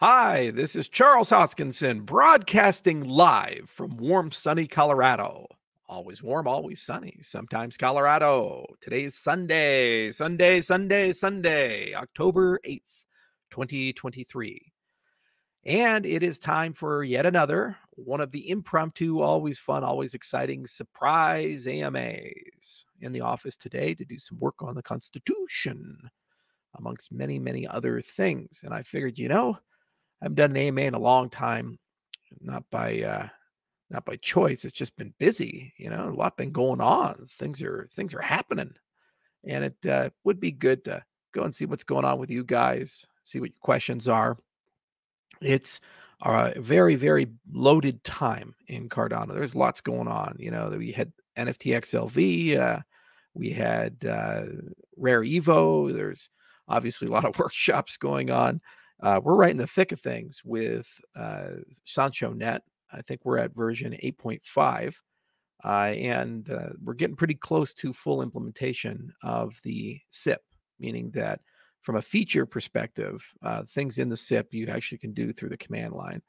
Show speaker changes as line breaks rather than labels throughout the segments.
Hi, this is Charles Hoskinson broadcasting live from warm, sunny Colorado. Always warm, always sunny. Sometimes Colorado. Today's Sunday, Sunday, Sunday, Sunday, October 8th, 2023. And it is time for yet another one of the impromptu, always fun, always exciting surprise AMAs in the office today to do some work on the Constitution, amongst many, many other things. And I figured, you know, I haven't done an AMA in a long time, not by uh, not by choice. It's just been busy, you know, a lot been going on. Things are things are happening, and it uh, would be good to go and see what's going on with you guys, see what your questions are. It's a very very loaded time in Cardano. There's lots going on. You know, we had NFT XLV, uh, we had uh, Rare Evo. There's obviously a lot of workshops going on. Uh, we're right in the thick of things with uh, Sancho Net. I think we're at version 8.5. Uh, and uh, we're getting pretty close to full implementation of the CIP, meaning that from a feature perspective, uh, things in the CIP you actually can do through the command line.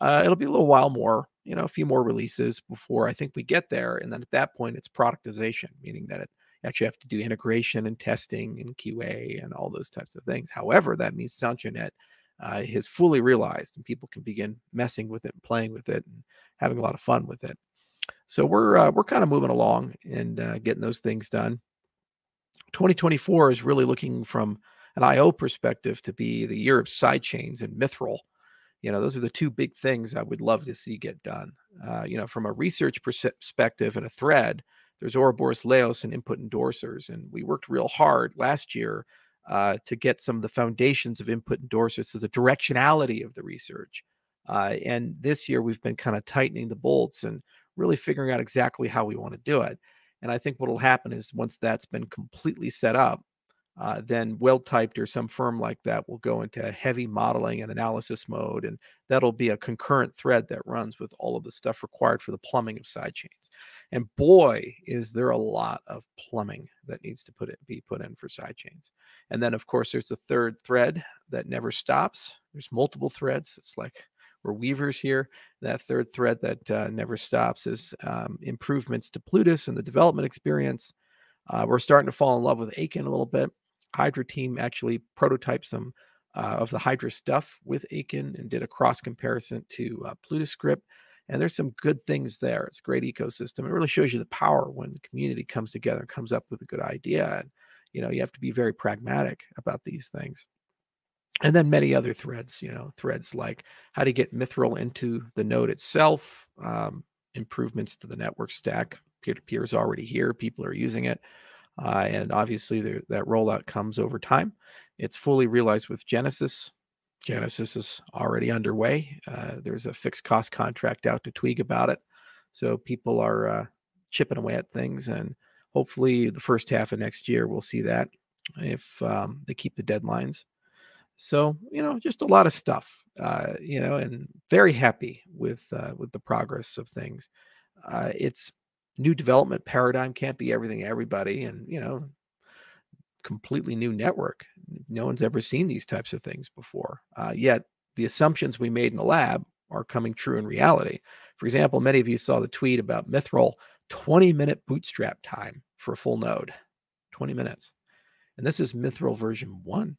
Uh, it'll be a little while more, you know, a few more releases before I think we get there. And then at that point, it's productization, meaning that it actually have to do integration and testing and QA and all those types of things. However, that means SanchoNet uh, has fully realized and people can begin messing with it and playing with it and having a lot of fun with it. So we're uh, we're kind of moving along and uh, getting those things done. 2024 is really looking from an IO perspective to be the year of sidechains and Mithril. You know, those are the two big things I would love to see get done. Uh, you know, from a research perspective and a thread, there's Ouroboros Leios and input endorsers. And we worked real hard last year uh, to get some of the foundations of input endorsers as a directionality of the research. Uh, and this year we've been kind of tightening the bolts and really figuring out exactly how we want to do it. And I think what will happen is once that's been completely set up, uh, then well typed or some firm like that will go into heavy modeling and analysis mode and that'll be a concurrent thread that runs with all of the stuff required for the plumbing of sidechains and boy is there a lot of plumbing that needs to put it be put in for sidechains and then of course there's a third thread that never stops. There's multiple threads. It's like we're weavers here. That third thread that uh, never stops is um, improvements to plutus and the development experience. Uh, we're starting to fall in love with Aiken a little bit. Hydra team actually prototyped some uh, of the Hydra stuff with Aiken and did a cross comparison to uh, Plutuscript. And there's some good things there. It's a great ecosystem. It really shows you the power when the community comes together and comes up with a good idea. And, you know, you have to be very pragmatic about these things. And then many other threads, you know, threads like how to get Mithril into the node itself, um, improvements to the network stack. Peer to peer is already here, people are using it. Uh, and obviously, there, that rollout comes over time. It's fully realized with Genesis. Genesis is already underway. Uh, there's a fixed cost contract out to Tweag about it. So people are uh, chipping away at things. And hopefully, the first half of next year, we'll see that if um, they keep the deadlines. So you know, just a lot of stuff, uh, you know, and very happy with uh, with the progress of things. Uh, it's new development paradigm can't be everything everybody and you know completely new network. No one's ever seen these types of things before uh, yet the assumptions we made in the lab are coming true in reality. For example many of you saw the tweet about mithril 20 minute bootstrap time for a full node. 20 minutes. And this is mithril version 1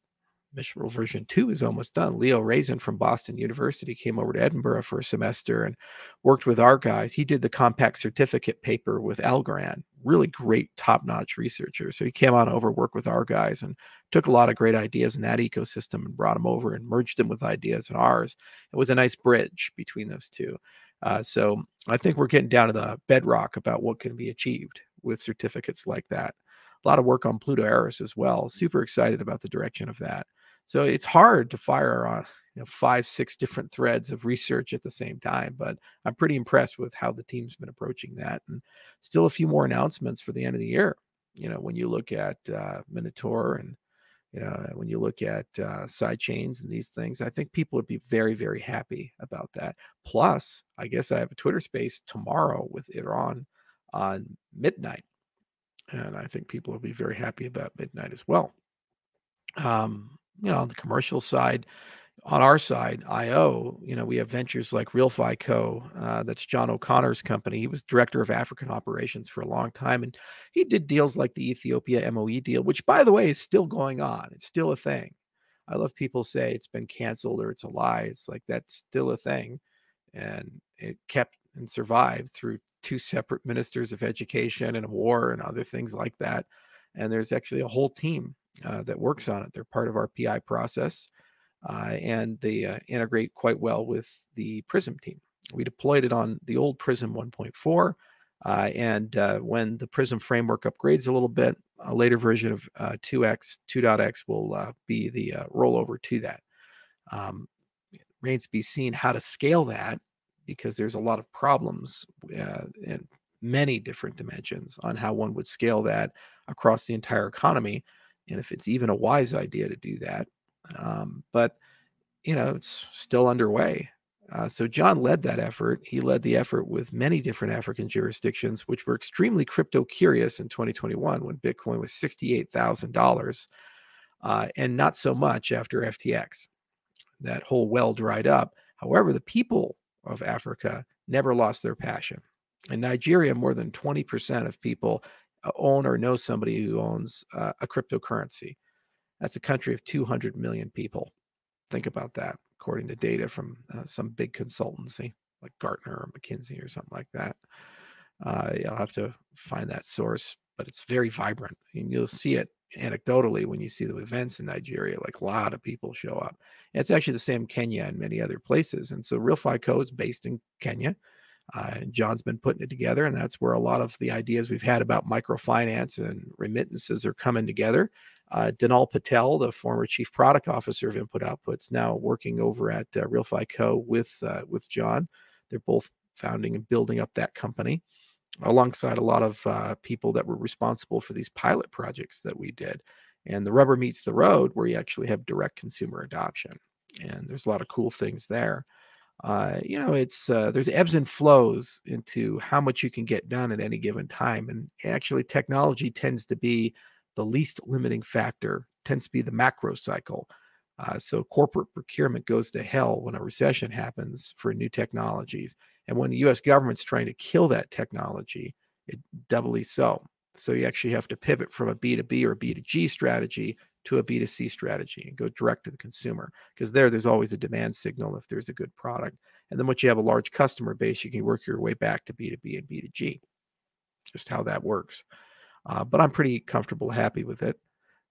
Mithril version 2 is almost done. Leo Reyzin from Boston University came over to Edinburgh for a semester and worked with our guys. He did the compact certificate paper with Algorand, really great top notch researcher. So he came on over, worked with our guys, and took a lot of great ideas in that ecosystem and brought them over and merged them with ideas in ours. It was a nice bridge between those two. Uh, so I think we're getting down to the bedrock about what can be achieved with certificates like that. A lot of work on Pluto Eris as well. Super excited about the direction of that. So it's hard to fire on you know five, six different threads of research at the same time. But I'm pretty impressed with how the team's been approaching that, and still a few more announcements for the end of the year. You know, when you look at uh, Minotaur and you know when you look at uh, side chains and these things, I think people would be very, very happy about that. Plus, I guess I have a Twitter space tomorrow with Iran on midnight, and I think people will be very happy about midnight as well. Um, you know, on the commercial side, on our side, IO, you know, we have ventures like RealFi Co. Uh, that's John O'Connor's company. He was director of African operations for a long time, and he did deals like the Ethiopia MOE deal, which, by the way, is still going on. It's still a thing. I love people say it's been canceled or it's a lie. It's like that's still a thing, and it kept and survived through two separate ministers of education and war and other things like that. And there's actually a whole team uh, that works on it. They're part of our PI process uh, and they uh, integrate quite well with the Prism team. We deployed it on the old Prism 1.4, uh, and uh, when the Prism framework upgrades a little bit, a later version of 2x, uh, 2.x will be the rollover to that. Um, remains to be seen how to scale that because there's a lot of problems in many different dimensions on how one would scale that across the entire economy. And if it's even a wise idea to do that, um, but you know, it's still underway. Uh, so John led that effort. He led the effort with many different African jurisdictions, which were extremely crypto curious in 2021 when Bitcoin was $68,000 uh, and not so much after FTX. That whole well dried up. However, the people of Africa never lost their passion. In Nigeria, more than 20% of people own or know somebody who owns uh, a cryptocurrency. That's a country of 200 million people. Think about that, according to data from uh, some big consultancy like Gartner or McKinsey or something like that. Uh, you'll have to find that source, but it's very vibrant. And you'll see it anecdotally when you see the events in Nigeria, like a lot of people show up. And it's actually the same Kenya and many other places. And so RealFi Co is based in Kenya. Uh, John's been putting it together, and that's where a lot of the ideas we've had about microfinance and remittances are coming together. Uh, Dynal Patel, the former chief product officer of Input Outputs, now working over at uh, RealFi Co. with uh, with John. They're both founding and building up that company, alongside a lot of uh, people that were responsible for these pilot projects that we did. And the rubber meets the road, where you actually have direct consumer adoption, and there's a lot of cool things there. Uh, you know, it's uh, there's ebbs and flows into how much you can get done at any given time, and actually, technology tends to be the least limiting factor tends to be the macro cycle. Uh, so corporate procurement goes to hell when a recession happens for new technologies. And when the US government's trying to kill that technology, it doubly so. So you actually have to pivot from a B2B or B2G strategy to a B2C strategy and go direct to the consumer. Because there, there's always a demand signal if there's a good product. And then once you have a large customer base, you can work your way back to B2B and B2G. Just how that works. Uh, but I'm pretty comfortable, happy with it.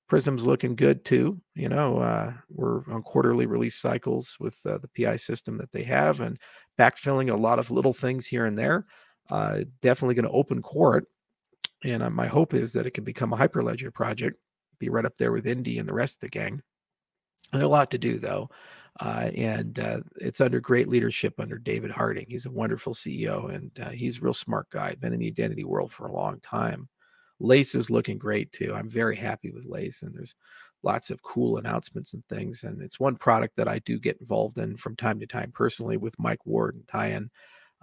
Prism's looking good too. You know, uh, we're on quarterly release cycles with uh, the PI system that they have and backfilling a lot of little things here and there. Uh, definitely going to open core it. And uh, my hope is that it can become a Hyperledger project, be right up there with Indy and the rest of the gang. There's a lot to do though. Uh, and uh, it's under great leadership under David Harding. He's a wonderful CEO and uh, he's a real smart guy. Been in the identity world for a long time. Lace is looking great too. I'm very happy with Lace, and there's lots of cool announcements and things. And it's one product that I do get involved in from time to time personally with Mike Ward and Tyan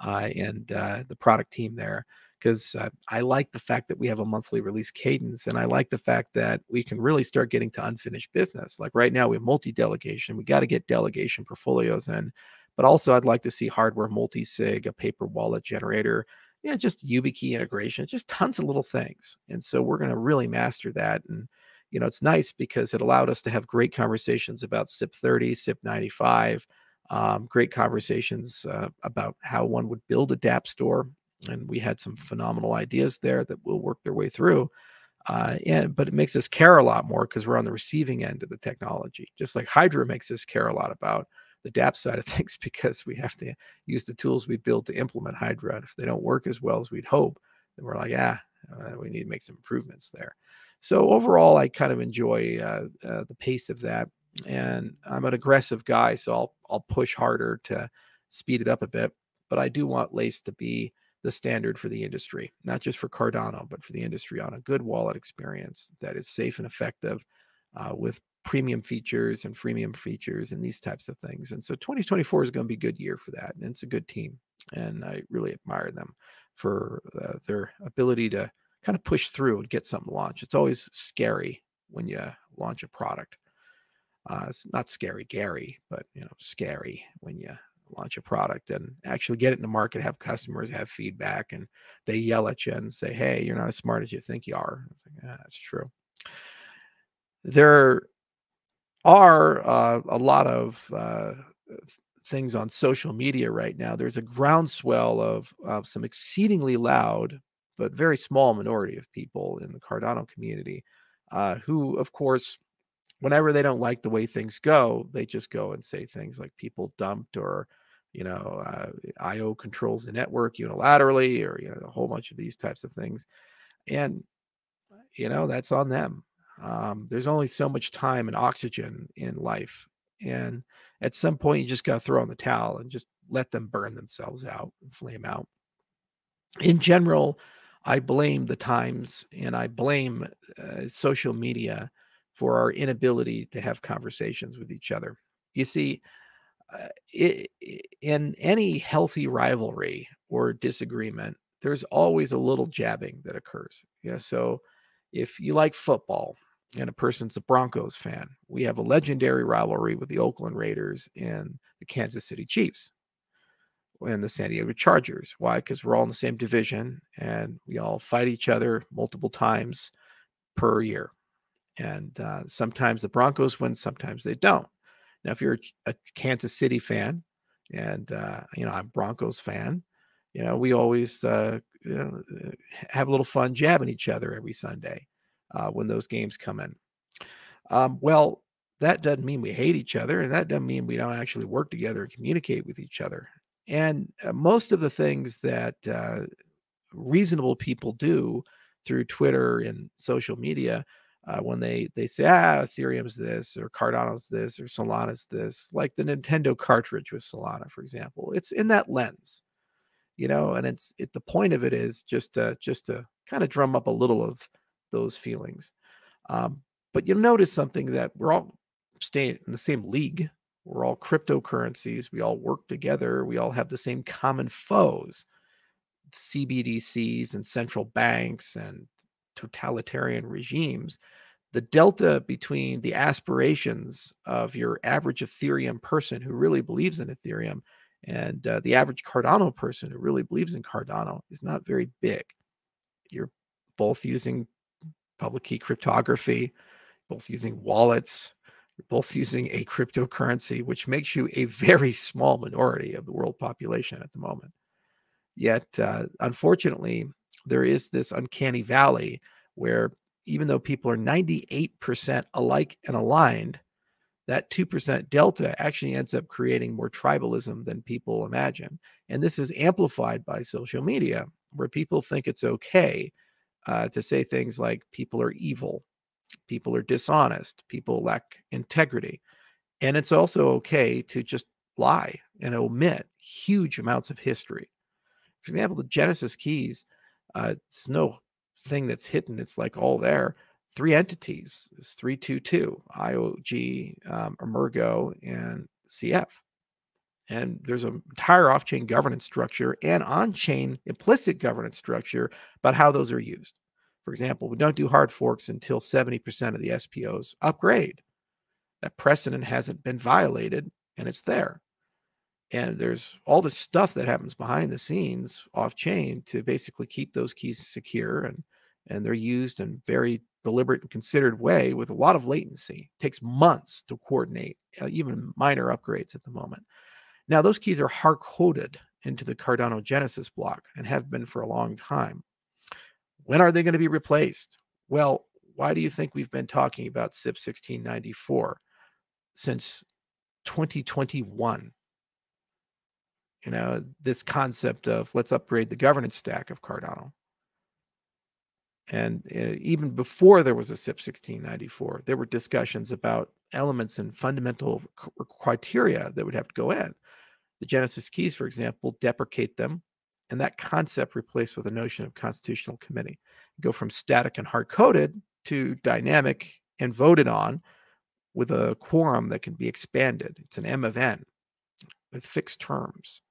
uh, and uh, the product team there because uh, I like the fact that we have a monthly release cadence, and I like the fact that we can really start getting to unfinished business. Like right now, we have multi delegation. We got to get delegation portfolios in, but also I'd like to see hardware multi sig, a paper wallet generator yeah, just YubiKey integration, just tons of little things. And so we're going to really master that. And, you know, it's nice because it allowed us to have great conversations about CIP 30, CIP 95, um, great conversations uh, about how one would build a DApp store. And we had some phenomenal ideas there that will work their way through. Uh, and but it makes us care a lot more because we're on the receiving end of the technology, just like Hydra makes us care a lot about the DApp side of things because we have to use the tools we build to implement Hydra. And if they don't work as well as we'd hope, then we're like, ah, uh, we need to make some improvements there. So overall, I kind of enjoy uh, uh, the pace of that, and I'm an aggressive guy, so I'll I'll push harder to speed it up a bit. But I do want Lace to be the standard for the industry, not just for Cardano, but for the industry on a good wallet experience that is safe and effective, uh, with premium features and freemium features and these types of things. And so 2024 is going to be a good year for that. And it's a good team. And I really admire them for uh, their ability to kind of push through and get something launched. It's always scary when you launch a product. Uh, it's not scary Gary, but you know, scary when you launch a product and actually get it in the market, have customers have feedback, and they yell at you and say, "Hey, you're not as smart as you think you are." Like, yeah, that's true. There are uh, a lot of uh, things on social media right now. There's a groundswell of, of some exceedingly loud but very small minority of people in the Cardano community uh, who, of course, whenever they don't like the way things go, they just go and say things like people dumped or, you know, uh, IO controls the network unilaterally or, you know, a whole bunch of these types of things. And, you know, that's on them. Um, there's only so much time and oxygen in life. And at some point, you just got to throw in the towel and just let them burn themselves out and flame out. In general, I blame the times and I blame uh, social media for our inability to have conversations with each other. You see, uh, it, in any healthy rivalry or disagreement, there's always a little jabbing that occurs. Yeah. So if you like football and a person's a Broncos fan, we have a legendary rivalry with the Oakland Raiders and the Kansas City Chiefs and the San Diego Chargers. Why? Because we're all in the same division and we all fight each other multiple times per year. And uh, sometimes the Broncos win, sometimes they don't. Now, if you're a Kansas City fan, and uh, you know I'm Broncos fan, you know we always uh, you know, have a little fun jabbing each other every Sunday uh, when those games come in. Um, well, that doesn't mean we hate each other, and that doesn't mean we don't actually work together and communicate with each other. And uh, most of the things that uh, reasonable people do through Twitter and social media uh, when they they say ah Ethereum's this or Cardano's this or Solana's this, like the Nintendo cartridge with Solana, for example. It's in that lens, you know, and it's it. The point of it is just to just to kind of drum up a little of those feelings. Um, but you'll notice something that we're all staying in the same league. We're all cryptocurrencies. We all work together. We all have the same common foes CBDCs and central banks and totalitarian regimes, the delta between the aspirations of your average Ethereum person who really believes in Ethereum and uh, the average Cardano person who really believes in Cardano is not very big. You're both using public key cryptography, both using wallets, both using a cryptocurrency, which makes you a very small minority of the world population at the moment. Yet, uh, unfortunately, there is this uncanny valley where even though people are 98% alike and aligned, that 2% delta actually ends up creating more tribalism than people imagine. And this is amplified by social media, where people think it's okay uh, to say things like people are evil, people are dishonest, people lack integrity. And it's also okay to just lie and omit huge amounts of history. For example, the Genesis keys uh, it's no thing that's hidden. It's like all there. Three entities is 322, IOG, um, Emurgo, and CF. And there's an entire off chain governance structure and on chain implicit governance structure about how those are used. For example, we don't do hard forks until 70% of the SPOs upgrade. That precedent hasn't been violated and it's there and there's all the stuff that happens behind the scenes off chain to basically keep those keys secure and and they're used in very deliberate and considered way with a lot of latency. It takes months to coordinate uh, even minor upgrades at the moment. Now those keys are hard coded into the cardano genesis block and have been for a long time. When are they going to be replaced? Well why do you think we've been talking about CIP 1694 since 2021 you know, this concept of let's upgrade the governance stack of Cardano. And uh, even before there was a CIP 1694, there were discussions about elements and fundamental criteria that would have to go in. The Genesis keys, for example, deprecate them, and that concept replaced with a notion of constitutional committee. Go from static and hard coded to dynamic and voted on with a quorum that can be expanded. It's an M of N with fixed terms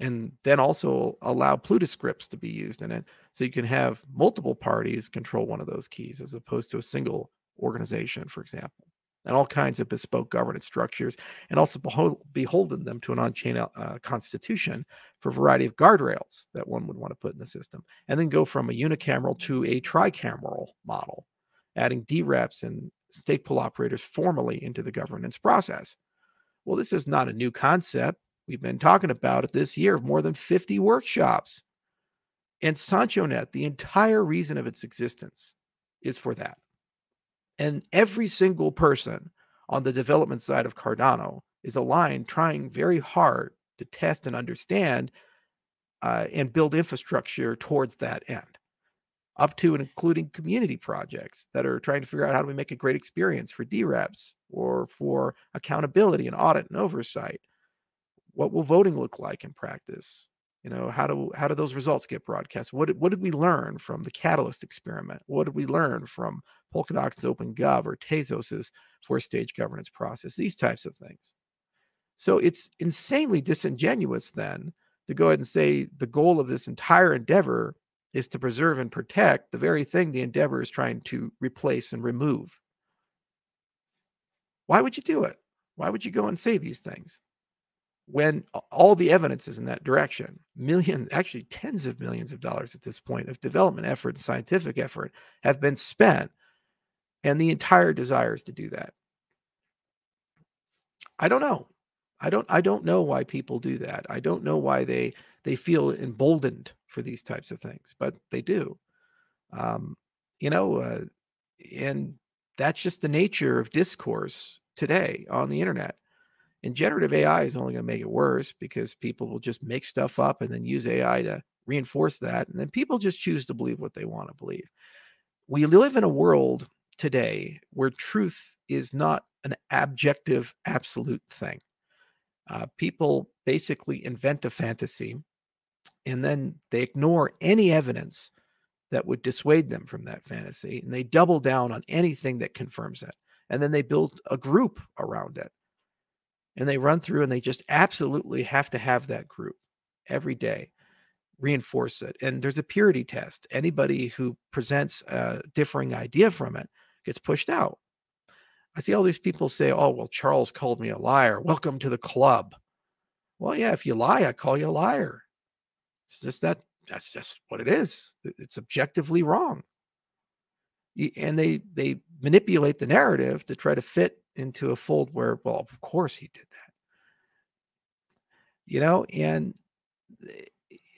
and then also allow plutuscripts to be used in it so you can have multiple parties control one of those keys as opposed to a single organization for example and all kinds of bespoke governance structures, and also beholden them to an on chain uh, constitution for a variety of guardrails that one would want to put in the system, and then go from a unicameral to a tricameral model, adding DREPs and stake pool operators formally into the governance process. Well, this is not a new concept. We've been talking about it this year, of more than 50 workshops. And SanchoNet, the entire reason of its existence is for that. And every single person on the development side of Cardano is aligned, trying very hard to test and understand uh, and build infrastructure towards that end, up to and including community projects that are trying to figure out how do we make a great experience for DREPs or for accountability and audit and oversight. What will voting look like in practice? you know how do how do those results get broadcast? What did, what did we learn from the catalyst experiment? What did we learn from polkadot's open gov or tezos's four stage governance process? These types of things. So it's insanely disingenuous then to go ahead and say the goal of this entire endeavor is to preserve and protect the very thing the endeavor is trying to replace and remove. Why would you do it? Why would you go and say these things when all the evidence is in that direction millions actually tens of millions of dollars at this point of development effort and scientific effort have been spent and the entire desire is to do that. I don't know. I don't i don't know why people do that. I don't know why they they feel emboldened for these types of things but they do. Um you know uh, and that's just the nature of discourse today on the internet and generative AI is only going to make it worse because people will just make stuff up and then use AI to reinforce that. And then people just choose to believe what they want to believe. We live in a world today where truth is not an objective, absolute thing. Uh, people basically invent a fantasy and then they ignore any evidence that would dissuade them from that fantasy and they double down on anything that confirms it. And then they build a group around it and they run through and they just absolutely have to have that group every day reinforce it and there's a purity test. Anybody who presents a differing idea from it gets pushed out. I see all these people say oh well charles called me a liar. Welcome to the club. Well yeah if you lie i call you a liar. It's just that that's just what it is. It's objectively wrong. And they they manipulate the narrative to try to fit into a fold where, well, of course he did that. You know, and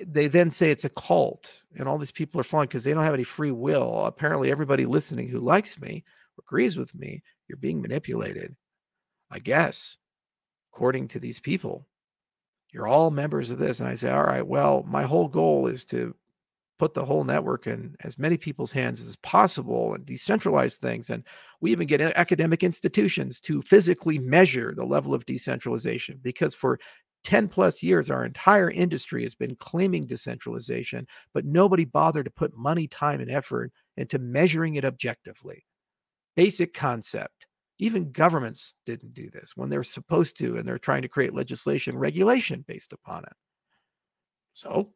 they then say it's a cult, and all these people are falling because they don't have any free will. Apparently, everybody listening who likes me, agrees with me, you're being manipulated. I guess, according to these people, you're all members of this. And I say, all right, well, my whole goal is to put the whole network in as many people's hands as possible and decentralize things. And we even get academic institutions to physically measure the level of decentralization because for 10 plus years, our entire industry has been claiming decentralization, but nobody bothered to put money, time, and effort into measuring it objectively. Basic concept. Even governments didn't do this when they're supposed to, and they're trying to create legislation, regulation based upon it. So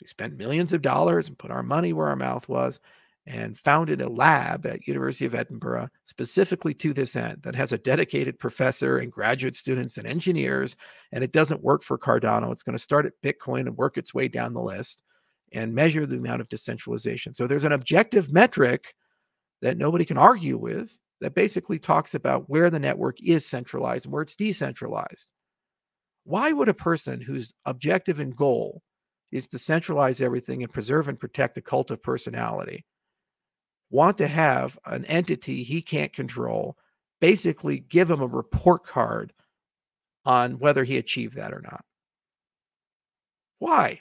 we spent millions of dollars and put our money where our mouth was and founded a lab at University of Edinburgh specifically to this end that has a dedicated professor and graduate students and engineers and it doesn't work for Cardano. It's going to start at Bitcoin and work its way down the list and measure the amount of decentralization. So there's an objective metric that nobody can argue with that basically talks about where the network is centralized and where it's decentralized. Why would a person whose objective and goal is to centralize everything and preserve and protect the cult of personality. Want to have an entity he can't control, basically give him a report card on whether he achieved that or not. Why?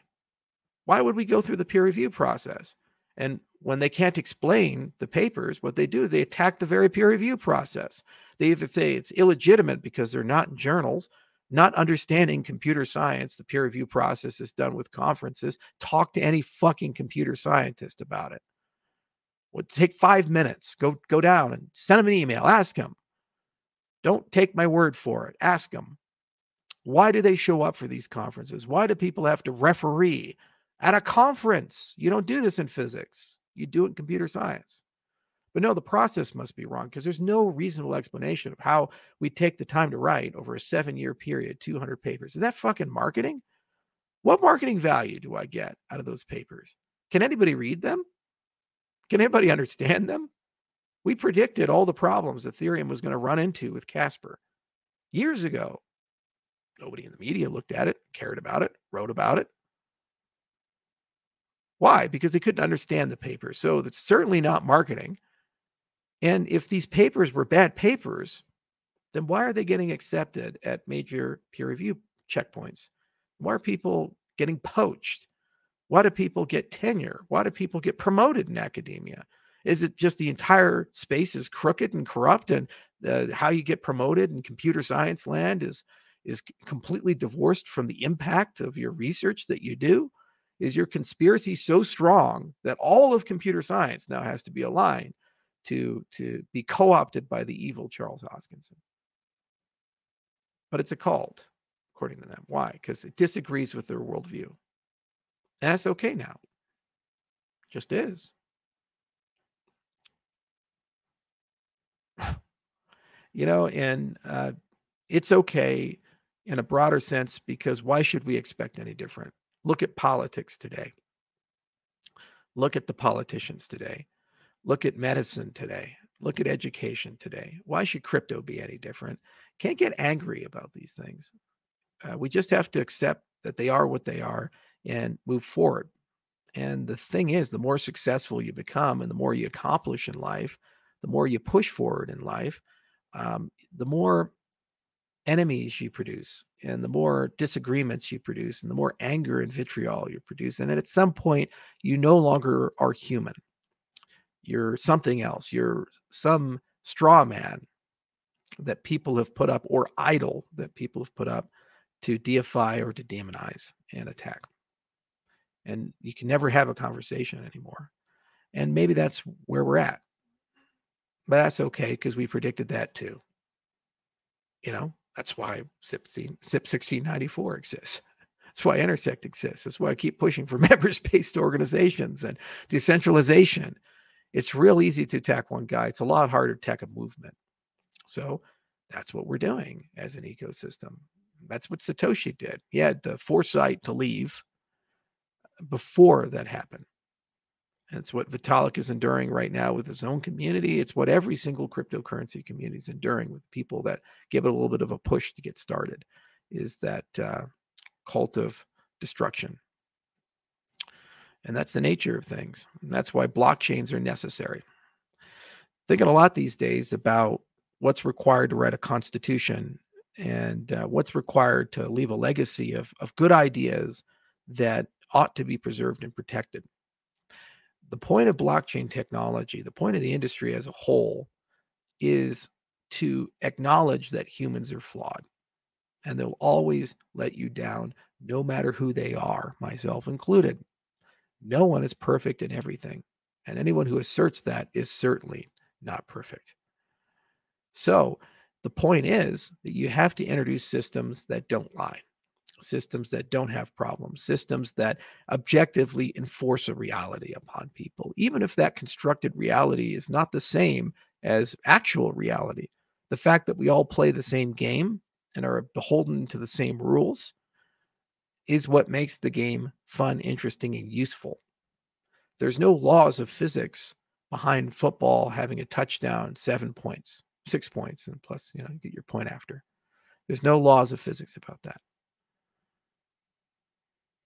Why would we go through the peer review process? And when they can't explain the papers, what they do is they attack the very peer review process. They either say it's illegitimate because they're not in journals, not understanding computer science, the peer review process is done with conferences. Talk to any fucking computer scientist about it. Would take five minutes. Go go down and send them an email. Ask them. Don't take my word for it. Ask them. Why do they show up for these conferences? Why do people have to referee at a conference? You don't do this in physics. You do it in computer science. But no, the process must be wrong because there's no reasonable explanation of how we take the time to write over a seven year period, 200 papers. Is that fucking marketing? What marketing value do I get out of those papers? Can anybody read them? Can anybody understand them? We predicted all the problems Ethereum was going to run into with Casper years ago. Nobody in the media looked at it, cared about it, wrote about it. Why? Because they couldn't understand the paper. So that's certainly not marketing. And if these papers were bad papers, then why are they getting accepted at major peer review checkpoints? Why are people getting poached? Why do people get tenure? Why do people get promoted in academia? Is it just the entire space is crooked and corrupt, and uh, how you get promoted in computer science land is is completely divorced from the impact of your research that you do? Is your conspiracy so strong that all of computer science now has to be aligned to to be co-opted by the evil Charles Hoskinson? But it's a cult, according to them. Why? Because it disagrees with their worldview. And that's okay now. Just is. you know, and uh, it's okay in a broader sense because why should we expect any different? Look at politics today. Look at the politicians today. Look at medicine today. Look at education today. Why should crypto be any different? Can't get angry about these things. Uh, we just have to accept that they are what they are and move forward. And the thing is, the more successful you become and the more you accomplish in life, the more you push forward in life, um, the more enemies you produce and the more disagreements you produce and the more anger and vitriol you produce. And at some point, you no longer are human. You're something else. You're some straw man that people have put up or idol that people have put up to deify or to demonize and attack. And you can never have a conversation anymore. And maybe that's where we're at. But that's okay because we predicted that too. You know, that's why CIP, CIP 1694 exists. That's why Intersect exists. That's why I keep pushing for members based organizations and decentralization. It's real easy to attack one guy, it's a lot harder to attack a movement. So that's what we're doing as an ecosystem. That's what Satoshi did. He had the foresight to leave before that happened. And it's what Vitalik is enduring right now with his own community. It's what every single cryptocurrency community is enduring with people that give it a little bit of a push to get started, is that uh, cult of destruction. And that's the nature of things. And that's why blockchains are necessary. Thinking a lot these days about what's required to write a constitution and uh, what's required to leave a legacy of, of good ideas that ought to be preserved and protected the point of blockchain technology, the point of the industry as a whole, is to acknowledge that humans are flawed and they'll always let you down, no matter who they are, myself included. No one is perfect in everything. And anyone who asserts that is certainly not perfect. So the point is that you have to introduce systems that don't lie systems that don't have problems, systems that objectively enforce a reality upon people, even if that constructed reality is not the same as actual reality. The fact that we all play the same game and are beholden to the same rules is what makes the game fun, interesting, and useful. There's no laws of physics behind football having a touchdown, seven points, six points, and plus, you know, you get your point after. There's no laws of physics about that.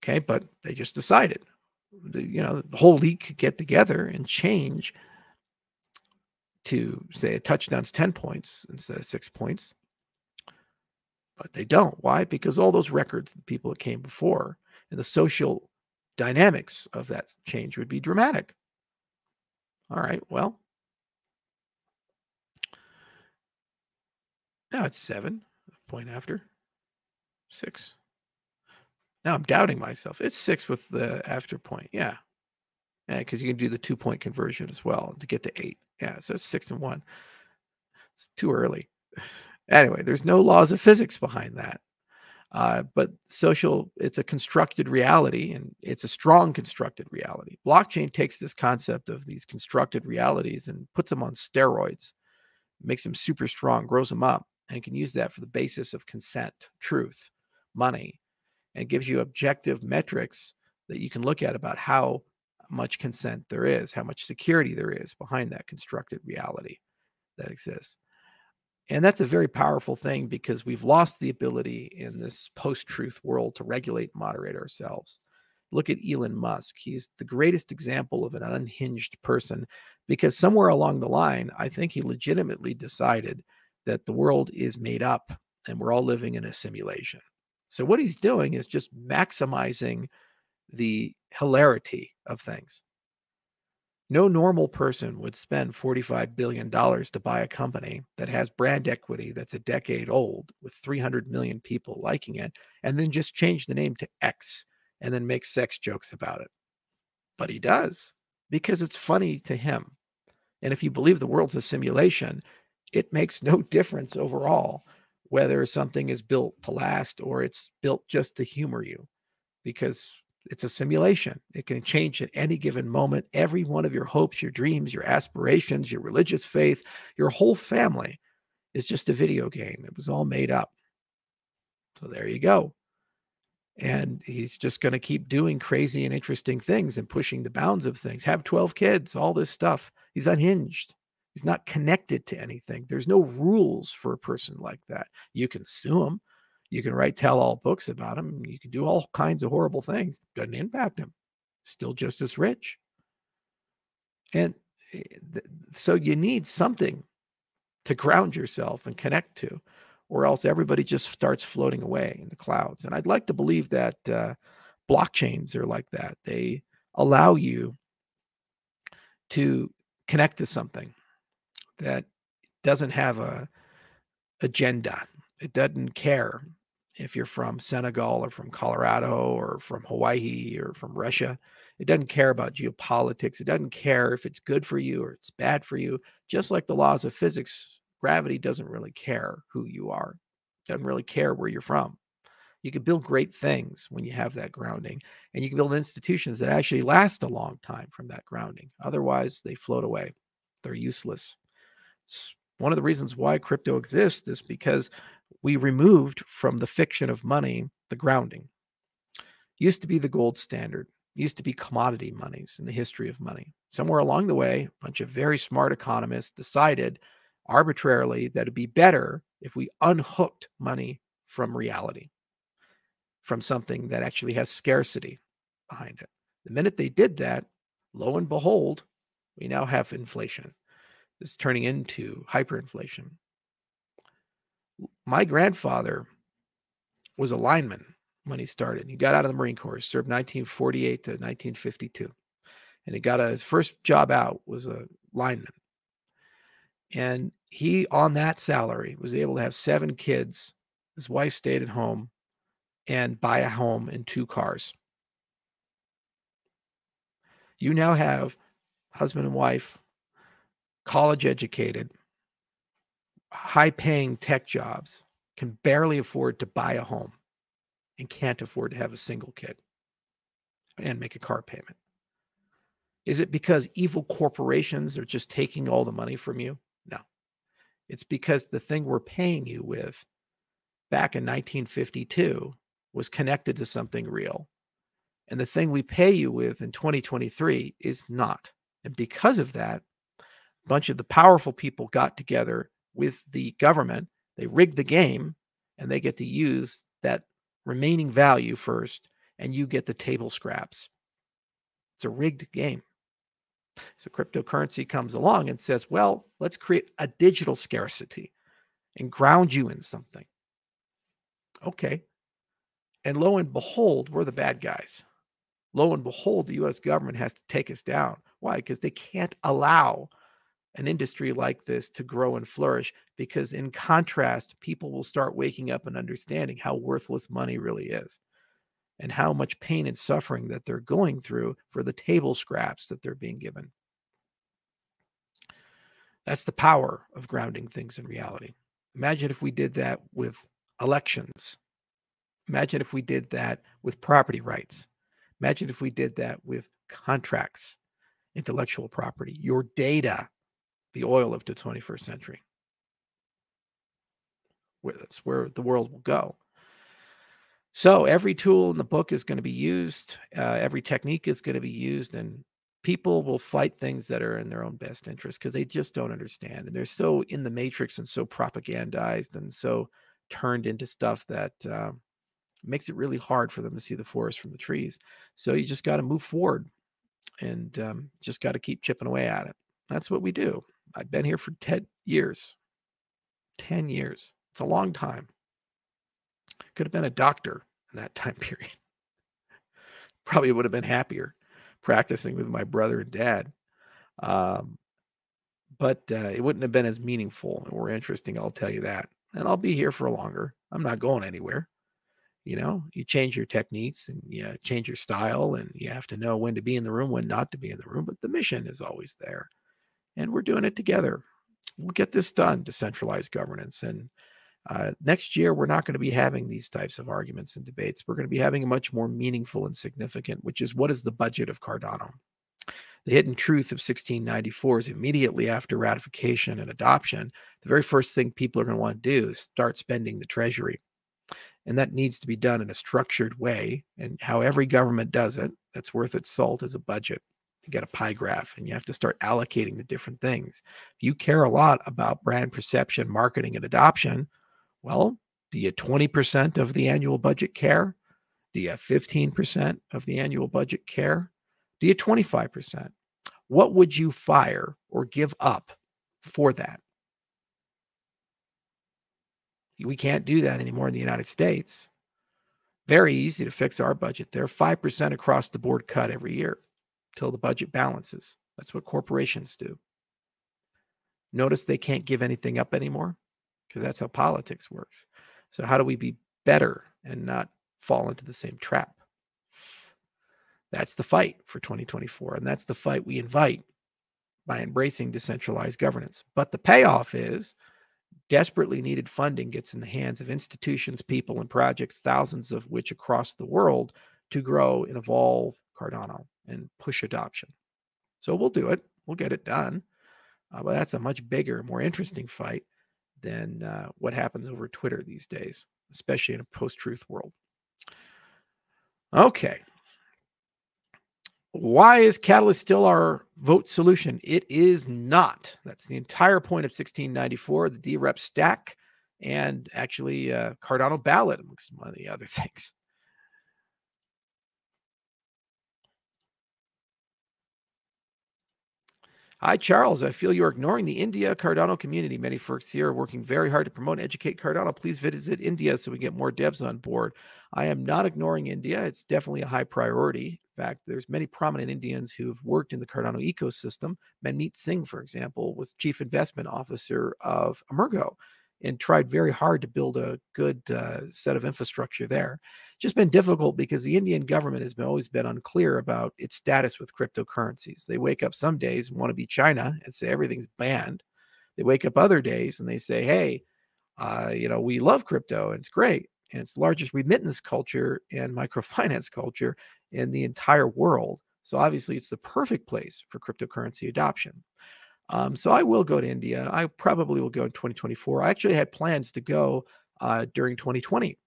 Okay, but they just decided, the, you know, the whole league could get together and change to say a touchdown's 10 points instead of six points. But they don't. Why? Because all those records, the people that came before, and the social dynamics of that change would be dramatic. All right, well, now it's seven, point after six. Now I'm doubting myself. It's six with the after point. Yeah. Yeah, because you can do the two point conversion as well to get to eight. Yeah, so it's six and one. It's too early. Anyway, there's no laws of physics behind that. Uh, but social, it's a constructed reality and it's a strong constructed reality. Blockchain takes this concept of these constructed realities and puts them on steroids, makes them super strong, grows them up, and can use that for the basis of consent, truth, money, and gives you objective metrics that you can look at about how much consent there is, how much security there is behind that constructed reality that exists. And that's a very powerful thing because we've lost the ability in this post truth world to regulate and moderate ourselves. Look at Elon Musk. He's the greatest example of an unhinged person because somewhere along the line, I think he legitimately decided that the world is made up and we're all living in a simulation. So, what he's doing is just maximizing the hilarity of things. No normal person would spend $45 billion to buy a company that has brand equity that's a decade old with 300 million people liking it, and then just change the name to X and then make sex jokes about it. But he does because it's funny to him. And if you believe the world's a simulation, it makes no difference overall whether something is built to last or it's built just to humor you because it's a simulation. It can change at any given moment. Every one of your hopes, your dreams, your aspirations, your religious faith, your whole family is just a video game. It was all made up. So there you go. And he's just going to keep doing crazy and interesting things and pushing the bounds of things. Have 12 kids, all this stuff. He's unhinged. He's not connected to anything. There's no rules for a person like that. You can sue him you can write tell all books about him. You can do all kinds of horrible things. Doesn't impact him. Still just as rich. And eh, so you need something to ground yourself and connect to, or else everybody just starts floating away in the clouds. And I'd like to believe that uh, blockchains are like that. They allow you to connect to something that doesn't have a agenda. It doesn't care if you're from Senegal or from Colorado or from Hawaii or from Russia. It doesn't care about geopolitics. It doesn't care if it's good for you or it's bad for you. Just like the laws of physics, gravity doesn't really care who you are, it doesn't really care where you're from. You can build great things when you have that grounding, and you can build institutions that actually last a long time from that grounding. Otherwise, they float away, they're useless. It's one of the reasons why crypto exists is because we removed from the fiction of money the grounding. Used to be the gold standard, used to be commodity monies in the history of money. Somewhere along the way, a bunch of very smart economists decided arbitrarily that it'd be better if we unhooked money from reality, from something that actually has scarcity behind it. The minute they did that, lo and behold, we now have inflation. It's turning into hyperinflation my grandfather was a lineman when he started. He got out of the Marine Corps, served 1948 to 1952. And he got a, his first job out was a lineman. And he, on that salary, was able to have seven kids. His wife stayed at home and buy a home and two cars. You now have husband and wife, college educated, high paying tech jobs can barely afford to buy a home and can't afford to have a single kid and make a car payment? Is it because evil corporations are just taking all the money from you? No. It's because the thing we're paying you with back in 1952 was connected to something real. And the thing we pay you with in 2023 is not. And because of that, a bunch of the powerful people got together with the government. They rig the game and they get to use that remaining value first, and you get the table scraps. It's a rigged game. So cryptocurrency comes along and says, well, let's create a digital scarcity and ground you in something. Okay. And lo and behold, we're the bad guys. Lo and behold, the US government has to take us down. Why? Because they can't allow an industry like this to grow and flourish because in contrast people will start waking up and understanding how worthless money really is and how much pain and suffering that they're going through for the table scraps that they're being given. That's the power of grounding things in reality. Imagine if we did that with elections. Imagine if we did that with property rights. Imagine if we did that with contracts, intellectual property, your data, the oil of the 21st century. That's where the world will go. So every tool in the book is going to be used. Uh, every technique is going to be used, and people will fight things that are in their own best interest because they just don't understand, and they're so in the matrix and so propagandized and so turned into stuff that uh, makes it really hard for them to see the forest from the trees. So you just got to move forward, and um, just got to keep chipping away at it. That's what we do. I've been here for ten years. Ten years. It's a long time. Could have been a doctor in that time period. Probably would have been happier practicing with my brother and dad. Um, but uh, it wouldn't have been as meaningful or interesting, I'll tell you that. And I'll be here for longer. I'm not going anywhere. You know, you change your techniques and you change your style, and you have to know when to be in the room, when not to be in the room. But the mission is always there. And we're doing it together. We'll get this done, decentralized governance. And uh, next year, we're not going to be having these types of arguments and debates. We're going to be having a much more meaningful and significant, which is what is the budget of Cardano? The hidden truth of 1694 is immediately after ratification and adoption, the very first thing people are going to want to do is start spending the treasury. And that needs to be done in a structured way. And how every government does it, that's worth its salt as a budget. You get a pie graph and you have to start allocating the different things. If you care a lot about brand perception, marketing, and adoption, well, do you 20% of the annual budget care? Do you 15% of the annual budget care? Do you 25%? What would you fire or give up for that? We can't do that anymore in the United States. Very easy to fix our budget there. 5% across the board cut every year till the budget balances. That's what corporations do. Notice they can't give anything up anymore because that's how politics works. So, how do we be better and not fall into the same trap? That's the fight for 2024. And that's the fight we invite by embracing decentralized governance. But the payoff is desperately needed funding gets in the hands of institutions, people, and projects, thousands of which across the world to grow and evolve Cardano and push adoption. So we'll do it, we'll get it done. Uh, but that's a much bigger, more interesting fight than uh, what happens over Twitter these days, especially in a post truth world. Okay. Why is Catalyst still our vote solution? It is not. That's the entire point of 1694, the DREP stack, and actually uh, Cardano ballot, amongst some of the other things. Hi, Charles. I feel you're ignoring the India Cardano community. Many folks here are working very hard to promote and educate Cardano. Please visit India so we get more devs on board. I am not ignoring India. It's definitely a high priority. In fact, there's many prominent Indians who've worked in the Cardano ecosystem. Manmeet Singh, for example, was chief investment officer of Emurgo and tried very hard to build a good uh, set of infrastructure there. Just been difficult because the Indian government has been, always been unclear about its status with cryptocurrencies. They wake up some days and want to be China and say everything's banned. They wake up other days and they say, hey, uh, you know, we love crypto and it's great. And it's the largest remittance culture and microfinance culture in the entire world. So obviously, it's the perfect place for cryptocurrency adoption. Um, so I will go to India. I probably will go in 2024. I actually had plans to go uh, during 2020.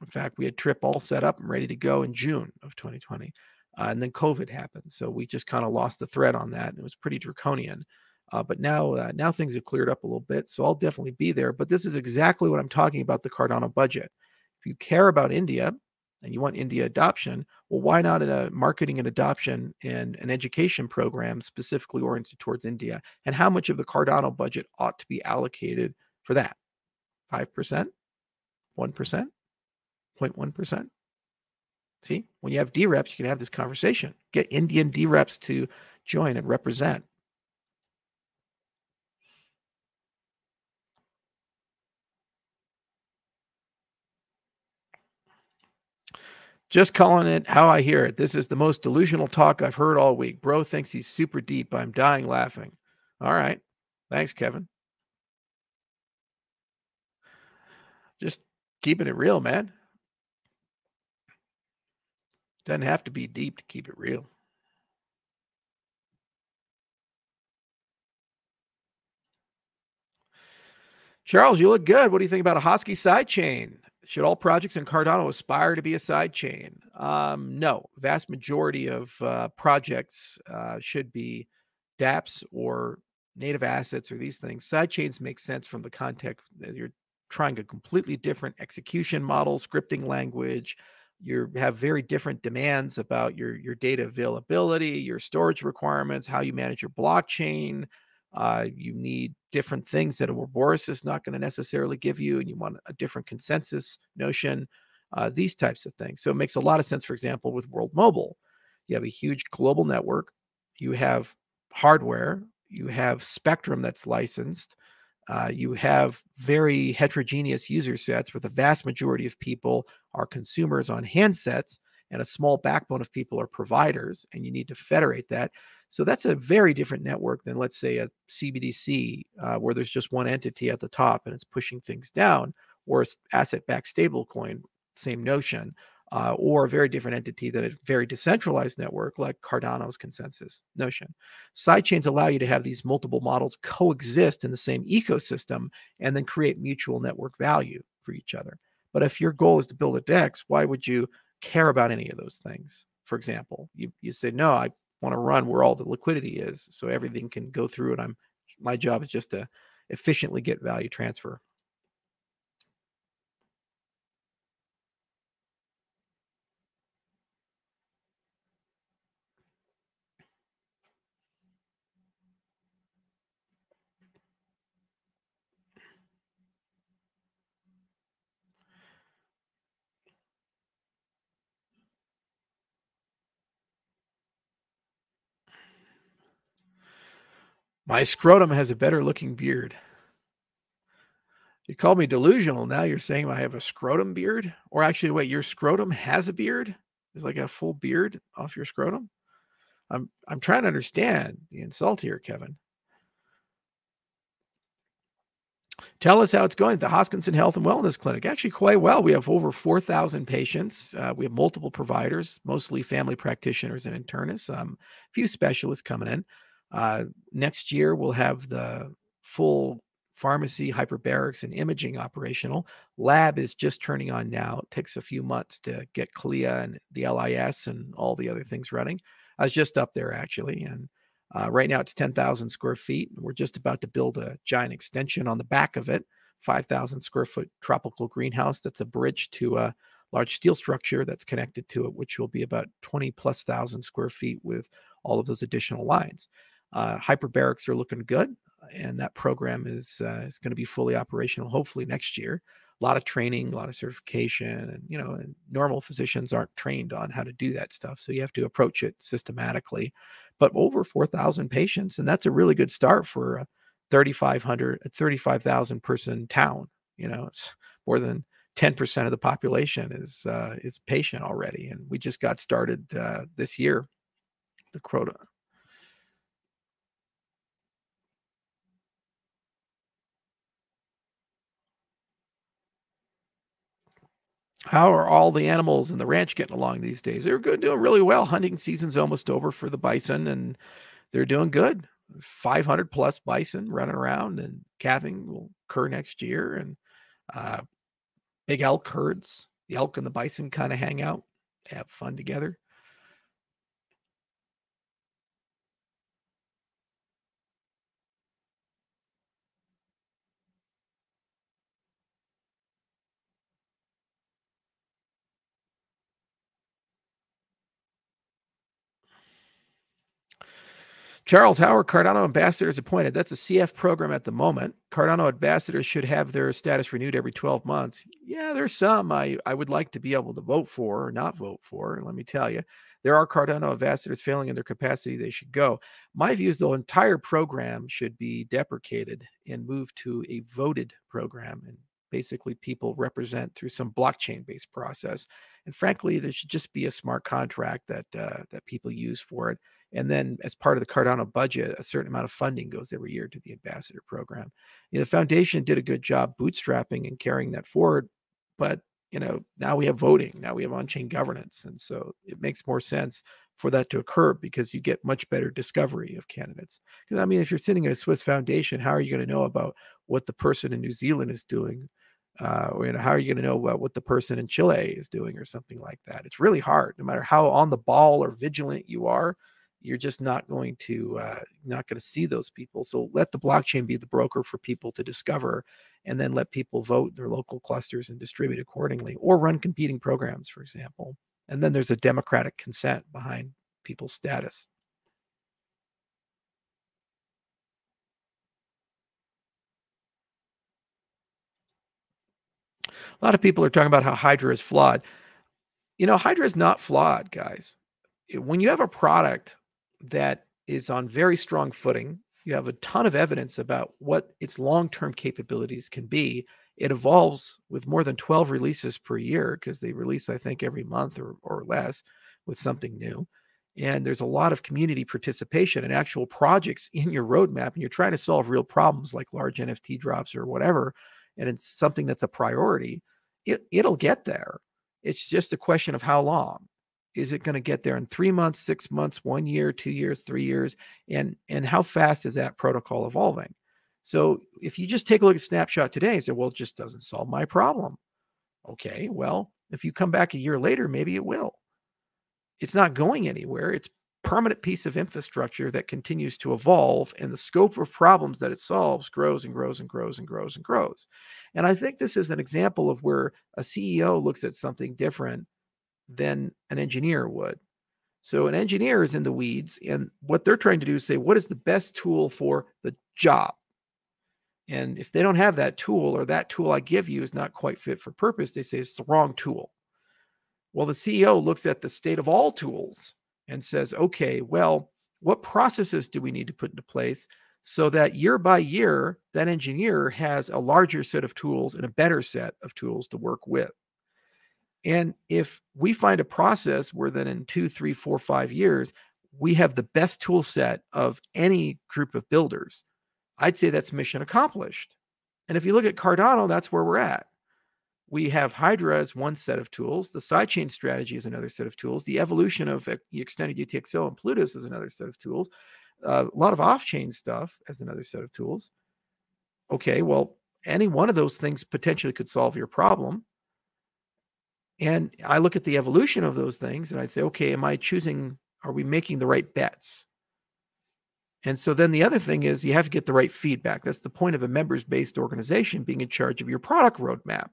In fact, we had trip all set up and ready to go in June of 2020. Uh, and then COVID happened. So we just kind of lost the thread on that. And it was pretty draconian. Uh, but now, uh, now things have cleared up a little bit. So I'll definitely be there. But this is exactly what I'm talking about the Cardano budget. If you care about India, and you want India adoption, well, why not a marketing and adoption and an education program specifically oriented towards India? And how much of the Cardano budget ought to be allocated for that? 5%? 1%? 0.1%? See, when you have D reps, you can have this conversation. Get Indian D reps to join and represent. Just calling it how I hear it. This is the most delusional talk I've heard all week. Bro thinks he's super deep. I'm dying laughing. All right. Thanks, Kevin. Just keeping it real, man. Doesn't have to be deep to keep it real. Charles, you look good. What do you think about a Hosky sidechain? Should all projects in Cardano aspire to be a sidechain? Um, no. Vast majority of uh, projects uh, should be dApps or native assets or these things. Sidechains make sense from the context that you're trying a completely different execution model, scripting language. You have very different demands about your your data availability, your storage requirements, how you manage your blockchain, uh, you need different things that a Ouroboros is not going to necessarily give you, and you want a different consensus notion, uh, these types of things. So it makes a lot of sense, for example, with World Mobile. You have a huge global network, you have hardware, you have spectrum that's licensed, uh, you have very heterogeneous user sets where the vast majority of people are consumers on handsets and a small backbone of people are providers, and you need to federate that. So that's a very different network than, let's say, a CBDC, uh, where there's just one entity at the top and it's pushing things down, or asset-backed stablecoin, same notion, uh, or a very different entity than a very decentralized network like Cardano's consensus notion. Sidechains allow you to have these multiple models coexist in the same ecosystem and then create mutual network value for each other. But if your goal is to build a DEX, why would you care about any of those things? For example, you, you say, no, I want to run where all the liquidity is so everything can go through and i'm my job is just to efficiently get value transfer My scrotum has a better looking beard. You called me delusional. Now you're saying I have a scrotum beard? Or actually, wait, your scrotum has a beard? Is like a full beard off your scrotum? I'm I'm trying to understand the insult here, Kevin. Tell us how it's going at the Hoskinson Health and Wellness Clinic. Actually, quite well. We have over 4,000 patients. Uh, we have multiple providers, mostly family practitioners and internists, um, a few specialists coming in. Uh, next year, we'll have the full pharmacy, hyperbarics, and imaging operational. Lab is just turning on now. It takes a few months to get CLIA and the LIS and all the other things running. I was just up there actually, and uh, right now it's 10,000 square feet. We're just about to build a giant extension on the back of it, 5,000 square foot tropical greenhouse that's a bridge to a large steel structure that's connected to it, which will be about 20 plus thousand square feet with all of those additional lines. Uh, hyperbarics are looking good, and that program is uh, is going to be fully operational hopefully next year. A lot of training, a lot of certification, and you know, and normal physicians aren't trained on how to do that stuff, so you have to approach it systematically. But over four thousand patients, and that's a really good start for a 3,500, 35,000 person town. You know, it's more than 10% of the population is uh, is patient already, and we just got started uh, this year. The quota How are all the animals in the ranch getting along these days? They're good, doing really well. Hunting season's almost over for the bison, and they're doing good. 500 plus bison running around, and calving will occur next year. And uh, big elk herds. The elk and the bison kind of hang out, have fun together. Charles Howard, Cardano ambassadors appointed. That's a CF program at the moment. Cardano ambassadors should have their status renewed every 12 months. Yeah, there's some I, I would like to be able to vote for or not vote for. Let me tell you, there are Cardano ambassadors failing in their capacity. They should go. My view is the entire program should be deprecated and moved to a voted program. And basically, people represent through some blockchain based process. And frankly, there should just be a smart contract that uh, that people use for it and then, as part of the Cardano budget, a certain amount of funding goes every year to the ambassador program. You know, foundation did a good job bootstrapping and carrying that forward, but you know, now we have voting, now we have on chain governance. And so it makes more sense for that to occur because you get much better discovery of candidates. Because I mean, if you're sitting in a Swiss foundation, how are you going to know about what the person in New Zealand is doing? Uh, or you know, how are you going to know about what the person in Chile is doing or something like that? It's really hard. No matter how on the ball or vigilant you are, you're just not going to uh, not going to see those people. So let the blockchain be the broker for people to discover, and then let people vote their local clusters and distribute accordingly, or run competing programs, for example. And then there's a democratic consent behind people's status. A lot of people are talking about how Hydra is flawed. You know, Hydra is not flawed, guys. When you have a product that is on very strong footing, you have a ton of evidence about what its long term capabilities can be, it evolves with more than 12 releases per year because they release, I think, every month or, or less with something new. And there's a lot of community participation and actual projects in your roadmap, and you're trying to solve real problems like large NFT drops or whatever, and it's something that's a priority. It, it'll get there. It's just a question of how long. Is it going to get there in three months, six months, one year, two years, three years? And and how fast is that protocol evolving? So if you just take a look at snapshot today and say, well, it just doesn't solve my problem. Okay, well, if you come back a year later, maybe it will. It's not going anywhere. It's permanent piece of infrastructure that continues to evolve and the scope of problems that it solves grows and grows and grows and grows and grows. And I think this is an example of where a CEO looks at something different than an engineer would. So an engineer is in the weeds and what they're trying to do is say what is the best tool for the job? And if they don't have that tool or that tool I give you is not quite fit for purpose, they say it's the wrong tool. Well, the CEO looks at the state of all tools and says, okay, well, what processes do we need to put into place so that year by year, that engineer has a larger set of tools and a better set of tools to work with? And if we find a process where then in two, three, four, five years, we have the best tool set of any group of builders, I'd say that's mission accomplished. And if you look at Cardano, that's where we're at. We have Hydra as one set of tools. The sidechain strategy is another set of tools. The evolution of extended UTXO and Plutus is another set of tools. Uh, a lot of off-chain stuff as another set of tools. Okay, well, any one of those things potentially could solve your problem. And I look at the evolution of those things and I say, okay, am I choosing, are we making the right bets? And so then the other thing is you have to get the right feedback. That's the point of a members based organization being in charge of your product roadmap.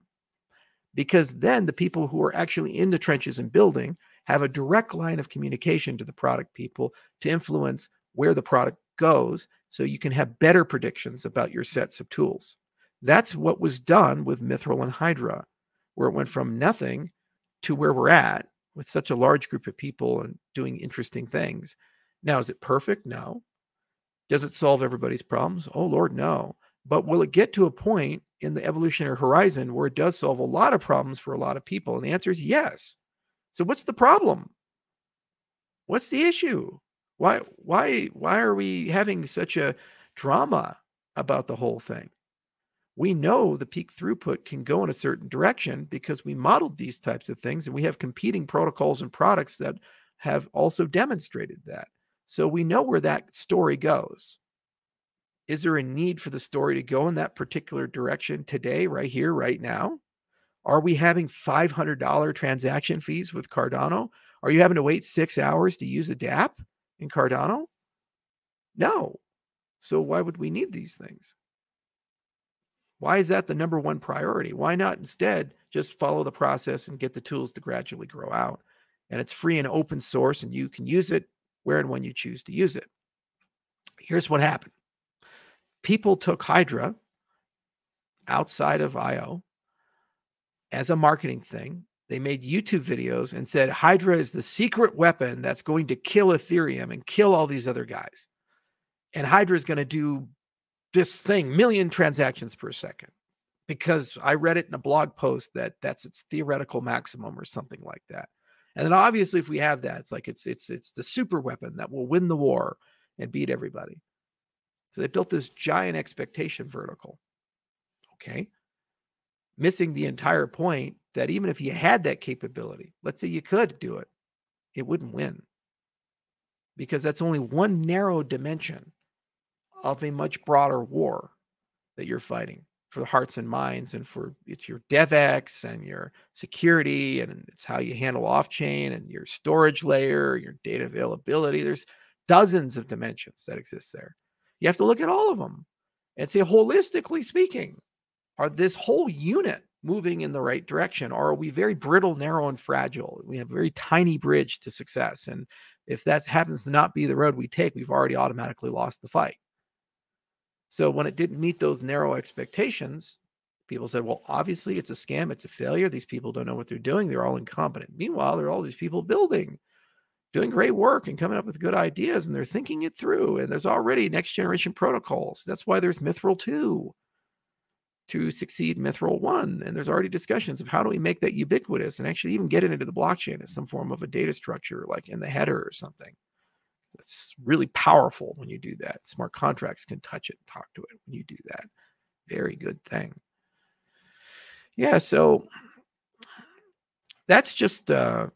Because then the people who are actually in the trenches and building have a direct line of communication to the product people to influence where the product goes so you can have better predictions about your sets of tools. That's what was done with Mithril and Hydra, where it went from nothing to where we're at with such a large group of people and doing interesting things. Now, is it perfect? No. Does it solve everybody's problems? Oh, Lord, no. But will it get to a point in the evolutionary horizon where it does solve a lot of problems for a lot of people? And the answer is yes. So what's the problem? What's the issue? Why why why are we having such a drama about the whole thing? We know the peak throughput can go in a certain direction because we modeled these types of things and we have competing protocols and products that have also demonstrated that. So we know where that story goes. Is there a need for the story to go in that particular direction today, right here, right now? Are we having $500 transaction fees with Cardano? Are you having to wait six hours to use a dApp in Cardano? No. So why would we need these things? Why is that the number one priority? Why not instead just follow the process and get the tools to gradually grow out? And it's free and open source, and you can use it where and when you choose to use it. Here's what happened people took Hydra outside of IO as a marketing thing. They made YouTube videos and said Hydra is the secret weapon that's going to kill Ethereum and kill all these other guys. And Hydra is going to do this thing, million transactions per second. Because I read it in a blog post that that's its theoretical maximum or something like that. And then obviously, if we have that, it's like it's it's it's the super weapon that will win the war and beat everybody. So they built this giant expectation vertical. Okay. Missing the entire point that even if you had that capability, let's say you could do it, it wouldn't win because that's only one narrow dimension of a much broader war that you're fighting for the hearts and minds and for it's your DevX and your security and it's how you handle off chain and your storage layer, your data availability. There's dozens of dimensions that exist there. You have to look at all of them and say, holistically speaking, are this whole unit moving in the right direction or are we very brittle, narrow, and fragile? We have a very tiny bridge to success. And if that happens to not be the road we take, we've already automatically lost the fight. So when it didn't meet those narrow expectations, people said, well, obviously it's a scam, it's a failure. These people don't know what they're doing. They're all incompetent. Meanwhile, there are all these people building, doing great work and coming up with good ideas, and they're thinking it through. And there's already next generation protocols. That's why there's Mithril 2 to succeed Mithril 1. And there's already discussions of how do we make that ubiquitous and actually even get it into the blockchain as some form of a data structure, like in the header or something. It's really powerful when you do that. Smart contracts can touch it, talk to it when you do that. Very good thing. Yeah, so that's just uh,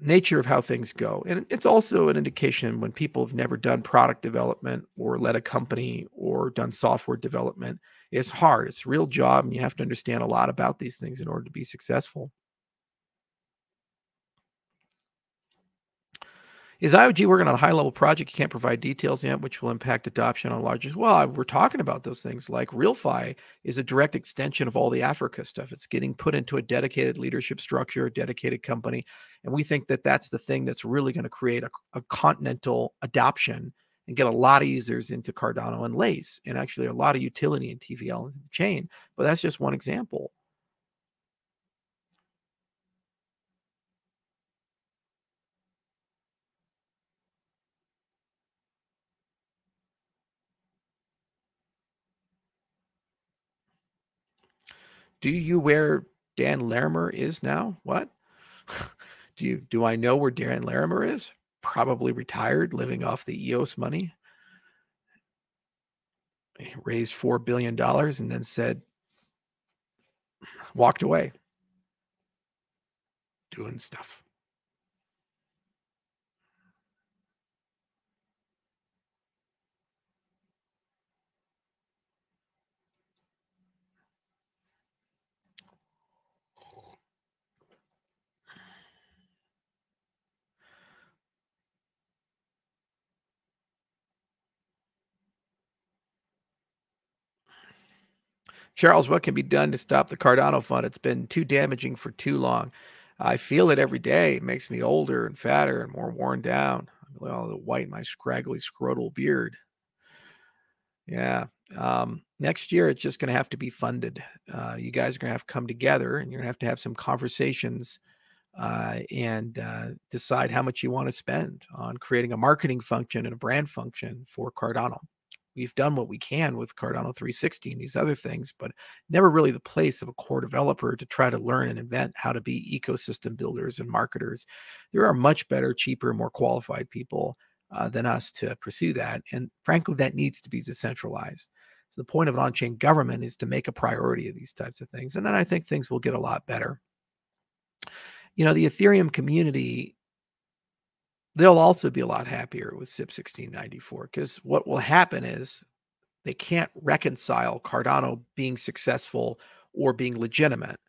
nature of how things go. And it's also an indication when people have never done product development or led a company or done software development. It's hard. It's a real job, and you have to understand a lot about these things in order to be successful. Is IOG working on a high level project you can't provide details yet, which will impact adoption on larger? Well, we're talking about those things. Like RealFi is a direct extension of all the Africa stuff. It's getting put into a dedicated leadership structure, a dedicated company, and we think that that's the thing that's really going to create a, a continental adoption and get a lot of users into Cardano and Lace, and actually a lot of utility in TVL and the chain. But that's just one example. Do you where Dan Larimer is now? What? do you do I know where Dan Larimer is? Probably retired, living off the EOS money. He raised four billion dollars and then said walked away doing stuff. Charles, what can be done to stop the Cardano fund? It's been too damaging for too long. I feel it every day. It makes me older and fatter and more worn down. All the white in my scraggly scrotal beard. Yeah. Um, next year, it's just going to have to be funded. Uh, you guys are going to have to come together and you're going to have to have some conversations uh, and uh, decide how much you want to spend on creating a marketing function and a brand function for Cardano we've done what we can with Cardano 360 and these other things, but never really the place of a core developer to try to learn and invent how to be ecosystem builders and marketers. There are much better, cheaper, more qualified people uh, than us to pursue that. And frankly, that needs to be decentralized. So the point of an on-chain government is to make a priority of these types of things. And then I think things will get a lot better. You know, the Ethereum community they'll also be a lot happier with CIP 1694 because what will happen is they can't reconcile Cardano being successful or being legitimate.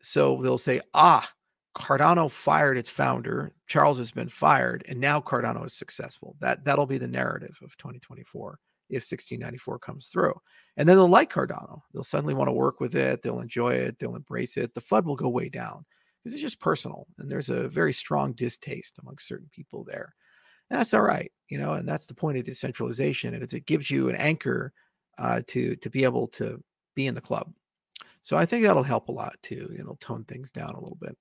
So they'll say, ah, Cardano fired its founder, Charles has been fired, and now Cardano is successful. That that'll be the narrative of 2024 if 1694 comes through. And then they'll like Cardano. They'll suddenly want to work with it, they'll enjoy it, they'll embrace it. The FUD will go way down because it's just personal and there's a very strong distaste among certain people there. And that's all right, you know, and that's the point of decentralization. And it gives you an anchor uh, to to be able to be in the club. So I think that'll help a lot too. You know, tone things down a little bit.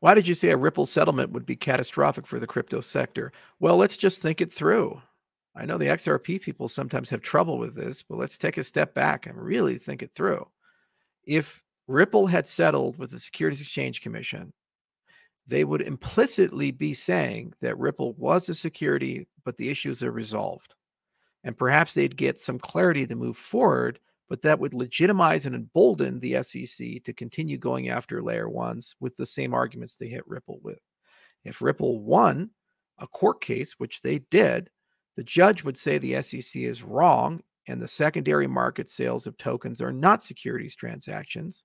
Why did you say a Ripple settlement would be catastrophic for the crypto sector? Well, let's just think it through. I know the XRP people sometimes have trouble with this, but let's take a step back and really think it through. If Ripple had settled with the Securities Exchange Commission, they would implicitly be saying that Ripple was a security, but the issues are resolved. And perhaps they'd get some clarity to move forward, but that would legitimize and embolden the SEC to continue going after layer ones with the same arguments they hit Ripple with. If Ripple won a court case, which they did, the judge would say the SEC is wrong and the secondary market sales of tokens are not securities transactions.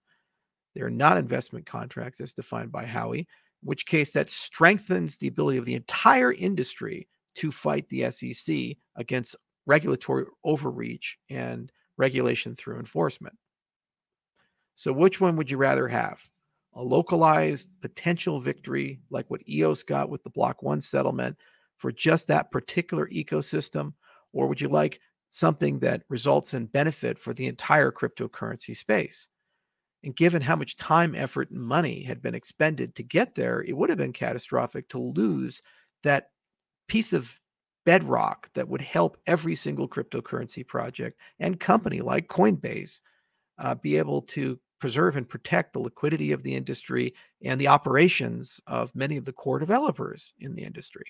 They're not investment contracts as defined by Howey, in which case that strengthens the ability of the entire industry to fight the SEC against regulatory overreach and regulation through enforcement. So, which one would you rather have? A localized potential victory like what EOS got with the Block One settlement for just that particular ecosystem? Or would you like something that results in benefit for the entire cryptocurrency space? And given how much time, effort, and money had been expended to get there, it would have been catastrophic to lose that piece of bedrock that would help every single cryptocurrency project and company like Coinbase uh, be able to preserve and protect the liquidity of the industry and the operations of many of the core developers in the industry.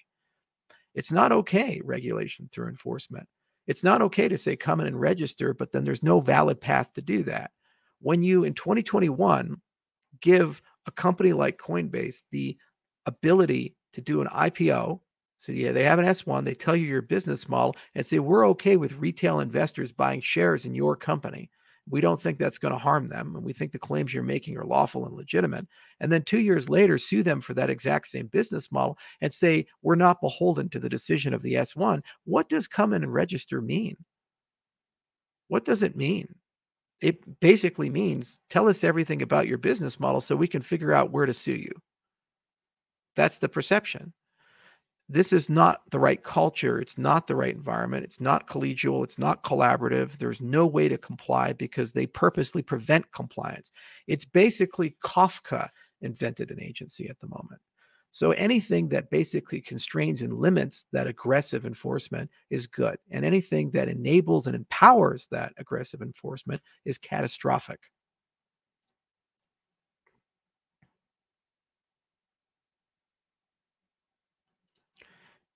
It's not okay, regulation through enforcement. It's not okay to say come in and register, but then there's no valid path to do that. When you in 2021 give a company like Coinbase the ability to do an IPO so yeah, they have an S1. They tell you your business model and say we're okay with retail investors buying shares in your company. We don't think that's going to harm them, and we think the claims you're making are lawful and legitimate. And then two years later, sue them for that exact same business model and say we're not beholden to the decision of the S1. What does come in and register mean? What does it mean? It basically means tell us everything about your business model so we can figure out where to sue you. That's the perception this is not the right culture. It's not the right environment. It's not collegial. It's not collaborative. There's no way to comply because they purposely prevent compliance. It's basically Kafka invented an agency at the moment. So anything that basically constrains and limits that aggressive enforcement is good. And anything that enables and empowers that aggressive enforcement is catastrophic.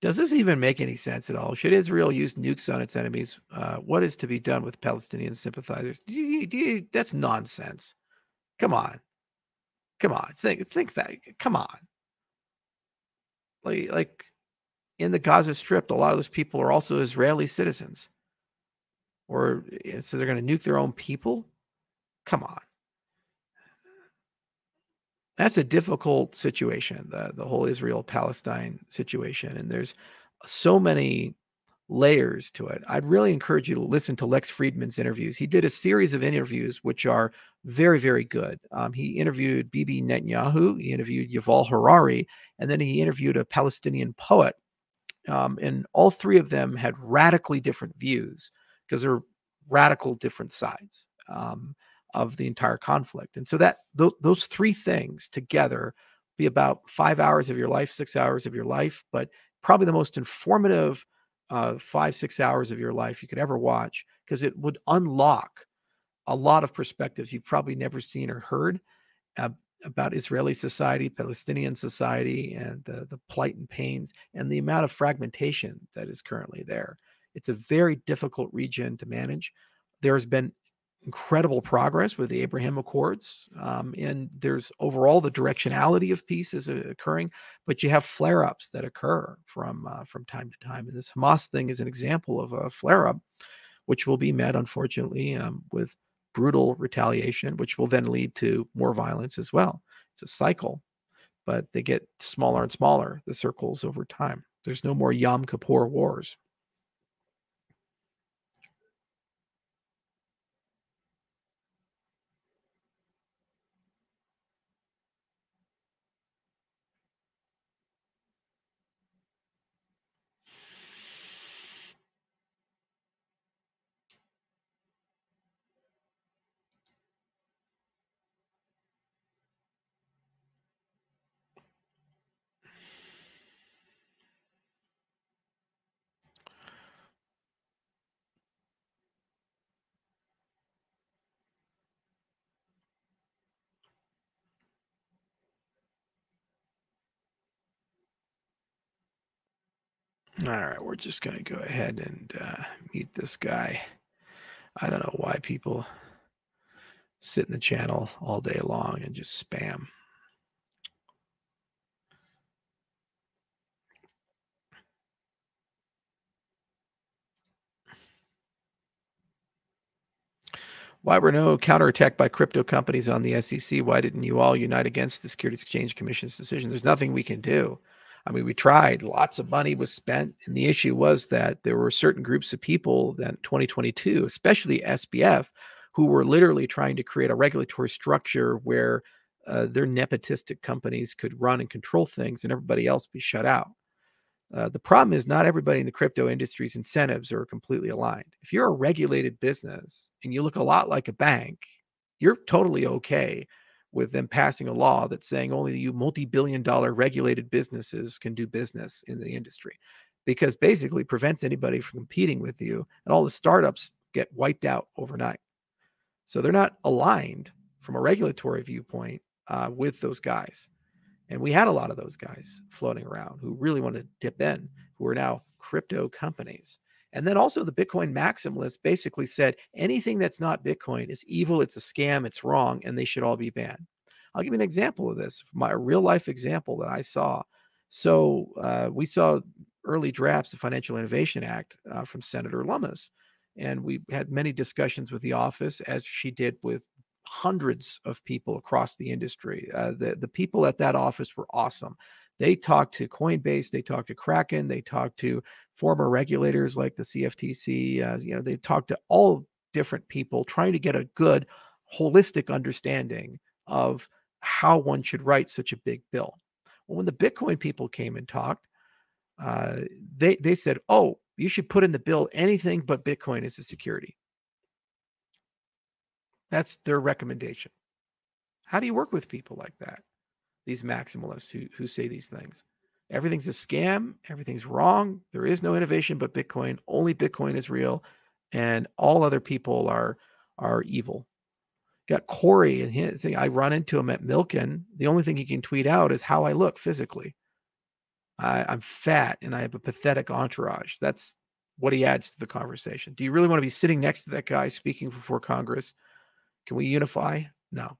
Does this even make any sense at all? Should Israel use nukes on its enemies? Uh, what is to be done with Palestinian sympathizers? Do you, do you, that's nonsense. Come on, come on. Think think that. Come on. Like like in the Gaza Strip, a lot of those people are also Israeli citizens, or eh, so they're going to nuke their own people. Come on that's a difficult situation, the, the whole Israel Palestine situation. And there's so many layers to it. I'd really encourage you to listen to Lex Fridman's interviews. He did a series of interviews which are very, very good. Um, he interviewed Bibi Netanyahu, he interviewed Yuval Harari, and then he interviewed a Palestinian poet. Um, and all three of them had radically different views because they're radical different sides. Um, of the entire conflict. And so that th- those three things together be about five hours of your life, six hours of your life, but probably the most informative uh, five, six hours of your life you could ever watch because it would unlock a lot of perspectives you've probably never seen or heard about Israeli society, Palestinian society, and the, the plight and pains and the amount of fragmentation that is currently there. It's a very difficult region to manage. There's been incredible progress with the Abraham Accords. Um, and there's overall the directionality of peace is uh, occurring, but you have flare ups that occur from uh, from time to time. And this Hamas thing is an example of a flare up, which will be met, unfortunately, um, with brutal retaliation, which will then lead to more violence as well. It's a cycle, but they get smaller and smaller, the circles over time. There's no more Yom Kippur wars. All right, we're just going to go ahead and uh, mute this guy. I don't know why people sit in the channel all day long and just spam. Why were no counterattack by crypto companies on the SEC? Why didn't you all unite against the Securities Exchange Commission's decision? There's nothing we can do. I mean, we tried, lots of money was spent. And the issue was that there were certain groups of people that 2022, especially SBF, who were literally trying to create a regulatory structure where uh, their nepotistic companies could run and control things and everybody else be shut out. Uh, the problem is not everybody in the crypto industry's incentives are completely aligned. If you're a regulated business and you look a lot like a bank, you're totally okay with them passing a law that's saying only you multi-billion dollar regulated businesses can do business in the industry because basically prevents anybody from competing with you and all the startups get wiped out overnight so they're not aligned from a regulatory viewpoint uh, with those guys and we had a lot of those guys floating around who really wanted to dip in, who are now crypto companies. And then also the Bitcoin maximalists basically said anything that's not Bitcoin is evil, it's a scam, it's wrong, and they should all be banned. I'll give you an example of this, my real life example that I saw. So uh, we saw early drafts of Financial Innovation Act uh, from Senator Lummis, and we had many discussions with the office, as she did with hundreds of people across the industry. Uh, the the people at that office were awesome. They talked to Coinbase, they talked to Kraken, they talked to former regulators like the CFTC. Uh, you know, they talked to all different people trying to get a good, holistic understanding of how one should write such a big bill. Well, when the Bitcoin people came and talked, uh, they they said, "Oh, you should put in the bill anything but Bitcoin as a security." That's their recommendation. How do you work with people like that? These maximalists who who say these things. Everything's a scam, everything's wrong. There is no innovation but Bitcoin. Only Bitcoin is real and all other people are are evil. Got Corey and his thing. I run into him at Milken. The only thing he can tweet out is how I look physically. I, I'm fat and I have a pathetic entourage. That's what he adds to the conversation. Do you really want to be sitting next to that guy speaking before Congress can we unify? No.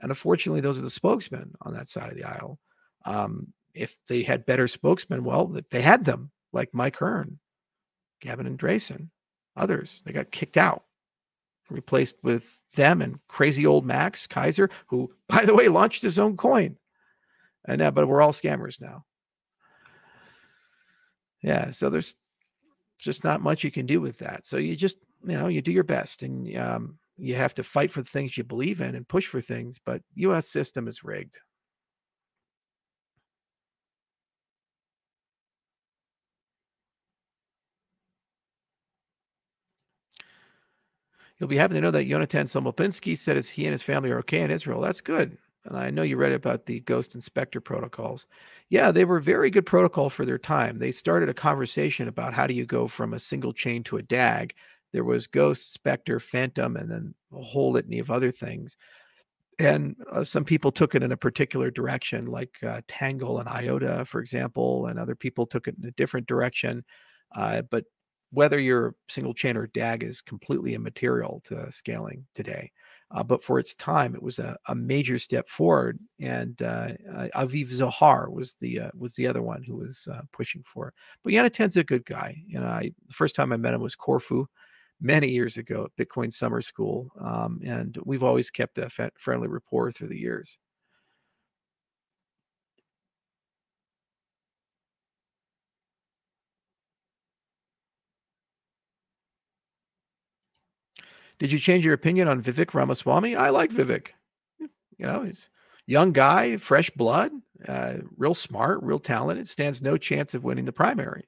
And unfortunately, those are the spokesmen on that side of the aisle. Um, if they had better spokesmen, well, they had them, like Mike Hearn, Gavin Andresen, others. They got kicked out, replaced with them and crazy old Max Keiser, who, by the way, launched his own coin. And uh, but we're all scammers now. Yeah, so there's just not much you can do with that. So you just, you know, you do your best, and um, you have to fight for the things you believe in and push for things, but US system is rigged. You'll be happy to know that Yonatan Sompolinsky said as he and his family are okay in Israel. That's good. And I know you read about the Ghost and Spectre protocols. Yeah, they were very good protocol for their time. They started a conversation about how do you go from a single chain to a DAG there was Ghost, Spectre, Phantom, and then a whole litany of other things. And uh, some people took it in a particular direction, like uh, Tangle and IOTA, for example, and other people took it in a different direction. Uh, but whether you're single chain or DAG is completely immaterial to scaling today. Uh, but for its time, it was a, a major step forward. And uh, uh, Aviv Zohar was the uh, was the other one who was uh, pushing for it. But Yonatan's a good guy. You know, I, the first time I met him was Corfu many years ago at Bitcoin Summer School, um, and we've always kept a friendly rapport through the years. Did you change your opinion on Vivek Ramaswamy? I like Vivek. You know, he's young guy, fresh blood, uh, real smart, real talented. Stands no chance of winning the primary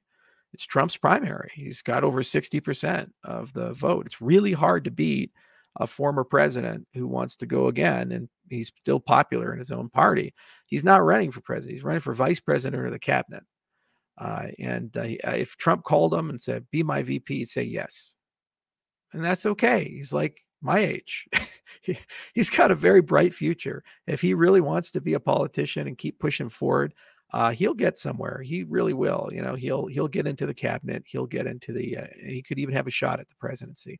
it's Trump's primary. He's got over 60% of the vote. It's really hard to beat a former president who wants to go again and he's still popular in his own party. He's not running for president. He's running for vice president or the cabinet. Uh, and uh, uh if Trump called him and said, be my VP, he'd say yes. And that's okay. He's like my age. he, has got a very bright future. If he really wants to be a politician and keep pushing forward, uh, he'll get somewhere. He really will. You know, he'll he'll get into the cabinet. He'll get into the. Uh, he could even have a shot at the presidency,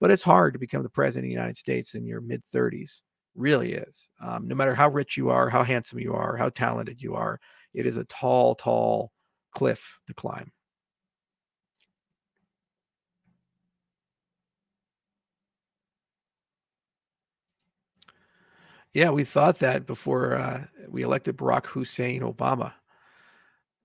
but it's hard to become the president of the United States in your mid 30s. Really is. Um, no matter how rich you are, how handsome you are, how talented you are, it is a tall, tall cliff to climb. Yeah, we thought that before uh, we elected Barack Hussein Obama.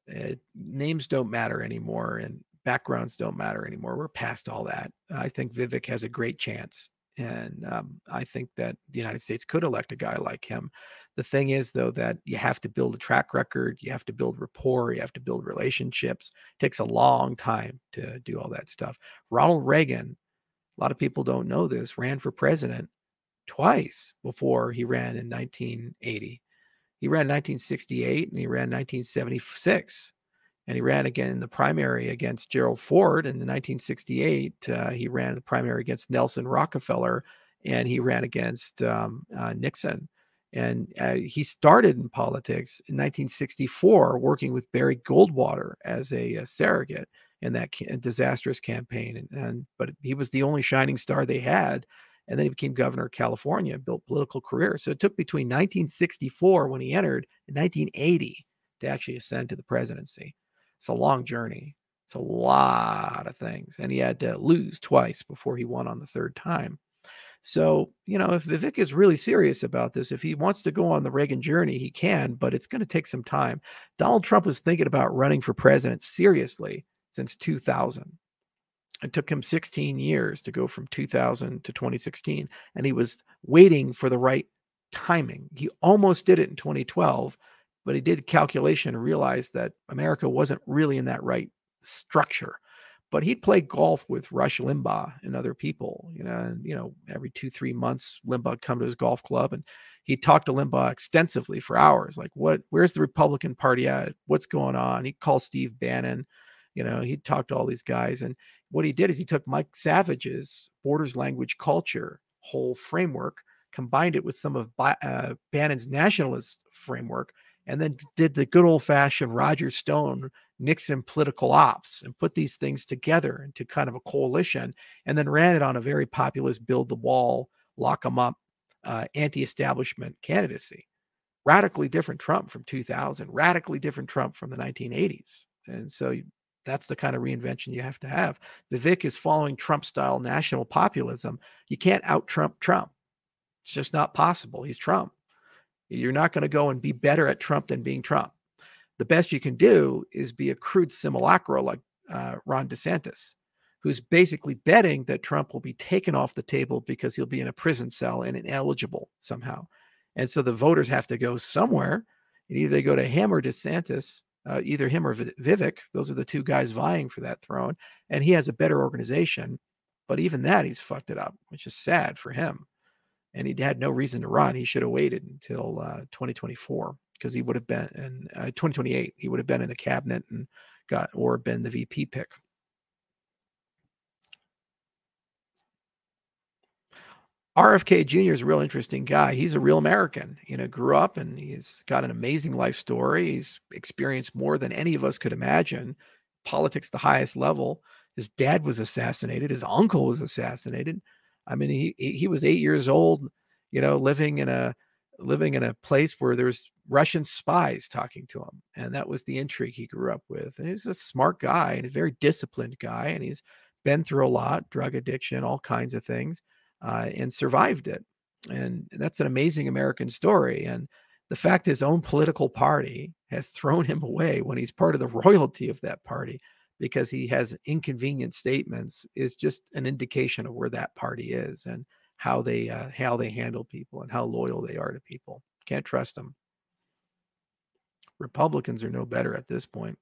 Uh, names don't matter anymore and backgrounds don't matter anymore. We're past all that. I think Vivek has a great chance. And um, I think that the United States could elect a guy like him. The thing is, though, that you have to build a track record, you have to build rapport, you have to build relationships. It takes a long time to do all that stuff. Ronald Reagan, a lot of people don't know this, ran for president twice before he ran in 1980. He ran 1968 and he ran 1976. And he ran again in the primary against Gerald Ford. In 1968, uh, he ran the primary against Nelson Rockefeller and he ran against um, uh, Nixon. And uh, he started in politics in 1964, working with Barry Goldwater as a, a surrogate in that ca- disastrous campaign. And, and but he was the only shining star they had and then he became governor of California, and built political career. So it took between 1964 when he entered and 1980 to actually ascend to the presidency. It's a long journey. It's a lot of things, and he had to lose twice before he won on the third time. So, you know, if Vivek is really serious about this, if he wants to go on the Reagan journey, he can, but it's going to take some time. Donald Trump was thinking about running for president seriously since 2000 it took him 16 years to go from 2000 to 2016 and he was waiting for the right timing. He almost did it in 2012 but he did the calculation and realized that america wasn't really in that right structure. But he'd play golf with rush limbaugh and other people you know and you know every two three months limbaugh come to his golf club and he talked to limbaugh extensively for hours like what where's the republican party at? What's going on? He called steve bannon you know he talked to all these guys and what he did is he took Mike Savage's borders language culture whole framework, combined it with some of uh, Bannon's nationalist framework, and then did the good old fashioned Roger Stone Nixon political ops and put these things together into kind of a coalition, and then ran it on a very populist build the wall, lock them up, uh, anti establishment candidacy. Radically different Trump from 2000, radically different Trump from the 1980s. And so that's the kind of reinvention you have to have. Vivek is following Trump style national populism. You can't out Trump Trump. It's just not possible. He's Trump. You're not going to go and be better at Trump than being Trump. The best you can do is be a crude simulacra like uh, Ron DeSantis, who's basically betting that Trump will be taken off the table because he'll be in a prison cell and ineligible somehow. And so the voters have to go somewhere. And either they go to him or DeSantis uh, either him or Vivek. Those are the two guys vying for that throne. And he has a better organization. But even that, he's fucked it up, which is sad for him. And he had no reason to run. He should have waited until uh, 2024 because he would have been in uh, 2028. He would have been in the cabinet and got or been the VP pick. RFK Jr. is a real interesting guy. He's a real American. You know, grew up and he's got an amazing life story. He's experienced more than any of us could imagine. Politics, the highest level. His dad was assassinated. His uncle was assassinated. I mean, he he was eight years old. You know, living in a living in a place where there's Russian spies talking to him, and that was the intrigue he grew up with. And he's a smart guy and a very disciplined guy, and he's been through a lot, drug addiction, all kinds of things uh, and survived it. And that's an amazing American story. And the fact his own political party has thrown him away when he's part of the royalty of that party because he has inconvenient statements is just an indication of where that party is and how they uh, how they handle people and how loyal they are to people. Can't trust them. Republicans are no better at this point.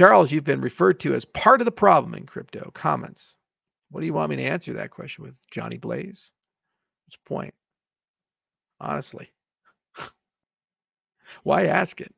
Charles, you've been referred to as part of the problem in crypto. Comments. What do you want me to answer that question with, Johnny Blaze? What's the point? Honestly. Why ask it?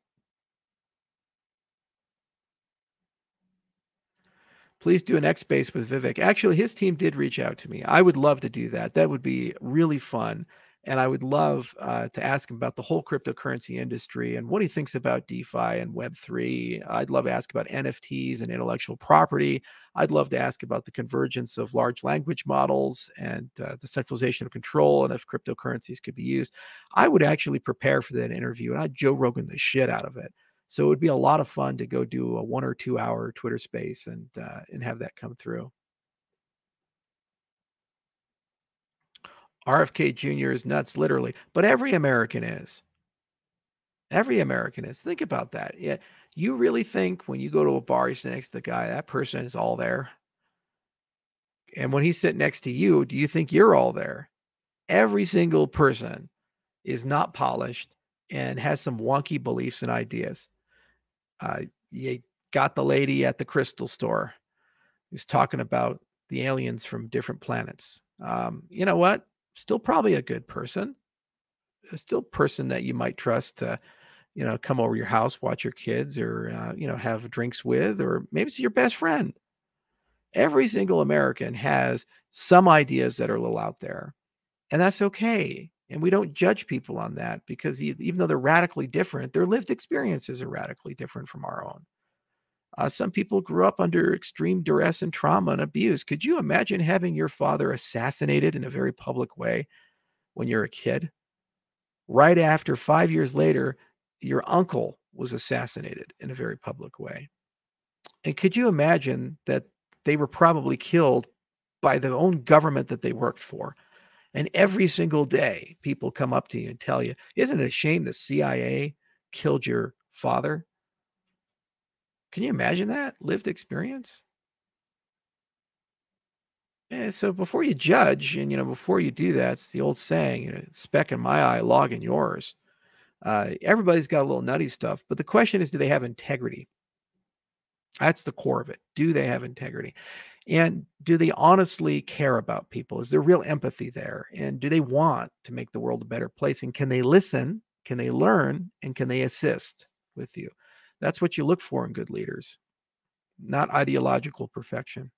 please do an X Space with Vivek. Actually, his team did reach out to me. I would love to do that. That would be really fun. And I would love uh, to ask him about the whole cryptocurrency industry and what he thinks about DeFi and Web3. I'd love to ask about NFTs and intellectual property. I'd love to ask about the convergence of large language models and uh, the centralization of control and if cryptocurrencies could be used. I would actually prepare for that interview and I'd Joe Rogan the shit out of it. So it would be a lot of fun to go do a one or two hour Twitter space and uh, and have that come through. RFK Jr. is nuts, literally, but every American is. Every American is. Think about that. Yeah, you really think when you go to a bar, you sit next to the guy, that person is all there. And when he's sitting next to you, do you think you're all there? Every single person is not polished and has some wonky beliefs and ideas. Uh, you got the lady at the crystal store who's talking about the aliens from different planets. Um, you know what? Still probably a good person. Still person that you might trust to, you know, come over your house, watch your kids, or uh, you know, have drinks with, or maybe it's your best friend. Every single American has some ideas that are a little out there, and that's okay. And we don't judge people on that because even though they're radically different, their lived experiences are radically different from our own. Uh, some people grew up under extreme duress and trauma and abuse. Could you imagine having your father assassinated in a very public way when you're a kid? Right after, five years later, your uncle was assassinated in a very public way. And could you imagine that they were probably killed by the own government that they worked for? And every single day, people come up to you and tell you, Isn't it a shame the CIA killed your father? Can you imagine that lived experience? Yeah, so before you judge, and you know, before you do that, it's the old saying, you know, speck in my eye, log in yours. Uh, everybody's got a little nutty stuff, but the question is, do they have integrity? That's the core of it. Do they have integrity? And do they honestly care about people? Is there real empathy there? And do they want to make the world a better place? And can they listen? Can they learn? And can they assist with you? That's what you look for in good leaders, not ideological perfection.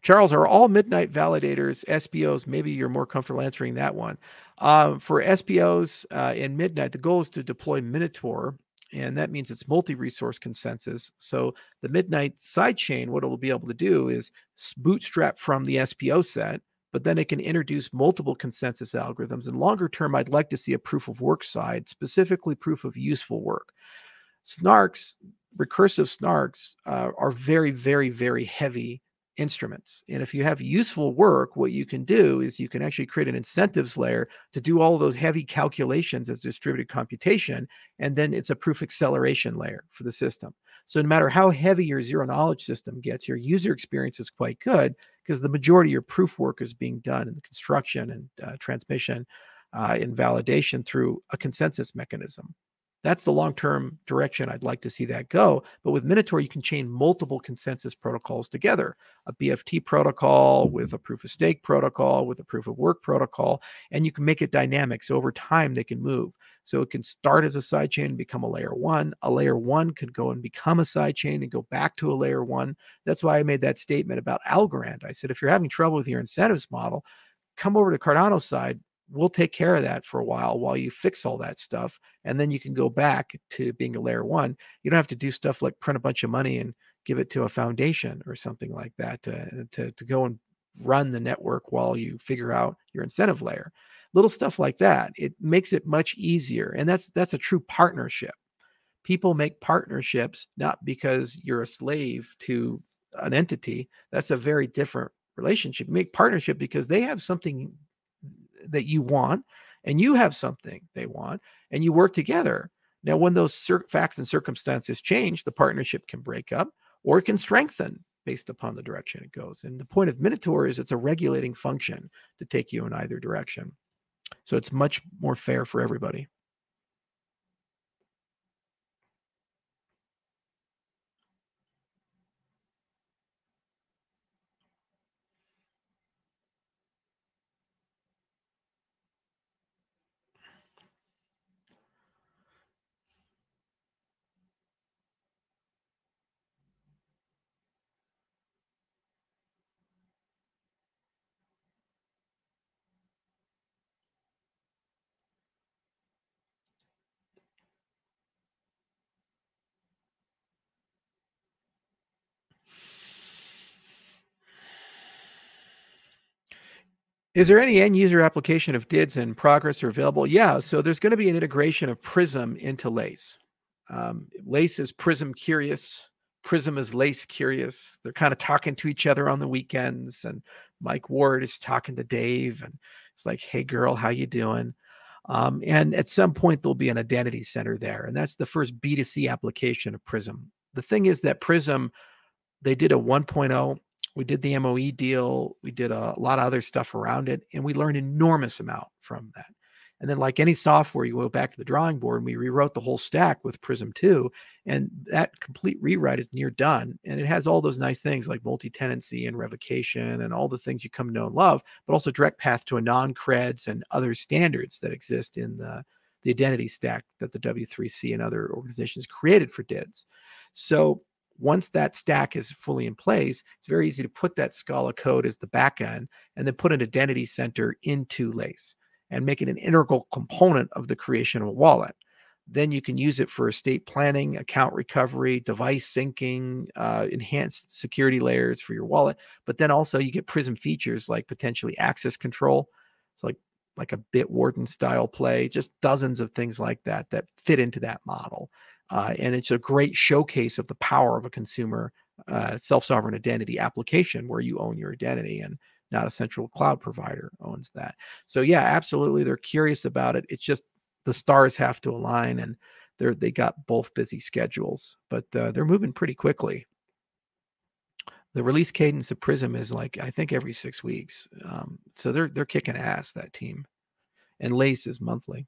Charles, are all midnight validators SPOs? Maybe you're more comfortable answering that one. Um, for SPOs uh, in midnight, the goal is to deploy Minotaur, and that means it's multi-resource consensus. So the midnight sidechain, what it will be able to do is bootstrap from the SPO set but then it can introduce multiple consensus algorithms. And longer term, I'd like to see a proof of work side, specifically proof of useful work. Snarks, recursive snarks, uh, are very, very, very heavy instruments. And if you have useful work, what you can do is you can actually create an incentives layer to do all those heavy calculations as distributed computation. And then it's a proof acceleration layer for the system. So no matter how heavy your zero knowledge system gets, your user experience is quite good because the majority of your proof work is being done in the construction and uh, transmission uh, and validation through a consensus mechanism. That's the long-term direction I'd like to see that go. But with Minotaur, you can chain multiple consensus protocols together: a BFT protocol with a proof of stake protocol with a proof of work protocol, and you can make it dynamic. So over time, they can move. So it can start as a sidechain and become a layer one. A layer one could go and become a sidechain and go back to a layer one. That's why I made that statement about Algorand. I said, if you're having trouble with your incentives model, come over to Cardano's side. We'll take care of that for a while while you fix all that stuff. And then you can go back to being a layer one. You don't have to do stuff like print a bunch of money and give it to a foundation or something like that to, to, to go and run the network while you figure out your incentive layer little stuff like that it makes it much easier and that's that's a true partnership. People make partnerships not because you're a slave to an entity that's a very different relationship. You make partnership because they have something that you want and you have something they want and you work together. Now when those facts and circumstances change the partnership can break up or it can strengthen based upon the direction it goes and the point of minotaur is it's a regulating function to take you in either direction so it's much more fair for everybody. Is there any end user application of DIDs in progress or available? Yeah, so there's going to be an integration of Prism into Lace. Um, Lace is Prism curious. Prism is Lace curious. They're kind of talking to each other on the weekends, and Mike Ward is talking to Dave, and it's like, "Hey, girl, how you doing?" Um, and at some point, there'll be an identity center there, and that's the first B2C application of Prism. The thing is that Prism, they did a 1.0 we did the MOE deal. We did a lot of other stuff around it, and we learned enormous amount from that. And then, like any software, you go back to the drawing board and we rewrote the whole stack with Prism 2. And that complete rewrite is near done. And it has all those nice things like multi tenancy and revocation and all the things you come to know and love, but also direct path to AnonCreds and other standards that exist in the, the identity stack that the W3C and other organizations created for DIDs. So once that stack is fully in place, it's very easy to put that Scala code as the backend and then put an identity center into Lace and make it an integral component of the creation of a wallet. Then you can use it for estate planning, account recovery, device syncing, uh, enhanced security layers for your wallet. But then also you get Prism features like potentially access control. It's like like a Bitwarden style play, just dozens of things like that that fit into that model. Uh, and it's a great showcase of the power of a consumer uh, self-sovereign identity application where you own your identity and not a central cloud provider owns that. So yeah, absolutely, they're curious about it. It's just the stars have to align, and they're they got both busy schedules, but uh, they're moving pretty quickly. The release cadence of Prism is like I think every six weeks, um, so they're they're kicking ass that team, and Lace is monthly.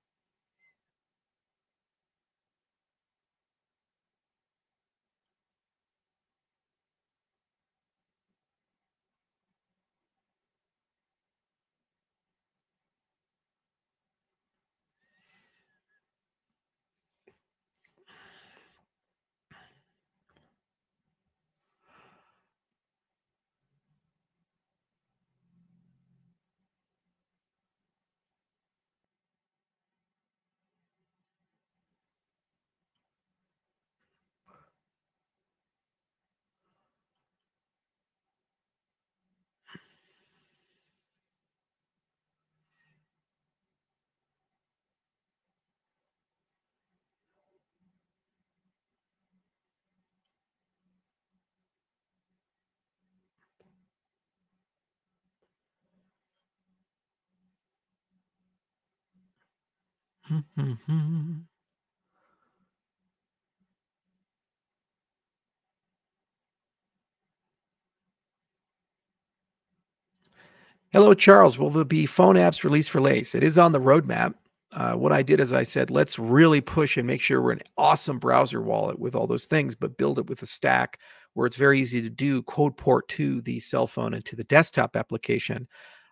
Hello, Charles. Will there be phone apps released for Lace? It is on the roadmap. Uh, what I did is I said, let's really push and make sure we're an awesome browser wallet with all those things, but build it with a stack where it's very easy to do code port to the cell phone and to the desktop application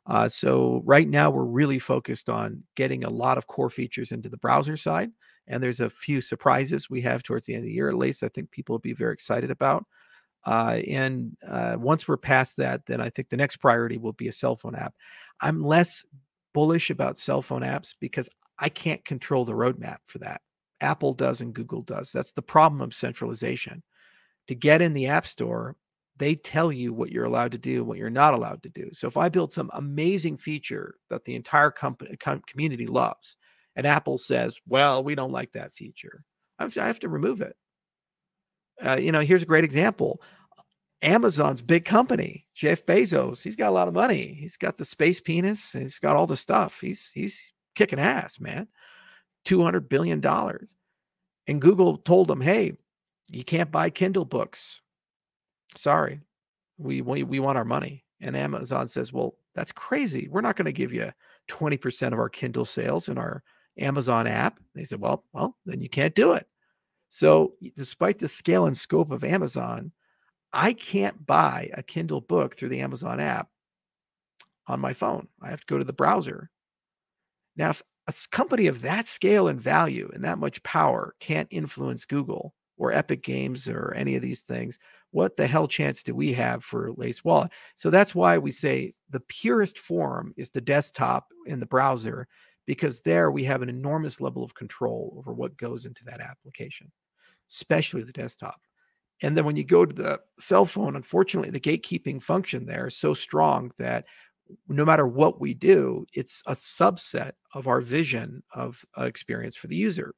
uh, so right now we're really focused on getting a lot of core features into the browser side, and there's a few surprises we have towards the end of the year. At least I think people will be very excited about. Uh, and uh, once we're past that, then I think the next priority will be a cell phone app. I'm less bullish about cell phone apps because I can't control the roadmap for that. Apple does and Google does. That's the problem of centralization. To get in the App Store, they tell you what you're allowed to do, and what you're not allowed to do. So if I build some amazing feature that the entire company com- community loves, and Apple says, "Well, we don't like that feature," I have to, I have to remove it. Uh, you know, here's a great example. Amazon's big company, Jeff Bezos. He's got a lot of money. He's got the space penis. He's got all the stuff. He's he's kicking ass, man. Two hundred billion dollars. And Google told him, "Hey, you can't buy Kindle books sorry, we, we, we want our money. And Amazon says, well, that's crazy. We're not going to give you 20% of our Kindle sales in our Amazon app. They said, well, well, then you can't do it. So despite the scale and scope of Amazon, I can't buy a Kindle book through the Amazon app on my phone. I have to go to the browser. Now, if a company of that scale and value and that much power can't influence Google or Epic Games or any of these things, what the hell chance do we have for Lace Wallet? So that's why we say the purest form is the desktop in the browser, because there we have an enormous level of control over what goes into that application, especially the desktop. And then when you go to the cell phone, unfortunately, the gatekeeping function there is so strong that no matter what we do, it's a subset of our vision of uh, experience for the user.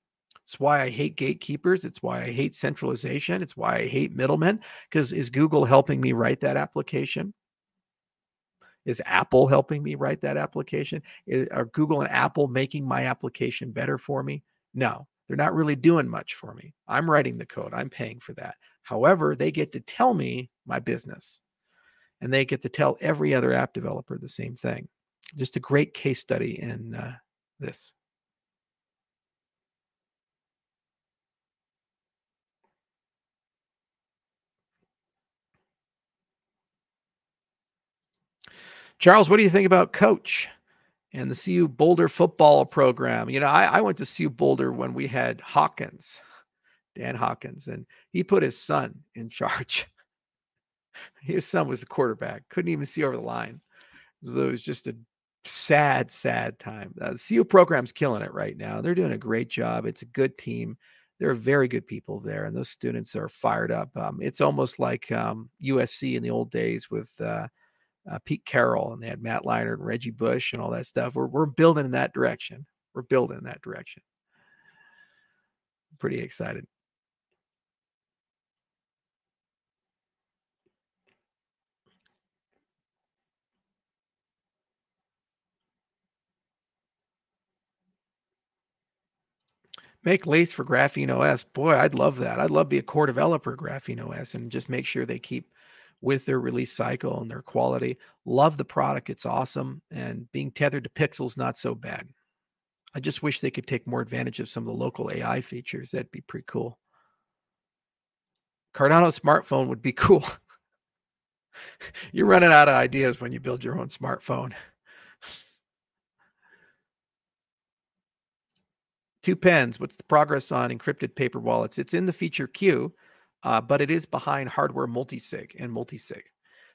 It's why I hate gatekeepers. It's why I hate centralization. It's why I hate middlemen. Because is Google helping me write that application? Is Apple helping me write that application? Is, are Google and Apple making my application better for me? No, they're not really doing much for me. I'm writing the code, I'm paying for that. However, they get to tell me my business and they get to tell every other app developer the same thing. Just a great case study in uh, this. Charles, what do you think about coach and the CU Boulder football program? You know, I, I went to CU Boulder when we had Hawkins, Dan Hawkins, and he put his son in charge. his son was the quarterback, couldn't even see over the line. So it was just a sad, sad time. Uh, the CU program's killing it right now. They're doing a great job. It's a good team. There are very good people there, and those students are fired up. Um, it's almost like um, USC in the old days with uh, uh, Pete Carroll, and they had Matt Leinart and Reggie Bush and all that stuff. We're we're building in that direction. We're building in that direction. pretty excited. Make lace for Graphene OS. Boy, I'd love that. I'd love to be a core developer Graphene OS and just make sure they keep with their release cycle and their quality. Love the product. It's awesome. And being tethered to pixels, not so bad. I just wish they could take more advantage of some of the local AI features. That'd be pretty cool. Cardano smartphone would be cool. You're running out of ideas when you build your own smartphone. Two pens. What's the progress on encrypted paper wallets? It's in the feature queue uh, but it is behind hardware multisig and multisig.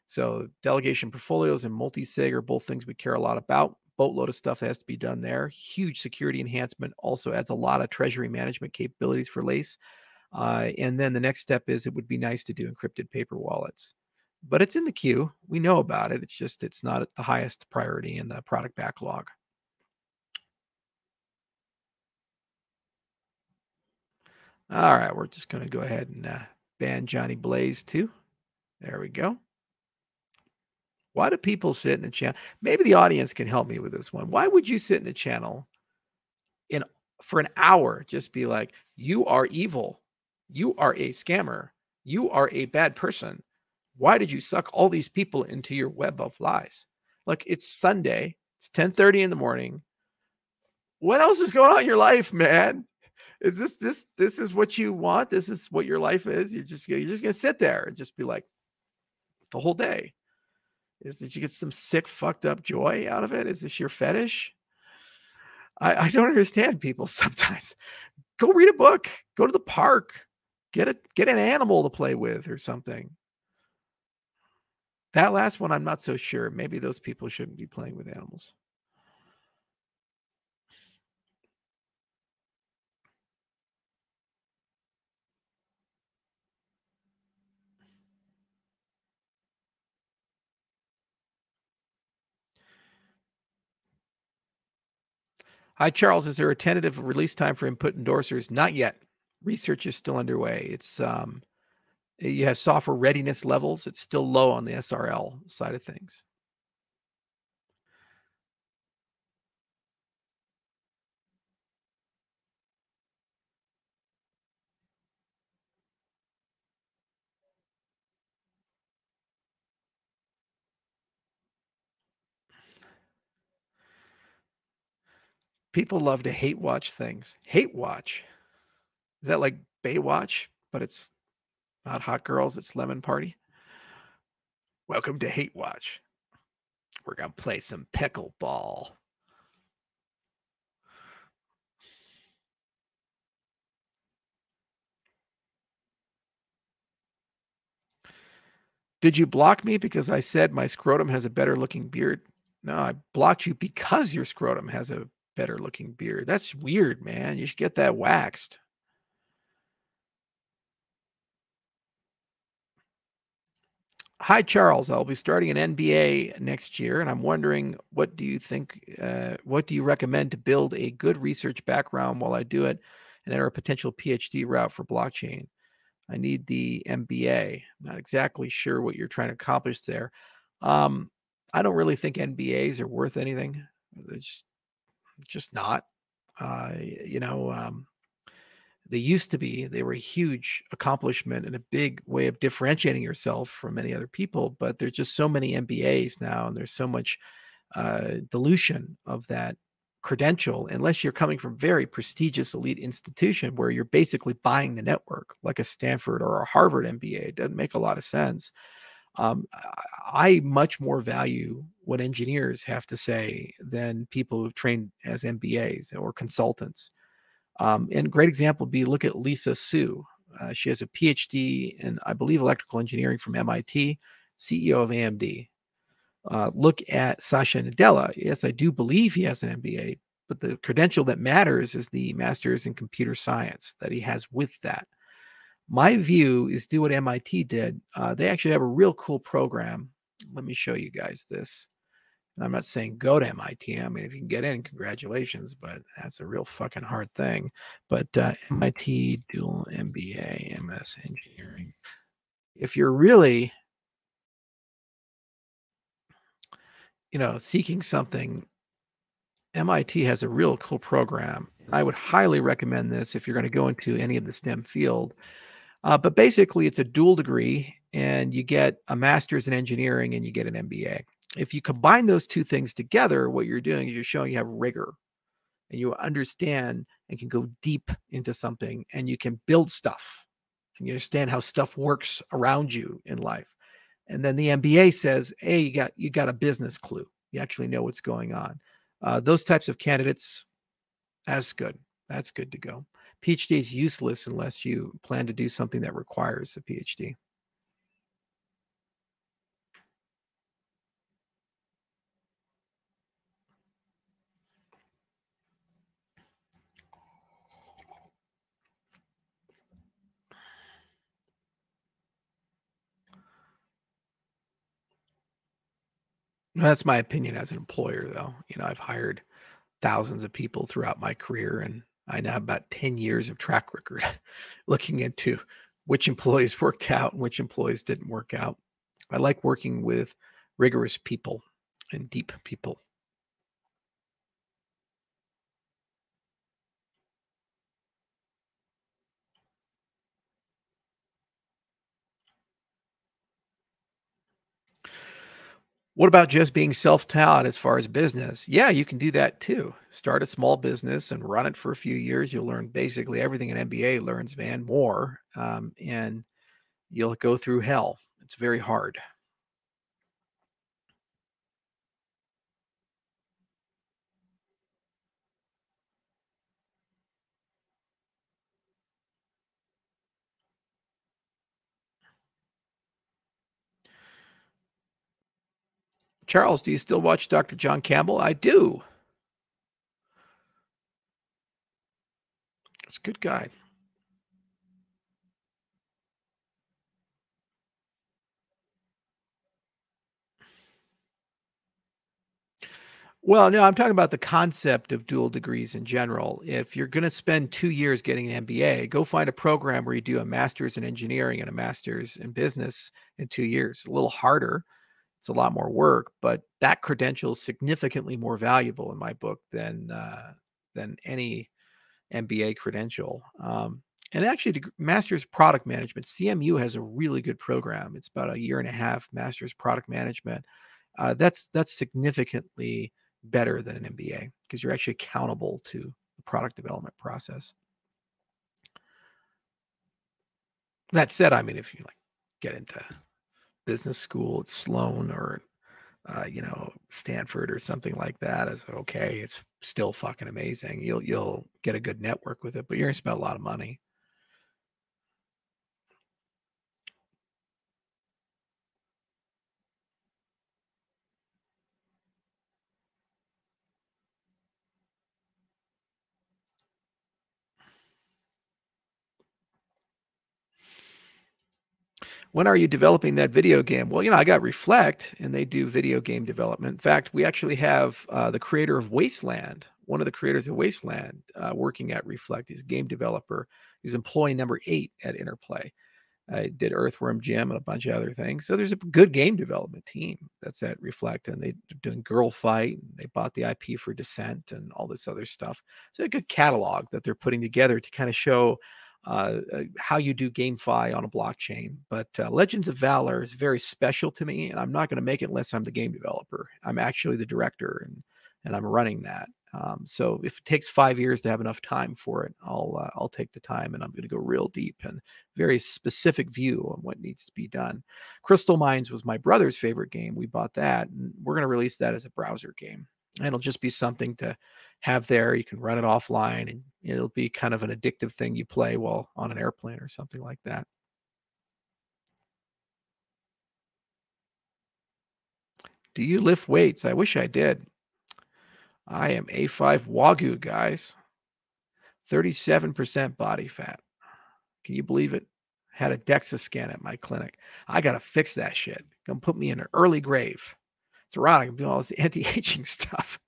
So delegation portfolios and multisig are both things we care a lot about. Boatload of stuff that has to be done there. Huge security enhancement also adds a lot of treasury management capabilities for Lace. Uh, and then the next step is it would be nice to do encrypted paper wallets. But it's in the queue. We know about it. It's just it's not at the highest priority in the product backlog. All right, we're just going to go ahead and uh, ban Johnny Blaze too. There we go. Why do people sit in the channel? Maybe the audience can help me with this one. Why would you sit in the channel in for an hour just be like, you are evil, you are a scammer, you are a bad person. Why did you suck all these people into your web of lies? Look, it's Sunday, it's 10:30 in the morning. What else is going on in your life, man? Is this this this is what you want? This is what your life is. You're just you're just gonna sit there and just be like the whole day. Is did you get some sick, fucked up joy out of it? Is this your fetish? I, I don't understand people sometimes. Go read a book, go to the park, get a get an animal to play with or something. That last one, I'm not so sure. Maybe those people shouldn't be playing with animals. Hi, Charles. Is there a tentative release time for input endorsers? Not yet. Research is still underway. It's um, you have software readiness levels. It's still low on the SRL side of things. People love to hate watch things. Hate watch. Is that like Baywatch, but it's not hot girls, it's lemon party? Welcome to Hate Watch. We're going to play some pickleball. Did you block me because I said my scrotum has a better looking beard? No, I blocked you because your scrotum has a better looking beard. That's weird, man. You should get that waxed. Hi, Charles. I'll be starting an MBA next year, and I'm wondering what do you think? Uh, what do you recommend to build a good research background while I do it and enter a potential PhD route for blockchain? I need the MBA. Not exactly sure what you're trying to accomplish there. Um, I don't really think MBAs are worth anything. It's just not. Uh, you know, um, they used to be. They were a huge accomplishment and a big way of differentiating yourself from many other people. But there's just so many MBAs now, and there's so much uh, dilution of that credential unless you're coming from very prestigious elite institution where you're basically buying the network like a stanford or a harvard mba it doesn't make a lot of sense um, i much more value what engineers have to say than people who've trained as mbas or consultants um, and great example would be look at lisa su uh, she has a phd in i believe electrical engineering from mit ceo of amd uh, look at Satya Nadella. Yes, I do believe he has an MBA, but the credential that matters is the master's in computer science that he has with that. My view is do what MIT did. Uh, they actually have a real cool program. Let me show you guys this. And I'm not saying go to MIT. I mean, if you can get in, congratulations, but that's a real fucking hard thing. But uh, MIT dual MBA, MS engineering. If you're really you know, seeking something, MIT has a real cool program. I would highly recommend this if you're going to go into any of the STEM field. Uh, but basically, it's a dual degree, and you get a master's in engineering and you get an MBA. If you combine those two things together, what you're doing is you're showing you have rigor and you understand and can go deep into something and you can build stuff and you understand how stuff works around you in life. And then the MBA says, "Hey, you got you got a business clue. You actually know what's going on." Uh, those types of candidates, that's good. That's good to go. PhD is useless unless you plan to do something that requires a PhD. That's my opinion as an employer, though. You know, I've hired thousands of people throughout my career, and I now have about 10 years of track record looking into which employees worked out and which employees didn't work out. I like working with rigorous people and deep people. What about just being self-taught as far as business? Yeah, you can do that too. Start a small business and run it for a few years. You'll learn basically everything an MBA learns, man, more, um, and you'll go through hell. It's very hard. Charles, do you still watch Dr. John Campbell? I do. It's a good guy. Well, no, I'm talking about the concept of dual degrees in general. If you're going to spend two years getting an MBA, go find a program where you do a master's in engineering and a master's in business in two years. A little harder, it's a lot more work, but that credential is significantly more valuable in my book than uh, than any MBA credential. Um, and actually, the master's product management, CMU has a really good program. It's about a year and a half master's product management. Uh, that's that's significantly better than an MBA because you're actually accountable to the product development process. That said, I mean, if you like get into business school at Sloan or uh, you know Stanford or something like that. Is okay. It's still fucking amazing. You'll you'll get a good network with it, but you're gonna spend a lot of money. When are you developing that video game? Well, you know, I got Reflect, and they do video game development. In fact, we actually have uh, the creator of Wasteland, one of the creators of Wasteland, uh, working at Reflect. He's a game developer. He's employee number eight at Interplay. I did Earthworm Jim and a bunch of other things. So there's a good game development team that's at Reflect, and they're doing Girl Fight. They bought the IP for Descent and all this other stuff. So a good catalog that they're putting together to kind of show uh, uh, how you do GameFi on a blockchain. But uh, Legends of Valor is very special to me, and I'm not going to make it unless I'm the game developer. I'm actually the director, and and I'm running that. Um, so if it takes five years to have enough time for it, I'll uh, I'll take the time, and I'm going to go real deep and very specific view on what needs to be done. Crystal Mines was my brother's favorite game. We bought that, and we're going to release that as a browser game. And it'll just be something to have there. You can run it offline and it'll be kind of an addictive thing you play while on an airplane or something like that. Do you lift weights? I wish I did. I am A5 Wagyu, guys. 37% body fat. Can you believe it? Had a DEXA scan at my clinic. I got to fix that shit. Gonna put me in an early grave. It's erotic. I'm doing all this anti-aging stuff.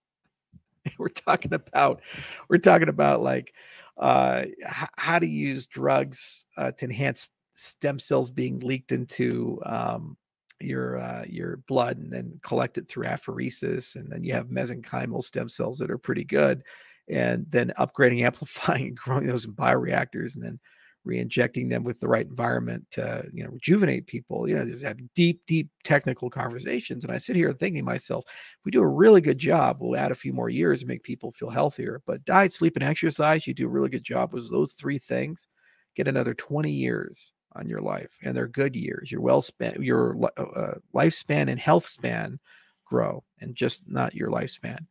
we're talking about we're talking about like uh, h- how to use drugs uh, to enhance stem cells being leaked into um, your uh, your blood and then collected through apheresis and then you have mesenchymal stem cells that are pretty good and then upgrading amplifying and growing those in bioreactors and then re-injecting them with the right environment to you know rejuvenate people you know have deep deep technical conversations. And i sit here thinking to myself we do a really good job. We'll add a few more years and make people feel healthier. But diet sleep and exercise you do a really good job with those three things. Get another 20 years on your life and they're good years. Your well spent your uh, uh, lifespan and health span grow and just not your lifespan.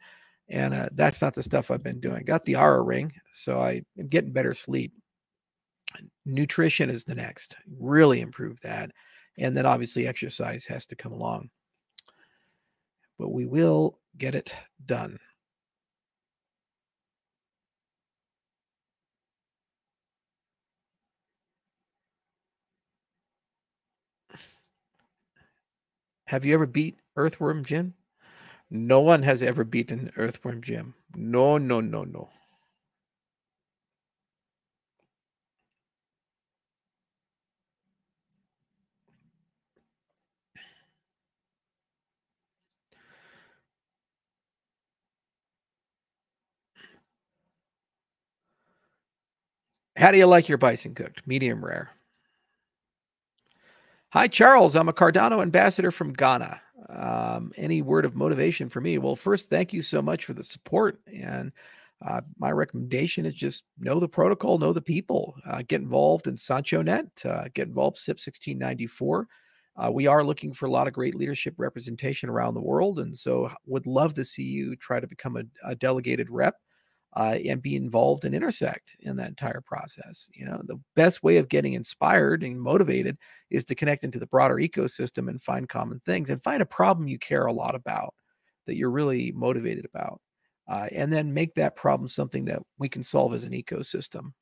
And uh, that's not the stuff i've been doing. Got the Oura ring so i am getting better sleep nutrition is the next really improve that and then obviously exercise has to come along. But we will get it done. Have you ever beat earthworm jim? No one has ever beaten earthworm jim. No no no no How do you like your bison cooked? Medium rare. Hi, Charles. I'm a Cardano ambassador from Ghana. Um, any word of motivation for me? Well, first, thank you so much for the support. And uh, my recommendation is just know the protocol, know the people, uh, get involved in SanchoNet, uh, get involved CIP 1694. Uh, we are looking for a lot of great leadership representation around the world. And so would love to see you try to become a, a delegated rep uh, and be involved and intersect in that entire process. You know, the best way of getting inspired and motivated is to connect into the broader ecosystem and find common things and find a problem you care a lot about that you're really motivated about. Uh, and then make that problem something that we can solve as an ecosystem.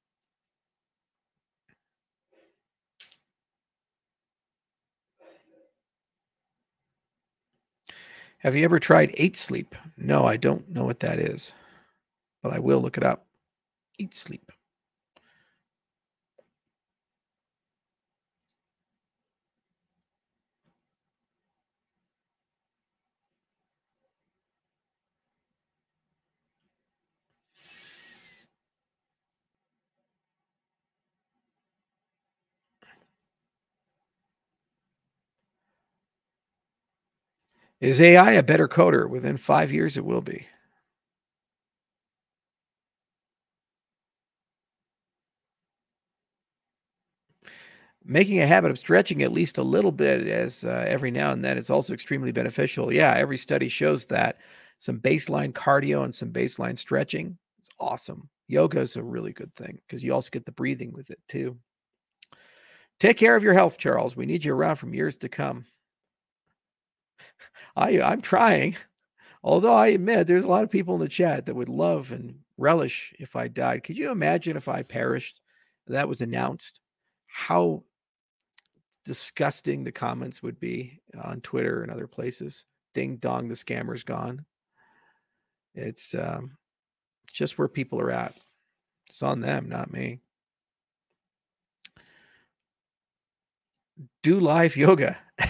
Have you ever tried eight sleep? No, I don't know what that is but I will look it up. Eat, sleep. Is AI a better coder? Within five years, it will be. Making a habit of stretching at least a little bit as uh, every now and then is also extremely beneficial. Yeah, every study shows that some baseline cardio and some baseline stretching is awesome. Yoga is a really good thing because you also get the breathing with it too. Take care of your health, Charles. We need you around from years to come. I I'm trying. Although I admit there's a lot of people in the chat that would love and relish if I died. Could you imagine if I perished? That was announced. How disgusting the comments would be on Twitter and other places. Ding dong, the scammer's gone. It's um, just where people are at. It's on them, not me. Do live yoga.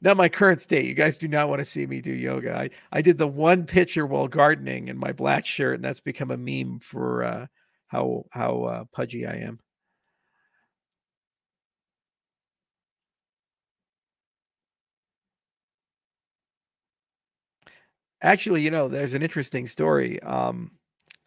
not my current state. You guys do not want to see me do yoga. I, I did the one picture while gardening in my black shirt, and that's become a meme for uh, how how uh, pudgy I am. Actually, you know, there's an interesting story. Um,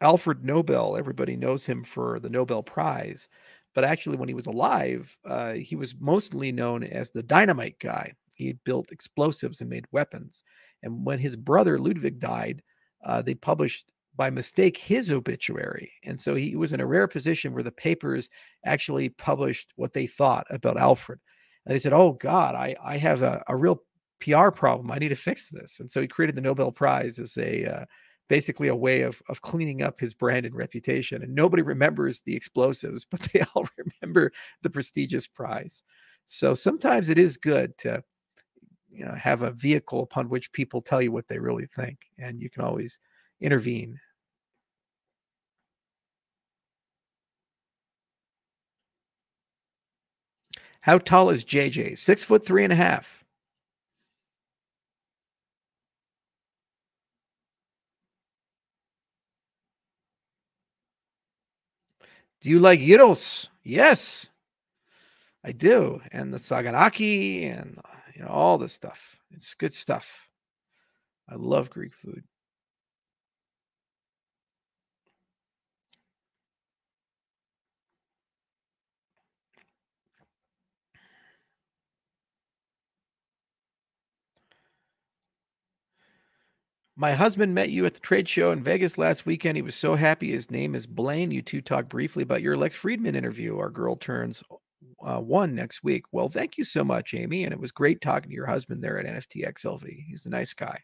Alfred Nobel, everybody knows him for the Nobel Prize, but actually, when he was alive, uh, he was mostly known as the dynamite guy. He built explosives and made weapons. And when his brother Ludwig died, uh, they published by mistake his obituary. And so he was in a rare position where the papers actually published what they thought about Alfred. And he said, Oh God, I, I have a, a real PR problem. I need to fix this. And so he created the Nobel Prize as a uh, basically a way of, of cleaning up his brand and reputation. And nobody remembers the explosives, but they all remember the prestigious prize. So sometimes it is good to you know have a vehicle upon which people tell you what they really think and you can always intervene how tall is jj six foot three and a half Do you like gyros? Yes, I do. And the saganaki and you know all this stuff. It's good stuff. I love Greek food. My husband met you at the trade show in Vegas last weekend. He was so happy. His name is Blaine. You two talked briefly about your Lex Fridman interview. Our girl turns uh, one next week. Well, thank you so much, Amy. And it was great talking to your husband there at NFT XLV. He's a nice guy.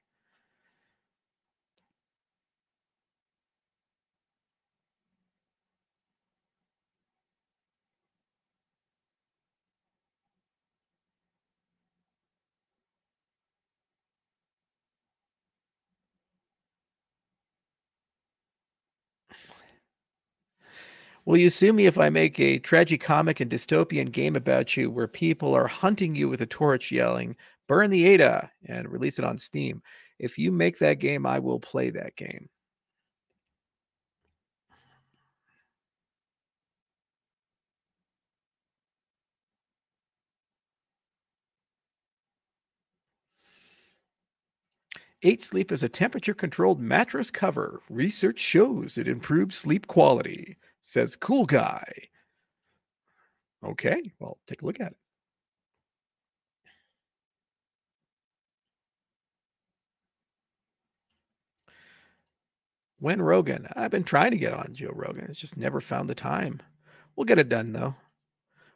Will you sue me if I make a tragicomic and dystopian game about you where people are hunting you with a torch yelling, burn the Ada and release it on Steam? If you make that game, I will play that game. Eight Sleep is a temperature controlled mattress cover. Research shows it improves sleep quality says cool guy. Okay, well, take a look at it. When Rogan? I've been trying to get on Joe Rogan. It's just never found the time. We'll get it done though.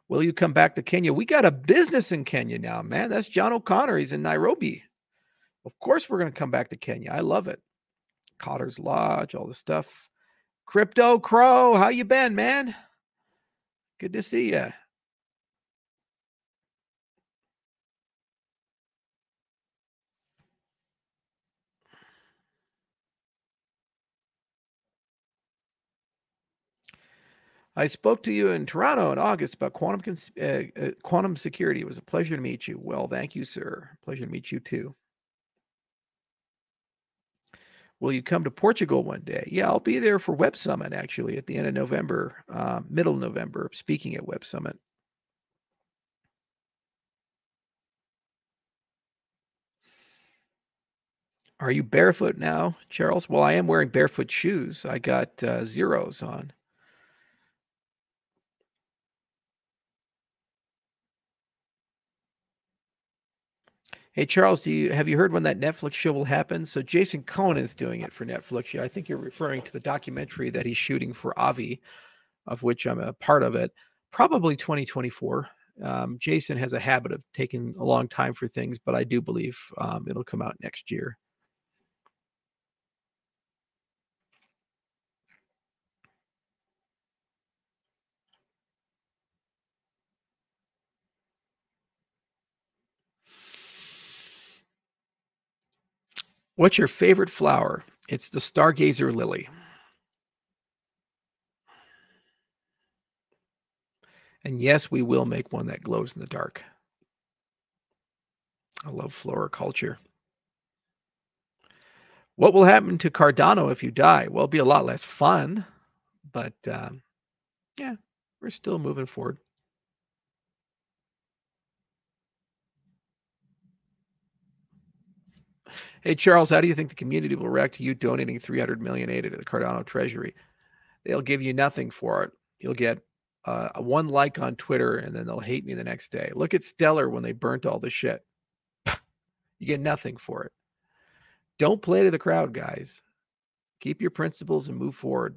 Will you come back to Kenya? We got a business in Kenya now, man. That's John O'Connor. He's in Nairobi. Of course, we're going to come back to Kenya. I love it. Cotter's Lodge, all the stuff. Crypto Crow, how you been, man? Good to see you. I spoke to you in Toronto in August about quantum uh, uh, quantum security. It was a pleasure to meet you. Well, thank you, sir. Pleasure to meet you too. Will you come to Portugal one day? Yeah, I'll be there for Web Summit actually at the end of November, uh, middle November, speaking at Web Summit. Are you barefoot now, Charles? Well, I am wearing barefoot shoes. I got uh, Xeros on. Hey Charles, do you have you heard when that Netflix show will happen? So Jason Cohen is doing it for Netflix. I think you're referring to the documentary that he's shooting for Avi, of which I'm a part of it. Probably 2024. Um, Jason has a habit of taking a long time for things, but I do believe um, it'll come out next year. What's your favorite flower? It's the stargazer lily. And yes, we will make one that glows in the dark. I love floriculture. What will happen to Cardano if you die? Well, it'll be a lot less fun, but um, yeah, we're still moving forward. Hey, Charles, how do you think the community will react to you donating 300 million ADA to the Cardano Treasury? They'll give you nothing for it. You'll get uh, one like on Twitter and then they'll hate me the next day. Look at Stellar when they burnt all the shit. you get nothing for it. Don't play to the crowd, guys. Keep your principles and move forward.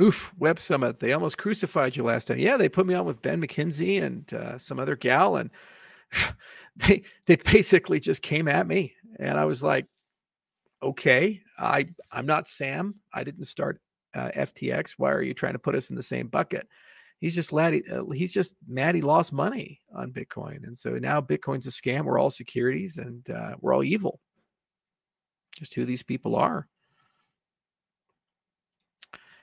Oof, Web Summit. They almost crucified you last time. Yeah, they put me on with Ben McKenzie and uh, some other gal, and they they basically just came at me, and I was like, okay, I I'm not Sam. I didn't start uh, FTX. Why are you trying to put us in the same bucket? He's just glad uh, he's just mad he lost money on Bitcoin, and so now Bitcoin's a scam. We're all securities, and uh, we're all evil. Just who these people are.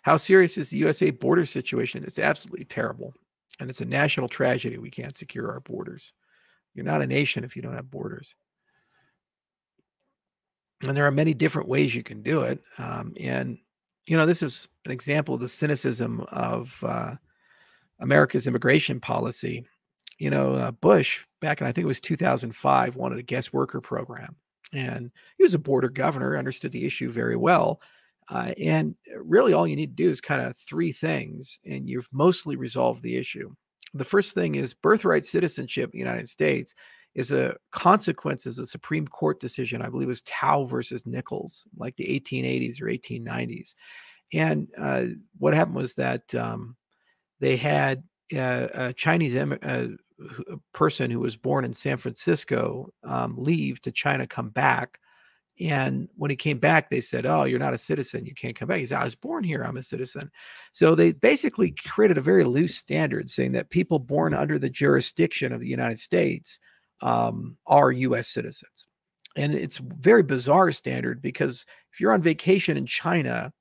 How serious is the USA border situation? It's absolutely terrible. And it's a national tragedy. We can't secure our borders. You're not a nation if you don't have borders. And there are many different ways you can do it. Um, and, you know, this is an example of the cynicism of uh, America's immigration policy. You know, uh, Bush, back in I think it was 2005, wanted a guest worker program. And he was a border governor, understood the issue very well. Uh, and uh, really, all you need to do is kind of three things, and you've mostly resolved the issue. The first thing is birthright citizenship in the United States is a consequence of a Supreme Court decision. I believe it was Tao versus Nichols, like the 1880s or 1890s. And uh, what happened was that um, they had uh, a Chinese uh, person who was born in San Francisco um, leave to China, come back and when he came back, they said, Oh, you're not a citizen. You can't come back. He said, I was born here. I'm a citizen. So they basically created a very loose standard saying that people born under the jurisdiction of the United States um, are US citizens. And it's very bizarre standard because if you're on vacation in China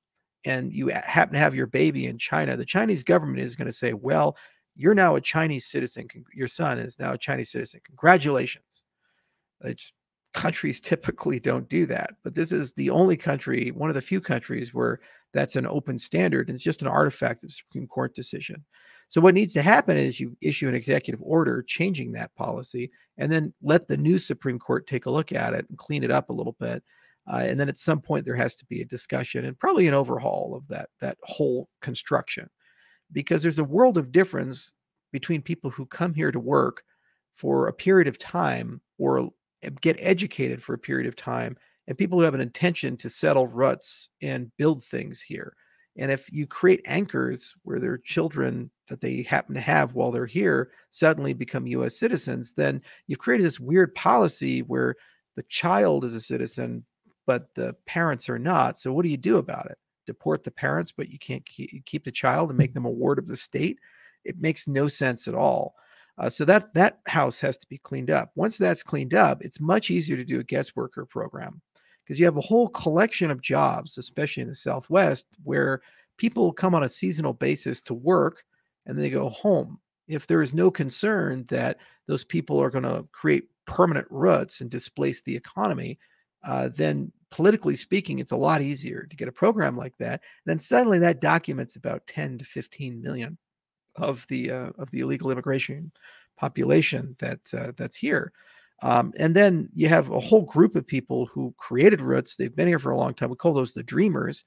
and you happen to have your baby in China, the Chinese government is going to say, Well, you're now a Chinese citizen. Your son is now a Chinese citizen. Congratulations. It's countries typically don't do that. But this is the only country, one of the few countries where that's an open standard and it's just an artifact of Supreme Court decision. So what needs to happen is you issue an executive order changing that policy and then let the new Supreme Court take a look at it and clean it up a little bit. Uh, and then at some point there has to be a discussion and probably an overhaul of that that whole construction because there's a world of difference between people who come here to work for a period of time or get educated for a period of time and people who have an intention to settle ruts and build things here. And if you create anchors where their children that they happen to have while they're here suddenly become US citizens, then you've created this weird policy where the child is a citizen, but the parents are not. So what do you do about it? Deport the parents, but you can't keep the child and make mm. them a ward of the state? It makes no sense at all. Uh, so that that house has to be cleaned up. Once that's cleaned up, it's much easier to do a guest worker program because you have a whole collection of jobs, especially in the Southwest, where people come on a seasonal basis to work and they go home. If there is no concern that those people are going to create permanent roots and displace the economy, uh, then politically speaking, it's a lot easier to get a program like that. Then suddenly that documents about 10 to 15 million of the uh, of the illegal immigration population that uh, that's here. Um, and then you have a whole group of people who created roots. They've been here for a long time. We call those the dreamers.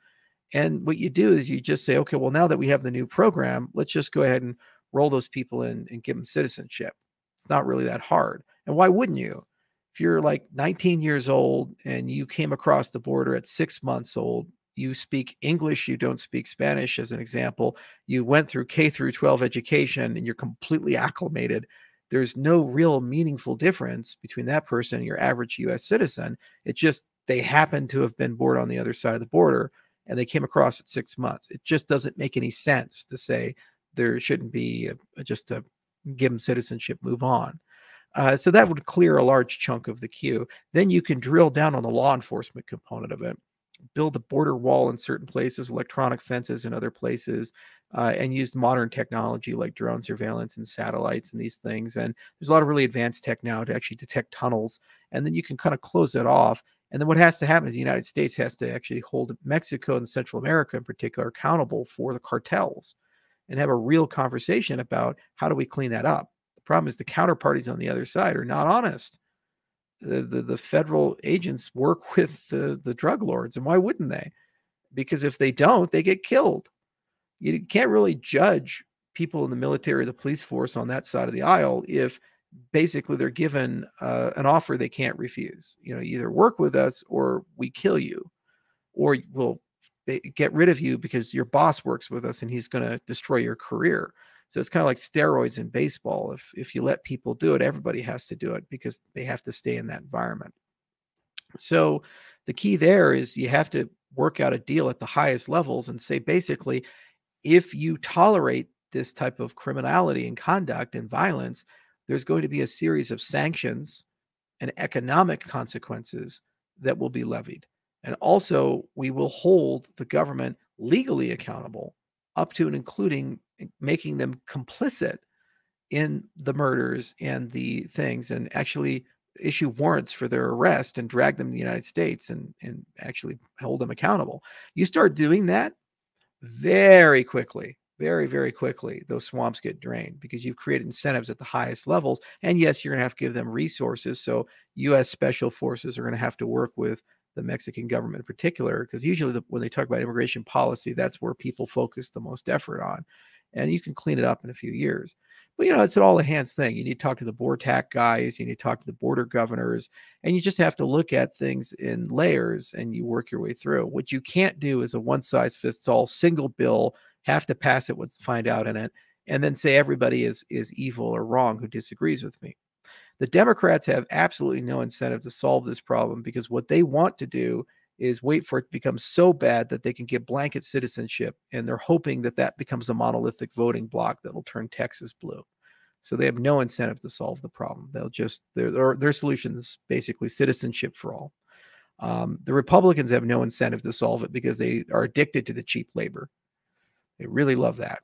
And what you do is you just say, okay, well, now that we have the new program, let's just go ahead and roll those people in and give them citizenship. It's not really that hard. And why wouldn't you? If you're like 19 years old and you came across the border at six months old, you speak English, you don't speak Spanish, as an example. You went through K through 12 education and you're completely acclimated. There's no real meaningful difference between that person and your average US citizen. It's just they happen to have been born on the other side of the border and they came across at six months. It just doesn't make any sense to say there shouldn't be a, just a give them citizenship, move on. Uh, so that would clear a large chunk of the queue. Then you can drill down on the law enforcement component of it, build a border wall in certain places, electronic fences in other places, uh, and use modern technology like drone surveillance and satellites and these things. And there's a lot of really advanced tech now to actually detect tunnels. And then you can kind of close it off. And then what has to happen is the United States has to actually hold Mexico and Central America in particular accountable for the cartels and have a real conversation about how do we clean that up. The problem is the counterparties on the other side are not honest. The, the, the federal agents work with the, the drug lords, and why wouldn't they? Because if they don't, they get killed. You can't really judge people in the military the police force on that side of the aisle if basically they're given uh, an offer they can't refuse. You know, either work with us or we kill you, or we'll get rid of you because your boss works with us and he's going to destroy your career. So it's kind of like steroids in baseball. If if you let people do it, everybody has to do it because they have to stay in that environment. So the key there is you have to work out a deal at the highest levels and say basically if you tolerate this type of criminality and conduct and violence, there's going to be a series of sanctions and economic consequences that will be levied. And also, we will hold the government legally accountable up to and including making them complicit in the murders and the things and actually issue warrants for their arrest and drag them to the United States and, and actually hold them accountable. You start doing that very quickly, very, very quickly, those swamps get drained because you've created incentives at the highest levels. And yes, you're going to have to give them resources. So U.S. special forces are going to have to work with the Mexican government in particular, because usually the, when they talk about immigration policy, that's where people focus the most effort on. And you can clean it up in a few years. But you know, it's an all hands thing. You need to talk to the BORTAC guys, you need to talk to the border governors, and you just have to look at things in layers and you work your way through. What you can't do is a one size fits all single bill, have to pass it, find out in it, and then say everybody is is evil or wrong who disagrees with me. The Democrats have absolutely no incentive to solve this problem because what they want to do is wait for it to become so bad that they can get blanket citizenship. And they're hoping that that becomes a monolithic voting block that'll turn Texas blue. So they have no incentive to solve the problem. They'll just, their, their solution is basically citizenship for all. Um, the Republicans have no incentive to solve it because they are addicted to the cheap labor. They really love that.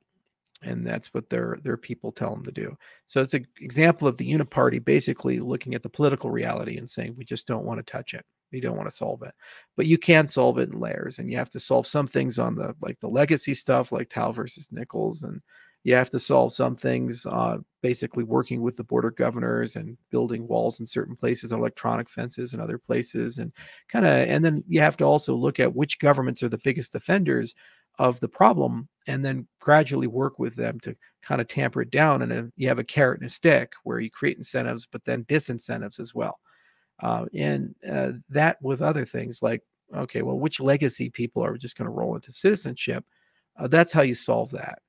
And that's what their their people tell them to do. So it's an example of the uniparty basically looking at the political reality and saying we just don't want to touch it. We don't want to solve it, but you can solve it in layers, and you have to solve some things on the like the legacy stuff, like Tal versus Nichols, and you have to solve some things, uh, basically working with the border governors and building walls in certain places, electronic fences in other places, and kind of, and then you have to also look at which governments are the biggest offenders of the problem, and then gradually work with them to kind of tamper it down. And you have a carrot and a stick where you create incentives, but then disincentives as well. Uh, and uh, that with other things like, okay, well, which legacy people are just going to roll into citizenship? Uh, that's how you solve that.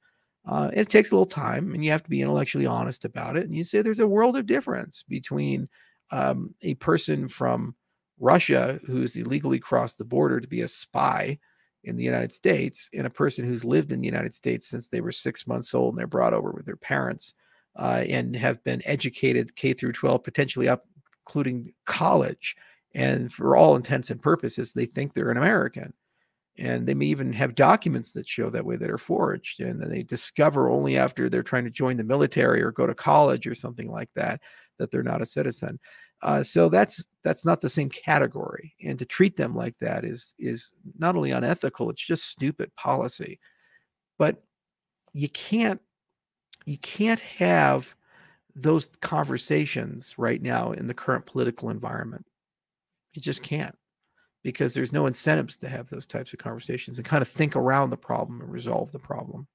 Uh, it takes a little time and you have to be intellectually honest about it. And you say there's a world of difference between um, a person from Russia who's illegally crossed the border to be a spy in the United States and a person who's lived in the United States since they were six months old and they're brought over with their parents uh, and have been educated K through 12, potentially up including college. And for all intents and purposes, they think they're an American. And they may even have documents that show that way that are forged. And then they discover only after they're trying to join the military or go to college or something like that that they're not a citizen. Uh, so that's that's not the same category. And to treat them like that is is not only unethical, it's just stupid policy. But you can't you can't have those conversations right now in the current political environment. You just can't because there's no incentives to have those types of conversations and kind of think around the problem and resolve the problem.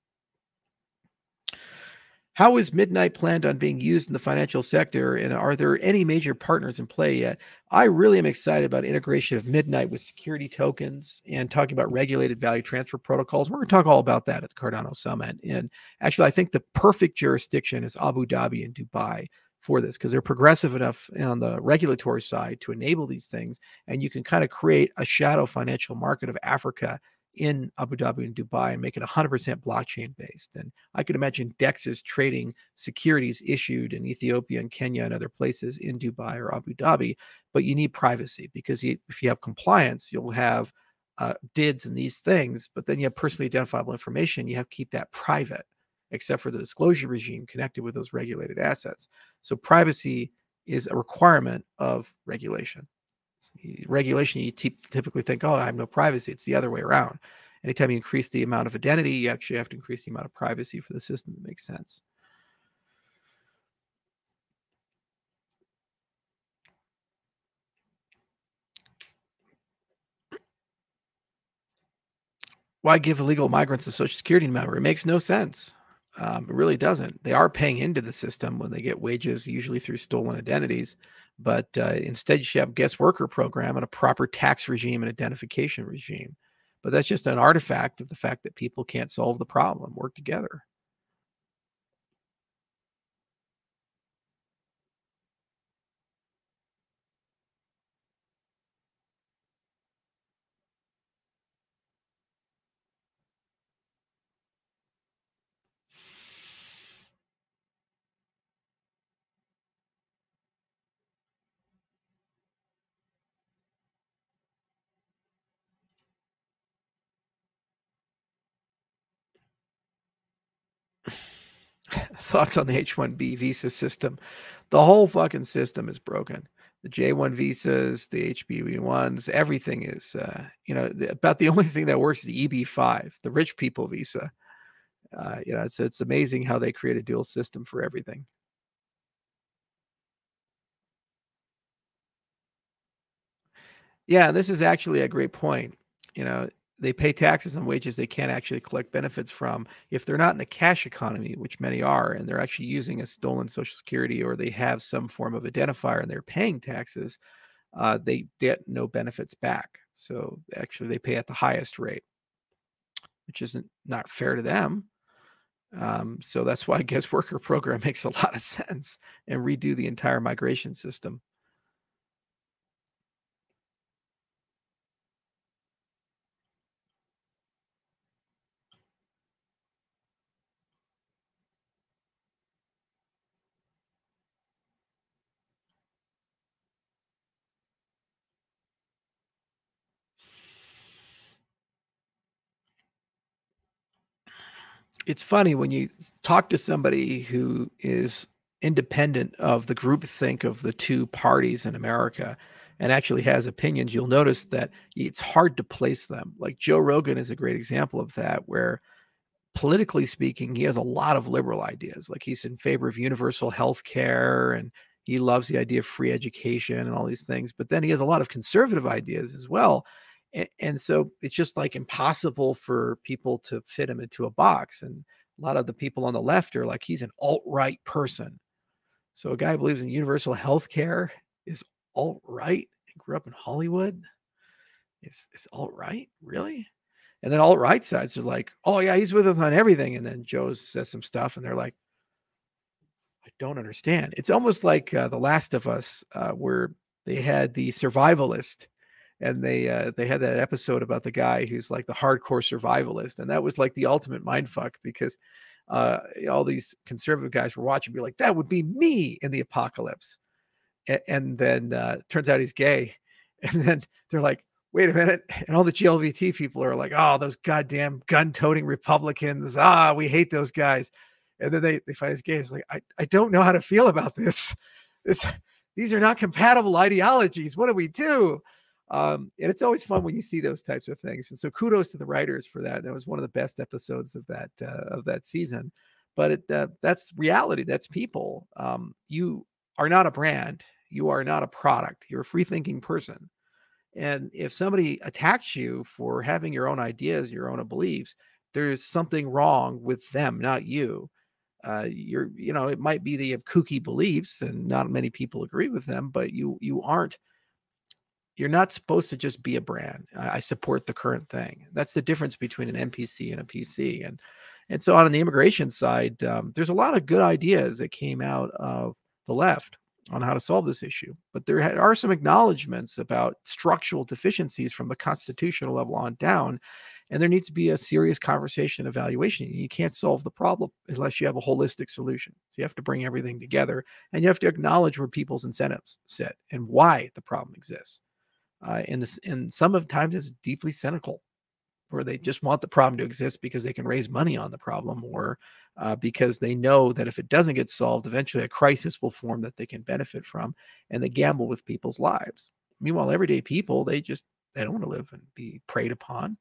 How is Midnight planned on being used in the financial sector? And are there any major partners in play yet? I really am excited about integration of Midnight with security tokens and talking about regulated value transfer protocols. We're going to talk all about that at the Cardano Summit. And actually, I think the perfect jurisdiction is Abu Dhabi and Dubai for this because they're progressive enough on the regulatory side to enable these things. And you can kind of create a shadow financial market of Africa in Abu Dhabi and Dubai and make it 100% blockchain based. And I could imagine DEXs trading securities issued in Ethiopia and Kenya and other places in Dubai or Abu Dhabi. But you need privacy because you, if you have compliance, you'll have uh, DIDs and these things, but then you have personally identifiable information. You have to keep that private, except for the disclosure regime connected with those regulated assets. So privacy is a requirement of regulation regulation, you typically think, oh, I have no privacy. It's the other way around. Anytime you increase the amount of identity, you actually have to increase the amount of privacy for the system to makes sense. Why give illegal migrants a social security number? It makes no sense. Um, it really doesn't. They are paying into the system when they get wages, usually through stolen identities. But uh, instead, you should have guest worker program and a proper tax regime and identification regime. But that's just an artifact of the fact that people can't solve the problem, work together. Thoughts on the H1B visa system. The whole fucking system is broken. The J1 visas, the HBV ones, everything is, uh, you know, the, about the only thing that works is the EB5, the rich people visa. Uh, you know, it's, it's amazing how they create a dual system for everything. Yeah, this is actually a great point. You know, they pay taxes on wages they can't actually collect benefits from if they're not in the cash economy which many are and they're actually using a stolen social security or they have some form of identifier and they're paying taxes uh, they get no benefits back. So actually they pay at the highest rate which isn't not fair to them. Um, so that's why guest worker program makes a lot of sense and redo the entire migration system it's funny when you talk to somebody who is independent of the group think of the two parties in America and actually has opinions, you'll notice that it's hard to place them. Like Joe Rogan is a great example of that, where politically speaking, he has a lot of liberal ideas. Like he's in favor of universal health care and he loves the idea of free education and all these things. But then he has a lot of conservative ideas as well and, and so it's just like impossible for people to fit him into a box. And a lot of the people on the left are like, he's an alt right person. So a guy who believes in universal health care is alt right and grew up in Hollywood. Is is alt right really? And then alt right sides are like, oh yeah, he's with us on everything. And then Joe says some stuff, and they're like, I don't understand. It's almost like uh, The Last of Us, uh, where they had the survivalist and they uh, they had that episode about the guy who's like the hardcore survivalist, and that was like the ultimate mind fuck because uh, all these conservative guys were watching, be like, that would be me in the apocalypse, and, and then uh, turns out he's gay, and then they're like, wait a minute, and all the GLBT people are like, oh, those goddamn gun-toting Republicans, ah, we hate those guys, and then they they find his gay. It's like, I I don't know how to feel about this. This these are not compatible ideologies. What do we do? Um, and it's always fun when you see those types of things. And so kudos to the writers for that. That was one of the best episodes of that uh, of that season. But it, uh, that's reality. That's people. Um, you are not a brand. You are not a product. You're a free thinking person. And if somebody attacks you for having your own ideas, your own beliefs, there's something wrong with them, not you. uh, you're you know it might be that you have kooky beliefs and not many people agree with them but you you aren't you're not supposed to just be a brand i, I support the current thing that's the difference between an npc and a pc and and so on the immigration side um, there's a lot of good ideas that came out of the left on how to solve this issue but there are some acknowledgments about structural deficiencies from the constitutional level on down and there needs to be a serious conversation evaluation. You can't solve the problem unless you have a holistic solution. So you have to bring everything together and you have to acknowledge where people's incentives sit and why the problem exists. Uh, and this, and some of times it's deeply cynical, where they just want the problem to exist because they can raise money on the problem, or uh, because they know that if it doesn't get solved, eventually a crisis will form that they can benefit from, and they gamble with people's lives. Meanwhile, everyday people they just they don't want to live and be preyed upon.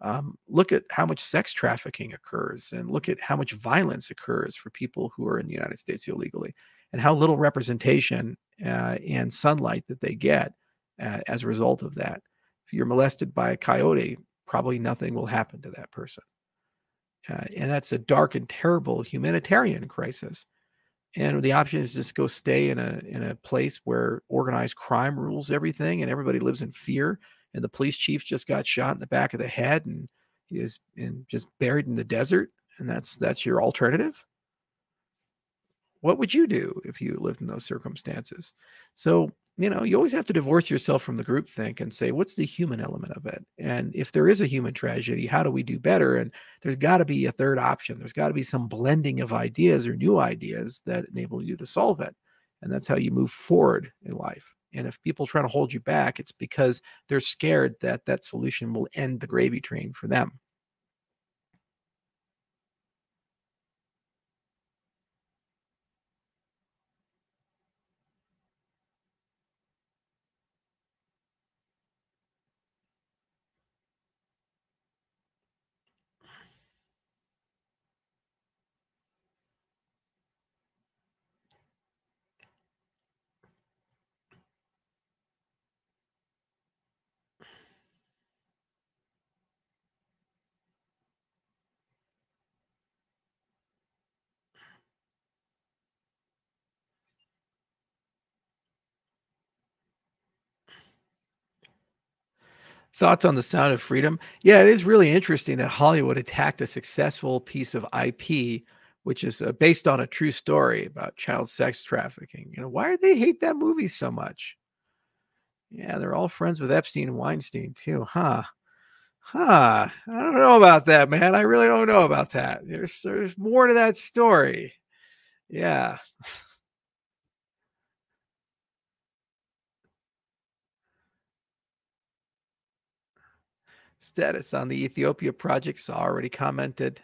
Um, look at how much sex trafficking occurs and look at how much violence occurs for people who are in the United States illegally and how little representation uh, and sunlight that they get uh, as a result of that. If you're molested by a coyote, probably nothing will happen to that person. Uh, and that's a dark and terrible humanitarian crisis. And the option is just go stay in a in a place where organized crime rules everything and everybody lives in fear and the police chief just got shot in the back of the head and is in, just buried in the desert and that's that's your alternative what would you do if you lived in those circumstances so you know you always have to divorce yourself from the group think and say what's the human element of it? And if there is a human tragedy how do we do better? And there's got to be a third option. There's got to be some blending of ideas or new ideas that enable you to solve it. And that's how you move forward in life. And if people try to hold you back, it's because they're scared that that solution will end the gravy train for them. Thoughts on the sound of freedom? Yeah, it is really interesting that Hollywood attacked a successful piece of IP, which is uh, based on a true story about child sex trafficking. You know, why do they hate that movie so much? Yeah, they're all friends with Epstein and Weinstein too, huh? Huh. I don't know about that, man. I really don't know about that. There's there's more to that story. Yeah. Status on the Ethiopia project's already commented.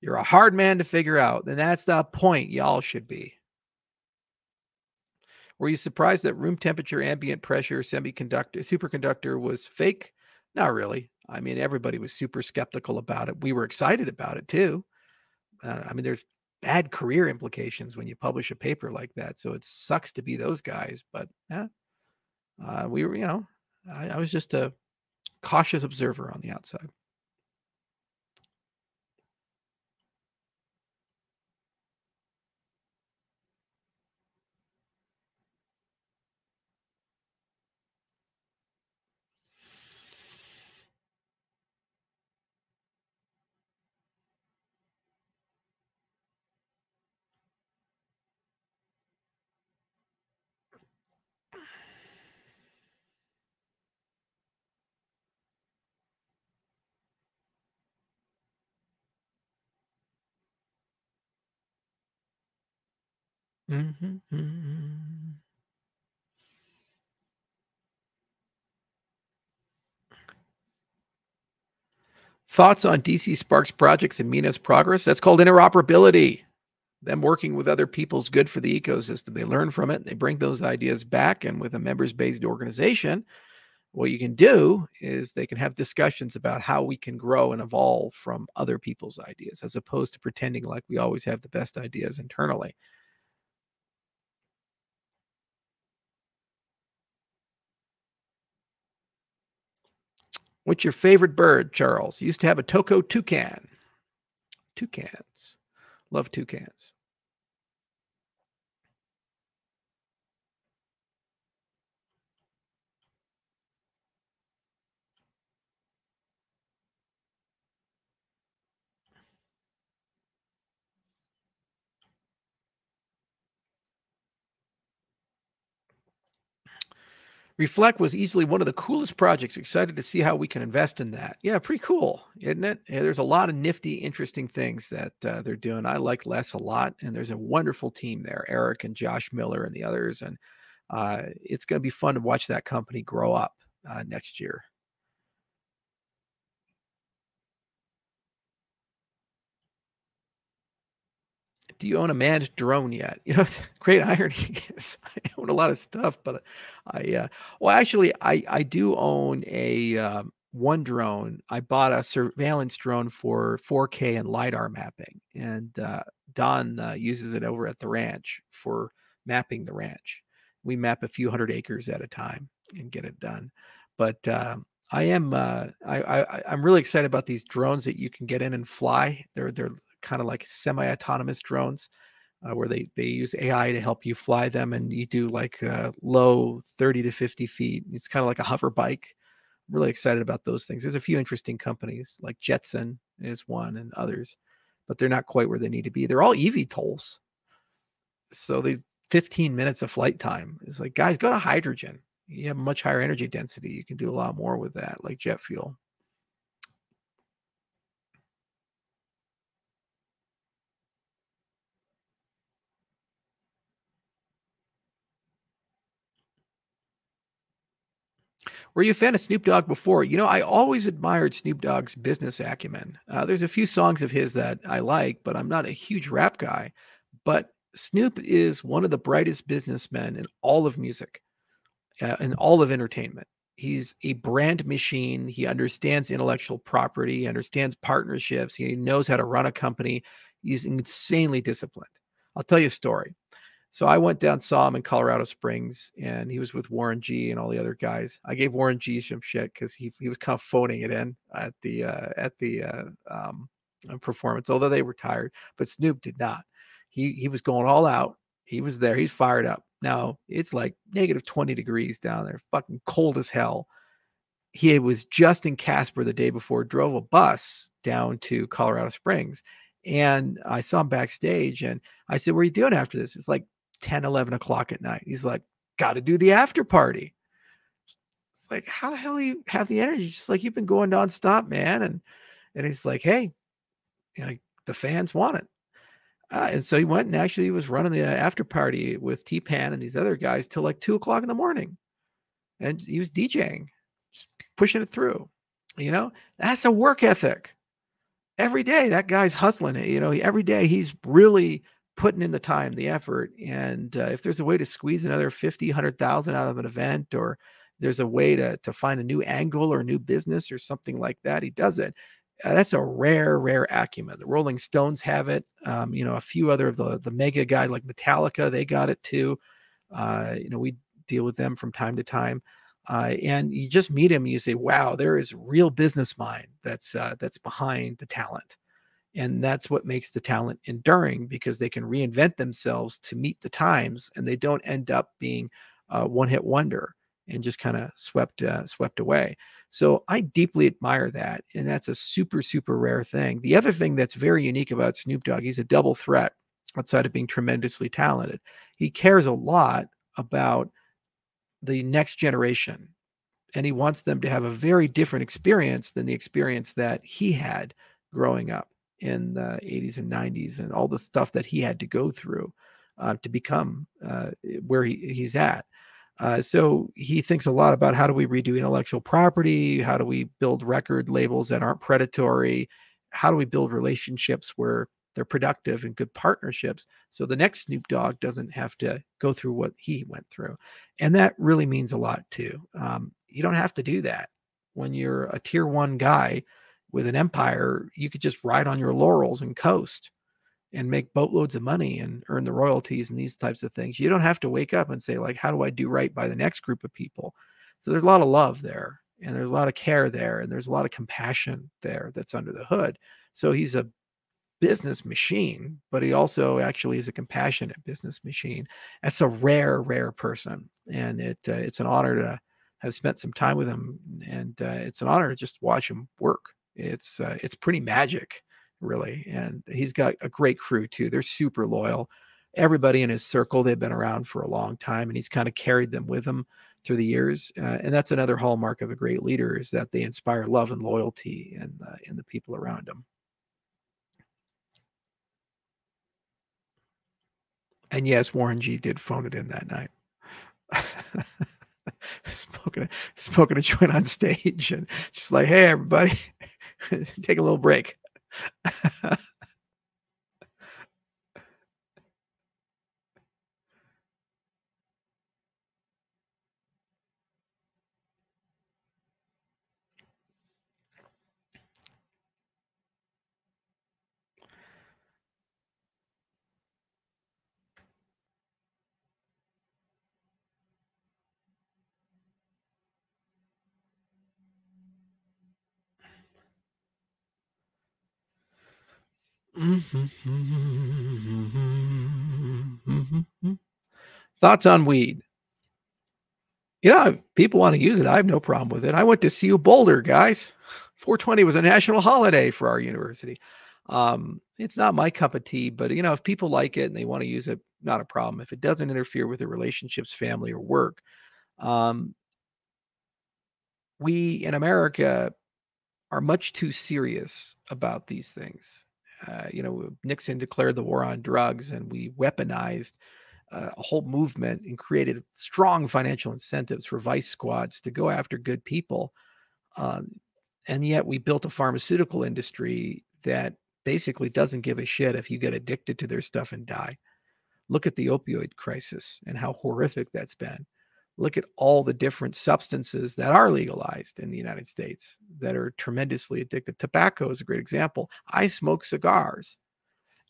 You're a hard man to figure out. and that's the point y'all should be. Were you surprised that room temperature ambient pressure semiconductor superconductor was fake? Not really. I mean, everybody was super skeptical about it. We were excited about it too. Uh, I mean, there's bad career implications when you publish a paper like that. So it sucks to be those guys. But yeah, uh, we were, you know, I, I was just a cautious observer on the outside. Mm-hmm. mm-hmm. Thoughts on dcSpark's projects and Mina's progress? That's called interoperability. Them working with other people's good for the ecosystem. They learn from it. They bring those ideas back. And with a members based organization, what you can do is they can have discussions about how we can grow and evolve from other people's ideas as opposed to pretending like we always have the best ideas internally. What's your favorite bird, Charles? used to have a Toco toucan. Toucans. Love toucans. Reflect was easily one of the coolest projects. Excited to see how we can invest in that. Yeah, pretty cool, isn't it? Yeah, there's a lot of nifty, interesting things that uh, they're doing. I like Les a lot, and there's a wonderful team there, Eric and Josh Miller and the others, and uh, it's going to be fun to watch that company grow up uh, next year. Do you own a manned drone yet? You know, great irony is I own a lot of stuff, but I, uh, well, actually, I, I do own a um, one drone. I bought a surveillance drone for 4K and LiDAR mapping, and uh, Don uh, uses it over at the ranch for mapping the ranch. We map a few hundred acres at a time and get it done. But um, I am uh, I, I I'm really excited about these drones that you can get in and fly. They're they're kind of like semi-autonomous drones uh, where they they use AI to help you fly them, and you do like uh, low 30 to 50 feet. It's kind of like a hover bike. I'm really excited about those things. There's a few interesting companies like Jetson is one, and others, but they're not quite where they need to be. They're all eVTOLs, so they 15 minutes of flight time. It's like guys, go to hydrogen. You have much higher energy density. You can do a lot more with that, like jet fuel. Were you a fan of Snoop Dogg before? You know, I always admired Snoop Dogg's business acumen. Uh, there's a few songs of his that I like, but I'm not a huge rap guy. But Snoop is one of the brightest businessmen in all of music, uh, in all of entertainment. He's a brand machine. He understands intellectual property, he understands partnerships, he knows how to run a company. He's insanely disciplined. I'll tell you a story. So I went down, saw him in Colorado Springs, and he was with Warren G and all the other guys. I gave Warren G some shit because he he was kind of phoning it in at the uh, at the uh, um, uh, performance, although they were tired. But Snoop did not. He he was going all out. He was there. He's fired up. Now it's like negative twenty degrees down there, fucking cold as hell. He was just in Casper the day before, drove a bus down to Colorado Springs, and I saw him backstage, and I said, "What are you doing after this?" It's like 10, 11 o'clock at night. He's like, got to do the after party. It's like, how the hell do you have the energy? Just like you've been going nonstop, man. And and he's like, hey, you know, the fans want it. Uh, and so he went and actually was running the after party with T-Pain and these other guys till like two o'clock in the morning. And he was DJing, pushing it through. You know, that's a work ethic. Every day that guy's hustling it. You know, every day he's really putting in the time, the effort. And uh, if there's a way to squeeze another 50, 100,000 out of an event, or there's a way to, to find a new angle or a new business or something like that, he does it. Uh, that's a rare, rare acumen. The Rolling Stones have it. Um, you know, a few other of the, the mega guys like Metallica, they got it too. Uh, you know, we deal with them from time to time. Uh, and you just meet him and you say, wow, there is real business mind that's uh, that's behind the talent and that's what makes the talent enduring because they can reinvent themselves to meet the times and they don't end up being a one hit wonder and just kind of swept uh, swept away. So i deeply admire that and that's a super super rare thing. The other thing that's very unique about snoop dogg he's a double threat outside of being tremendously talented. He cares a lot about the next generation and he wants them to have a very different experience than the experience that he had growing up in the 80s and 90s and all the stuff that he had to go through uh, to become uh, where he, he's at. Uh, so he thinks a lot about how do we redo intellectual property? How do we build record labels that aren't predatory? How do we build relationships where they're productive and good partnerships so the next Snoop Dogg doesn't have to go through what he went through? And that really means a lot too. Um, you don't have to do that when you're a tier one guy with an empire, you could just ride on your laurels and coast and make boatloads of money and earn the royalties and these types of things. You don't have to wake up and say, like, how do I do right by the next group of people? So there's a lot of love there and there's a lot of care there and there's a lot of compassion there that's under the hood. So he's a business machine, but he also actually is a compassionate business machine. That's a rare, rare person, and it uh, it's an honor to have spent some time with him, and uh, it's an honor to just watch him work. It's uh, it's pretty magic, really, and he's got a great crew too. They're super loyal. Everybody in his circle, they've been around for a long time, and he's kind of carried them with him through the years. Uh, and that's another hallmark of a great leader is that they inspire love and loyalty in uh, in the people around them. And yes, Warren G did phone it in that night. spoken spoken a joint on stage and just like, hey everybody, take a little break. Thoughts on weed? You know, people want to use it. I have no problem with it. I went to CU Boulder, guys. 420 was a national holiday for our university. Um, it's not my cup of tea, but you know, if people like it and they want to use it, not a problem. If it doesn't interfere with their relationships, family, or work, um, we in America are much too serious about these things. Uh, you know, Nixon declared the war on drugs, and we weaponized uh, a whole movement and created strong financial incentives for vice squads to go after good people. Um, and yet, we built a pharmaceutical industry that basically doesn't give a shit if you get addicted to their stuff and die. Look at the opioid crisis and how horrific that's been look at all the different substances that are legalized in the United States that are tremendously addictive. Tobacco is a great example. I smoke cigars.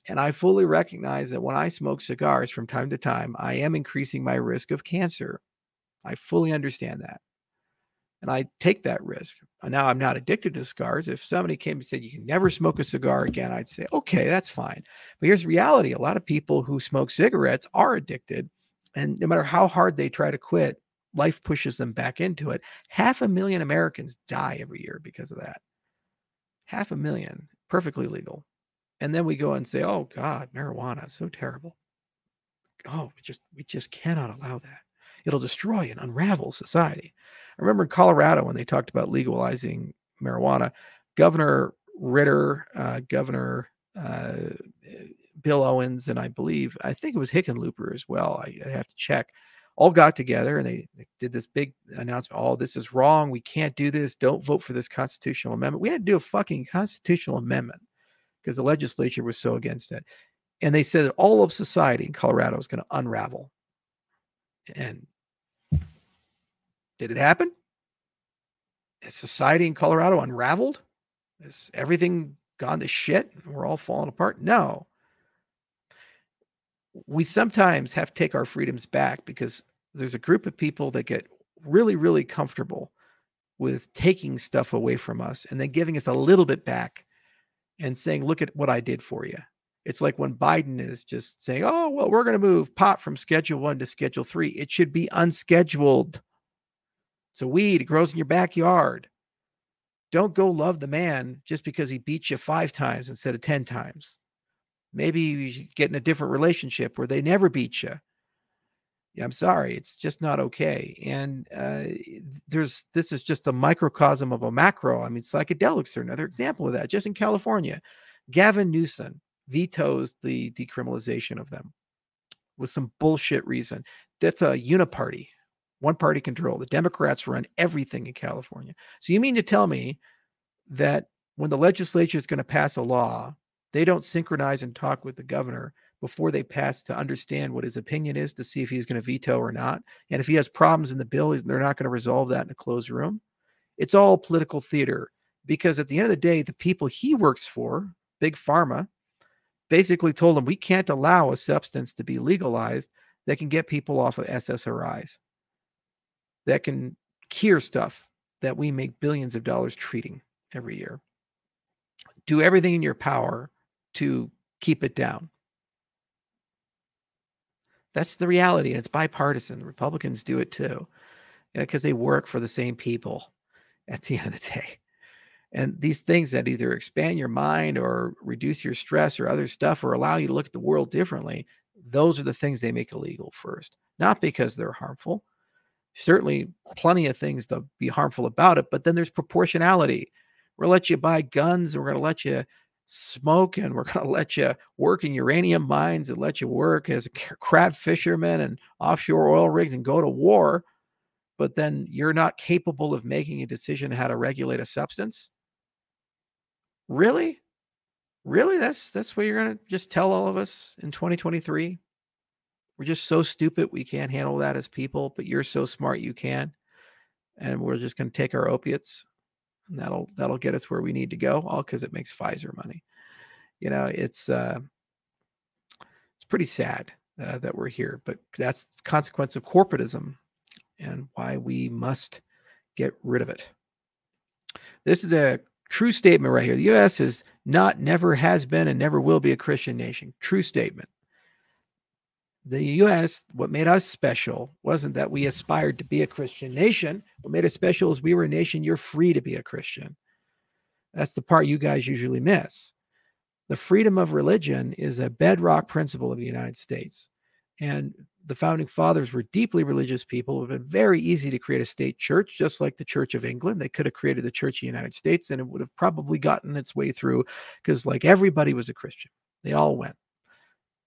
And I fully recognize that when I smoke cigars from time to time, I am increasing my risk of cancer. I fully understand that. And I take that risk. Now I'm not addicted to cigars. If somebody came and said, you can never smoke a cigar again, I'd say, okay, that's fine. But here's the reality a lot of people who smoke cigarettes are addicted and no matter how hard they try to quit, life pushes them back into it. Half a million Americans die every year because of that. Half a million, perfectly legal. And then we go and say, "Oh God, marijuana, so terrible." Oh, we just we just cannot allow that. It'll destroy and unravel society. I remember in Colorado when they talked about legalizing marijuana, Governor Ritter, uh, Governor uh, Bill Owens, and I believe I think it was Hickenlooper as well. I, would have to check. All got together and they, they, did this big announcement. Oh, this is wrong. We can't do this. Don't vote for this constitutional amendment. We had to do a fucking constitutional amendment because the legislature was so against it. And they said all of society in Colorado is going to unravel. And did it happen? Is society in Colorado unraveled? Is everything gone to shit? We're all falling apart? No we sometimes have to take our freedoms back because there's a group of people that get really, really comfortable with taking stuff away from us and then giving us a little bit back and saying, look at what I did for you. It's like when Biden is just saying, oh, well, we're going to move pot from schedule one to schedule three. It should be unscheduled. It's a weed, it grows in your backyard. Don't go love the man just because he beat you five times instead of 10 times. Maybe you get in a different relationship where they never beat you. Yeah, I'm sorry, it's just not okay. And uh, there's this is just a microcosm of a macro. I mean, psychedelics are another example of that. Just in California, Gavin Newsom vetoes the decriminalization of them with some bullshit reason. That's a uniparty, one party control. The Democrats run everything in California. So you mean to tell me that when the legislature is going to pass a law they don't synchronize and talk with the governor before they pass to understand what his opinion is to see if he's going to veto or not. And if he has problems in the bill, they're not going to resolve that in a closed room. It's all political theater because at the end of the day, the people he works for, Big Pharma, basically told him we can't allow a substance to be legalized that can get people off of SSRIs, that can cure stuff that we make billions of dollars treating every year. Do everything in your power to keep it down. That's the reality. And it's bipartisan. Republicans do it too, because you know, they work for the same people at the end of the day. And these things that either expand your mind or reduce your stress or other stuff or allow you to look at the world differently, those are the things they make illegal first, not because they're harmful. Certainly, plenty of things to be harmful about it, but then there's proportionality. We're going to let you buy guns and we're going to let you smoke and we're going to let you work in uranium mines and let you work as a crab fisherman and offshore oil rigs and go to war. But then you're not capable of making a decision how to regulate a substance Really? Really? That's that's what you're gonna just tell all of us in 2023? We're just so stupid we can't handle that as people, but you're so smart you can. And we're just gonna take our opiates and that'll that'll get us where we need to go, all because it makes Pfizer money. You know, it's uh it's pretty sad uh, that we're here, but that's the consequence of corporatism and why we must get rid of it. This is a True statement right here. The U.S. is not, never has been, and never will be a Christian nation. True statement. The U.S., what made us special wasn't that we aspired to be a Christian nation. What made us special is we were a nation, you're free to be a Christian. That's the part you guys usually miss. The freedom of religion is a bedrock principle of the United States. And the founding fathers were deeply religious people. It would have been very easy to create a state church, just like the Church of England. They could have created the Church of the United States, and it would have probably gotten its way through because, like, everybody was a Christian. They all went.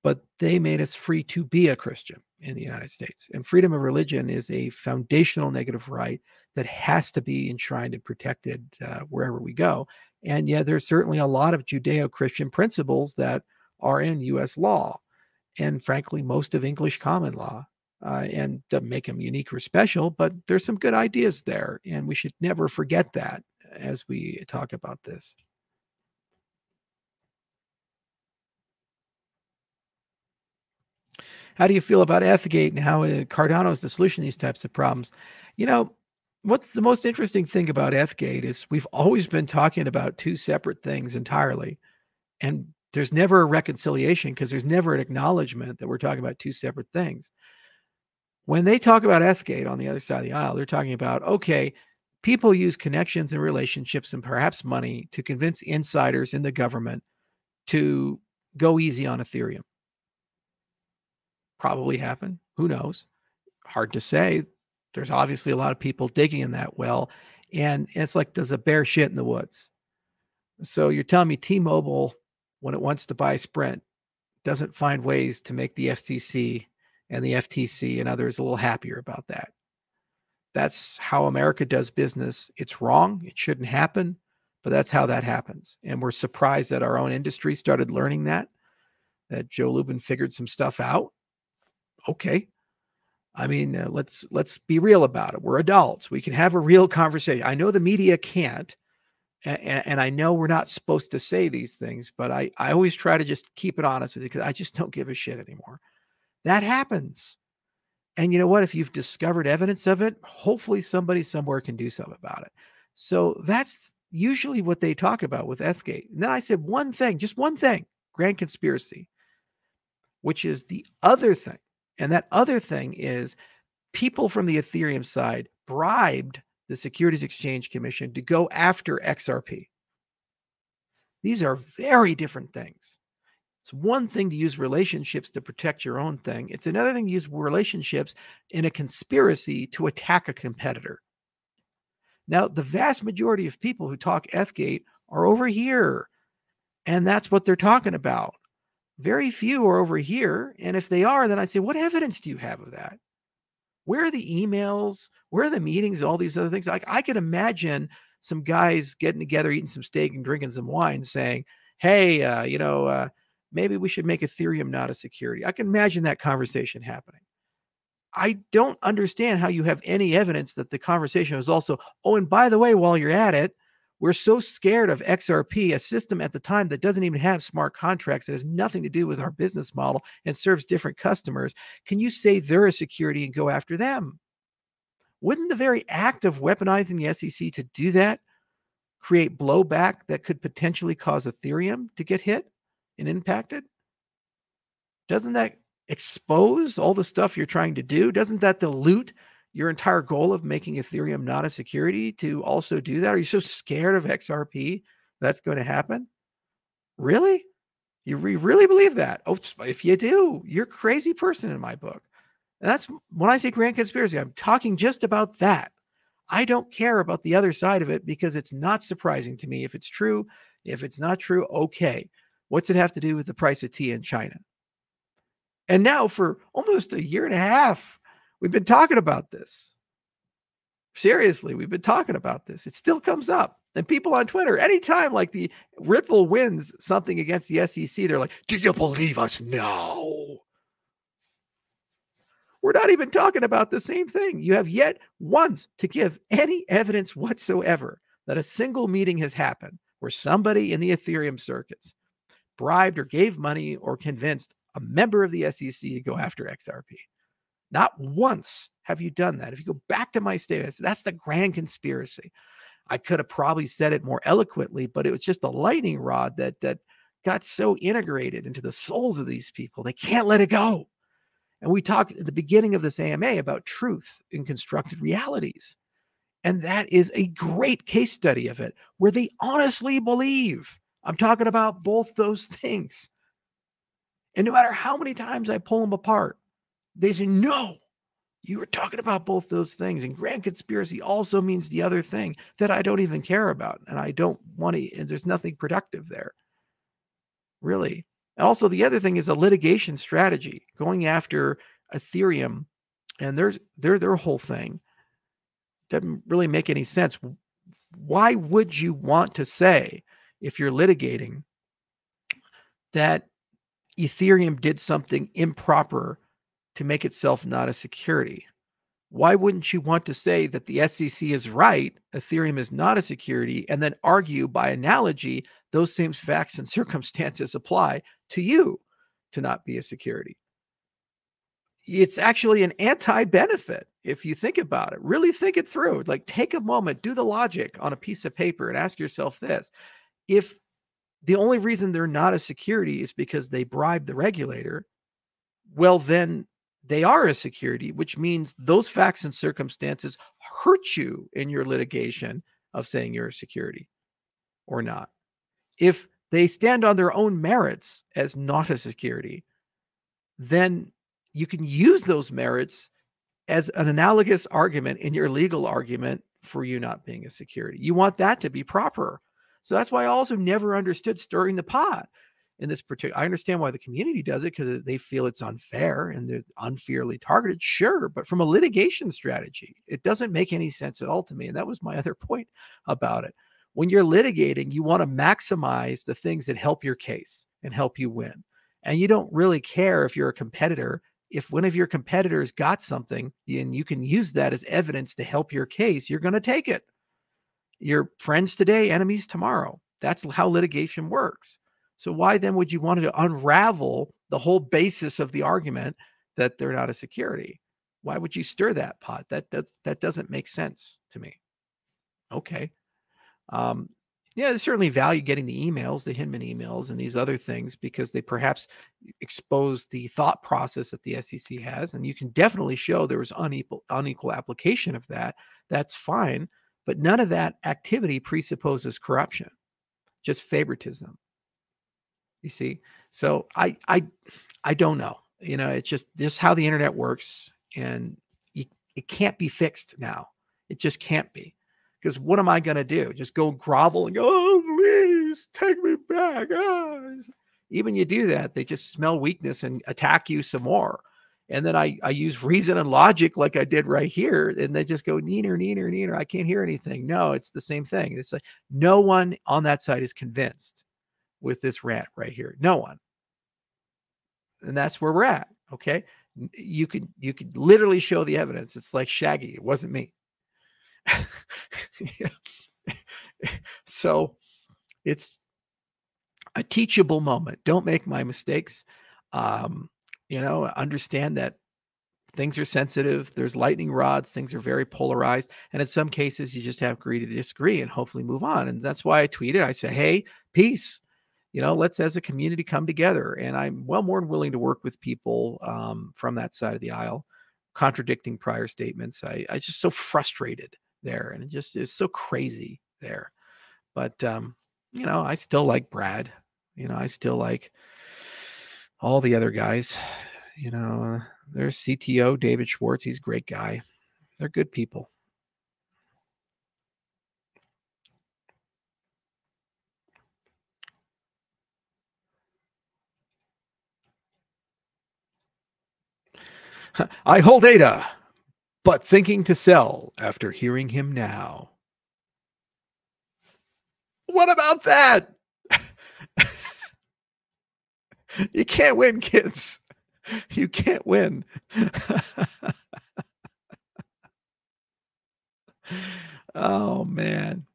But they made us free to be a Christian in the United States. And freedom of religion is a foundational negative right that has to be enshrined and protected uh, wherever we go. And yeah, there's certainly a lot of Judeo Christian principles that are in US law and frankly, most of English common law. Uh, and doesn't make them unique or special, but there's some good ideas there. And we should never forget that as we talk about this. How do you feel about Ethgate and how uh, Cardano is the solution to these types of problems? You know, what's the most interesting thing about Ethgate is we've always been talking about two separate things entirely. And there's never a reconciliation because there's never an acknowledgement that we're talking about two separate things. When they talk about Ethgate on the other side of the aisle, they're talking about, okay, people use connections and relationships and perhaps money to convince insiders in the government to go easy on Ethereum. Probably happen. Who knows? Hard to say. There's obviously a lot of people digging in that well. And it's like, does a bear shit in the woods? So you're telling me T Mobile when it wants to buy Sprint, doesn't find ways to make the FCC and the FTC and others a little happier about that. That's how America does business. It's wrong. It shouldn't happen, but that's how that happens. And we're surprised that our own industry started learning that, that Joe Lubin figured some stuff out. Okay. I mean, uh, let's let's be real about it. We're adults. We can have a real conversation. I know the media can't, and, and, I know we're not supposed to say these things, but I, I always try to just keep it honest with you because I just don't give a shit anymore. That happens. And you know what? If you've discovered evidence of it, hopefully somebody somewhere can do something about it. So that's usually what they talk about with Ethgate. And then I said one thing, just one thing, grand conspiracy, which is the other thing. And that other thing is people from the Ethereum side bribed the Securities Exchange Commission to go after XRP. These are very different things. It's one thing to use relationships to protect your own thing, it's another thing to use relationships in a conspiracy to attack a competitor. Now, the vast majority of people who talk Ethgate are over here, and that's what they're talking about. Very few are over here. And if they are, then I'd say, what evidence do you have of that? Where are the emails? Where are the meetings? All these other things. Like I can imagine some guys getting together, eating some steak and drinking some wine, saying, "Hey, uh, you know, uh, maybe we should make Ethereum not a security." I can imagine that conversation happening. I don't understand how you have any evidence that the conversation was also, oh, and by the way, while you're at it, we're so scared of XRP, a system at the time that doesn't even have smart contracts, that has nothing to do with our business model and serves different customers. Can you say they're a security and go after them? Wouldn't the very act of weaponizing the SEC to do that create blowback that could potentially cause Ethereum to get hit? and impacted? Doesn't that expose all the stuff you're trying to do? Doesn't that dilute your entire goal of making Ethereum not a security to also do that? Are you so scared of XRP that's going to happen? Really? You re- really believe that? Oh, if you do, you're a crazy person in my book. And that's when I say grand conspiracy, I'm talking just about that. I don't care about the other side of it because it's not surprising to me. If it's true, if it's not true, okay. What's it have to do with the price of tea in China? And now, for almost a year and a half, we've been talking about this. Seriously, we've been talking about this. It still comes up. And people on Twitter, anytime like the Ripple wins something against the SEC, they're like, Do you believe us? No. We're not even talking about the same thing. You have yet once to give any evidence whatsoever that a single meeting has happened where somebody in the Ethereum circuits bribed or gave money or convinced a member of the SEC to go after XRP. Not once have you done that. If you go back to my statements, that's the grand conspiracy. I could have probably said it more eloquently, but it was just a lightning rod that that got so integrated into the souls of these people. They can't let it go. And we talked at the beginning of this AMA about truth in constructed realities. And that is a great case study of it, where they honestly believe. I'm talking about both those things. And no matter how many times I pull them apart, they say, no, you were talking about both those things. And grand conspiracy also means the other thing that I don't even care about. And I don't want to, and there's nothing productive there. Really. And also, the other thing is a litigation strategy going after Ethereum and their, their, their whole thing doesn't really make any sense. Why would you want to say, if you're litigating, that Ethereum did something improper to make itself not a security? Why wouldn't you want to say that the SEC is right, Ethereum is not a security, and then argue by analogy those same facts and circumstances apply to you to not be a security? It's actually an anti benefit if you think about it. Really think it through. Like, take a moment, do the logic on a piece of paper, and ask yourself this if the only reason they're not a security is because they bribe the regulator, well, then they are a security, which means those facts and circumstances hurt you in your litigation of saying you're a security or not. If they stand on their own merits as not a security, then you can use those merits as an analogous argument in your legal argument for you not being a security. You want that to be proper. So that's why I also never understood stirring the pot in this particular. I understand why the community does it because they feel it's unfair and they're unfairly targeted. Sure, but from a litigation strategy, it doesn't make any sense at all to me. And that was my other point about it. When you're litigating, you want to maximize the things that help your case and help you win. And you don't really care if you're a competitor. If one of your competitors got something and you can use that as evidence to help your case, you're going to take it. Your friends today, enemies tomorrow. That's how litigation works. So why then would you want to unravel the whole basis of the argument that they're not a security? Why would you stir that pot? That does that doesn't make sense to me. Okay. Um, yeah, there's certainly value getting the emails, the Hinman emails, and these other things because they perhaps expose the thought process that the SEC has, and you can definitely show there was unequal unequal application of that. That's fine, but none of that activity presupposes corruption, just favoritism. You see, so I I I don't know. You know, it's just this how the internet works, and you, it can't be fixed now. It just can't be. Because what am I going to do? Just go grovel and go, oh, please take me back. Oh. Even you do that, they just smell weakness and attack you some more. And then I, I use reason and logic like I did right here. And they just go, neener, neener, neener. I can't hear anything. No, it's the same thing. It's like no one on that side is convinced with this rant right here. No one. And that's where we're at. Okay. You could you could literally show the evidence. It's like Shaggy. It wasn't me. so it's a teachable moment. Don't make my mistakes. Um, you know, understand that things are sensitive. There's lightning rods. Things are very polarized. And in some cases, you just have agree to disagree and hopefully move on. And that's why I tweeted. I said, hey, peace you know, let's as a community come together. And I'm well more than willing to work with people um, from that side of the aisle, contradicting prior statements. I, I just so frustrated there, and it just is so crazy there. But um, you know, I still like Brad. You know, I still like all the other guys. You know, uh, there's CTO David Schwartz. He's a great guy. They're good people. I hold Ada, but thinking to sell after hearing him now. What about that? you can't win, kids. You can't win. oh, man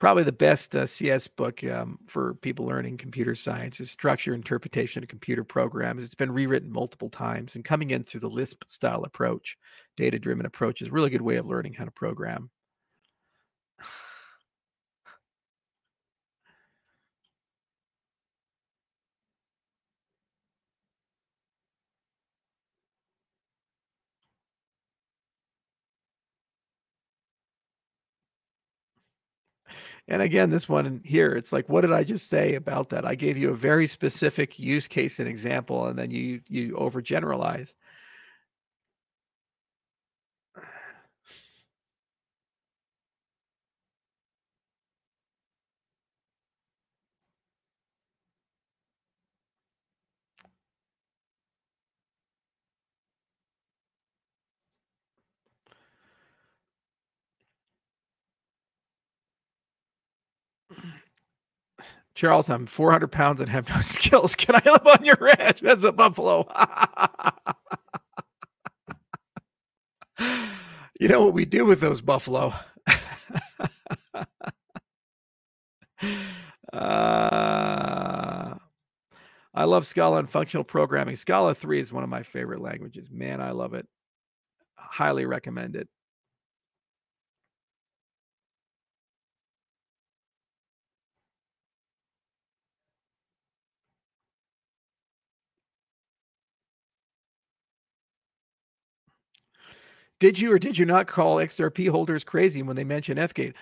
probably the best uh, CS book um, for people learning computer science is Structure Interpretation of Computer Programs. It's been rewritten multiple times and coming in through the Lisp style approach, data driven approach is a really good way of learning how to program. And again, this one here, it's like, what did I just say about that? I gave you a very specific use case and example, and then you you overgeneralize. Charles, I'm 400 pounds and have no skills. Can I live on your ranch as a buffalo? you know what we do with those buffalo? uh, I love Scala and functional programming. Scala 3 is one of my favorite languages. Man, I love it. Highly recommend it. Did you or did you not call XRP holders crazy when they mention Ethgate?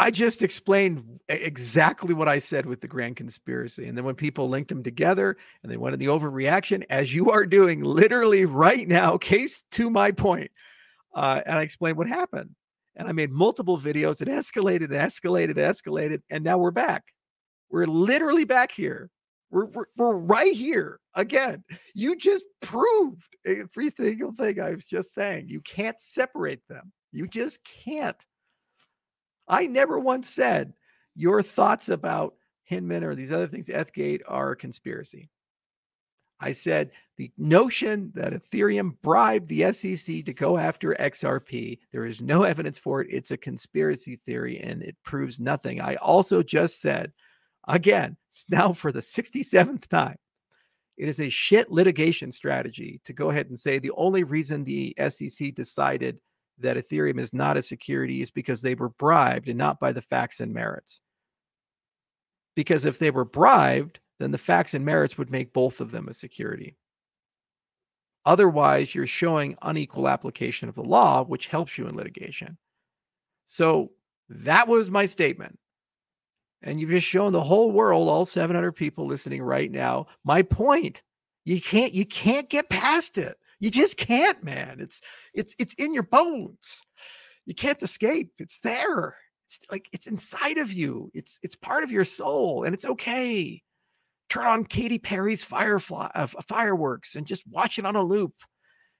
I just explained exactly what I said with the grand conspiracy. And then when people linked them together and they wanted the overreaction, as you are doing literally right now, case to my point, uh, and I explained what happened. And I made multiple videos. It escalated, escalated, escalated. And now we're back. We're literally back here we're, we're, we're right here again. You just proved every single thing I was just saying. You can't separate them. You just can't. I never once said your thoughts about Hinman or these other things, Ethgate, are a conspiracy. I said the notion that Ethereum bribed the SEC to go after XRP, there is no evidence for it. It's a conspiracy theory and it proves nothing. I also just said Again, now for the 67th time. It is a shit litigation strategy to go ahead and say the only reason the SEC decided that Ethereum is not a security is because they were bribed and not by the facts and merits. Because if they were bribed, then the facts and merits would make both of them a security. Otherwise, you're showing unequal application of the law, which helps you in litigation. So that was my statement and you've just shown the whole world all 700 people listening right now my point you can't you can't get past it. You just can't man. It's it's it's in your bones. You can't escape. It's there. It's like it's inside of you. It's it's part of your soul and it's okay. Turn on Katy Perry's firefly uh, fireworks and just watch it on a loop.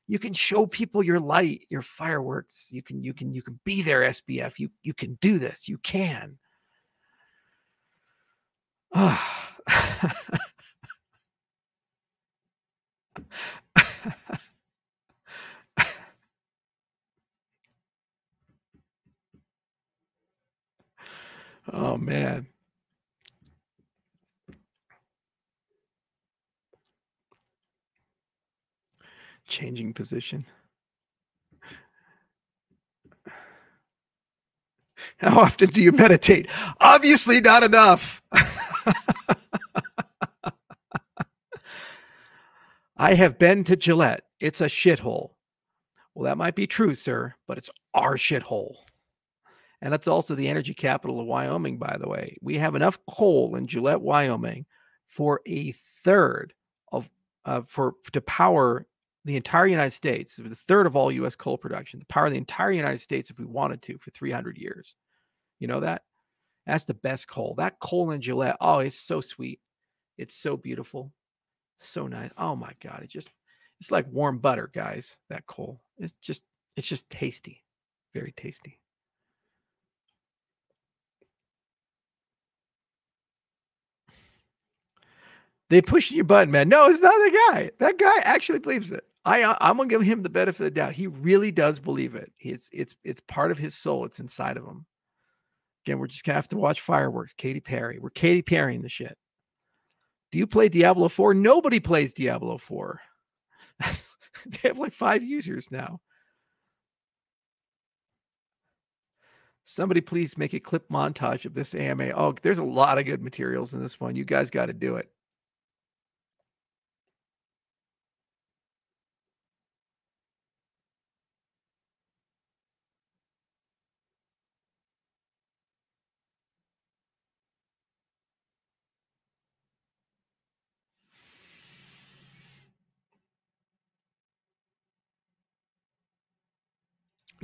You can show people your light your fireworks. You can you can you can be there SBF you you can do this. You can oh man. Changing position. How often do you meditate? Obviously, not enough. I have been to Gillette. It's a shithole. Well, that might be true, sir, but it's our shithole. And that's also the energy capital of Wyoming, by the way. We have enough coal in Gillette, Wyoming for a third of uh, for to power the entire United States. A third of all U.S. coal production to power the entire United States if we wanted to for 300 years. You know that? That's the best coal. That coal in Gillette. Oh, it's so sweet. It's so beautiful. So nice. Oh my God. It just it's like warm butter, guys. That coal. It's just it's just tasty. Very tasty. They pushing your button, man. No, it's not the guy. That guy actually believes it. I uh, I'm gonna give him the benefit of the doubt. He really does believe it. It's it's it's part of his soul. It's inside of him. Again, we're just gonna have to watch fireworks. Katy Perry. We're Katy Perrying the shit. Do you play Diablo 4? Nobody plays Diablo 4. they have like five users now. Somebody please make a clip montage of this AMA. Oh, there's a lot of good materials in this one. You guys got to do it.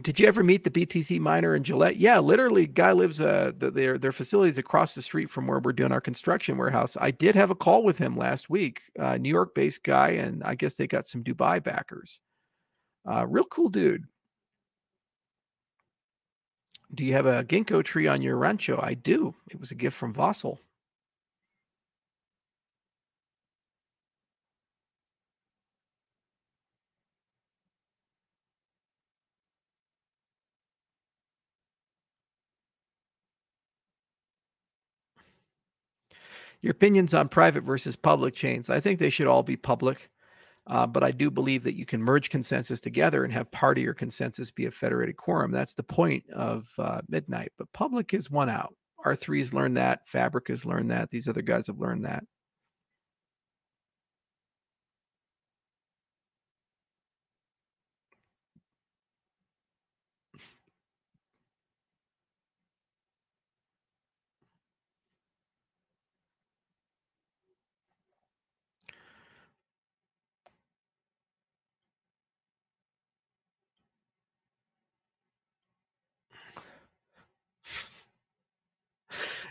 Did you ever meet the BTC miner in Gillette? Yeah, literally, guy lives uh the, their their facilities across the street from where we're doing our construction warehouse. I did have a call with him last week, uh, New York based guy, and I guess they got some Dubai backers. Uh, real cool dude. Do you have a ginkgo tree on your rancho? I do. It was a gift from Vossel. Your opinions on private versus public chains. I think they should all be public. Uh, but I do believe that you can merge consensus together and have part of your consensus be a federated quorum. That's the point of uh, Midnight. But public is one out. R3's learned that. Fabric has learned that. These other guys have learned that.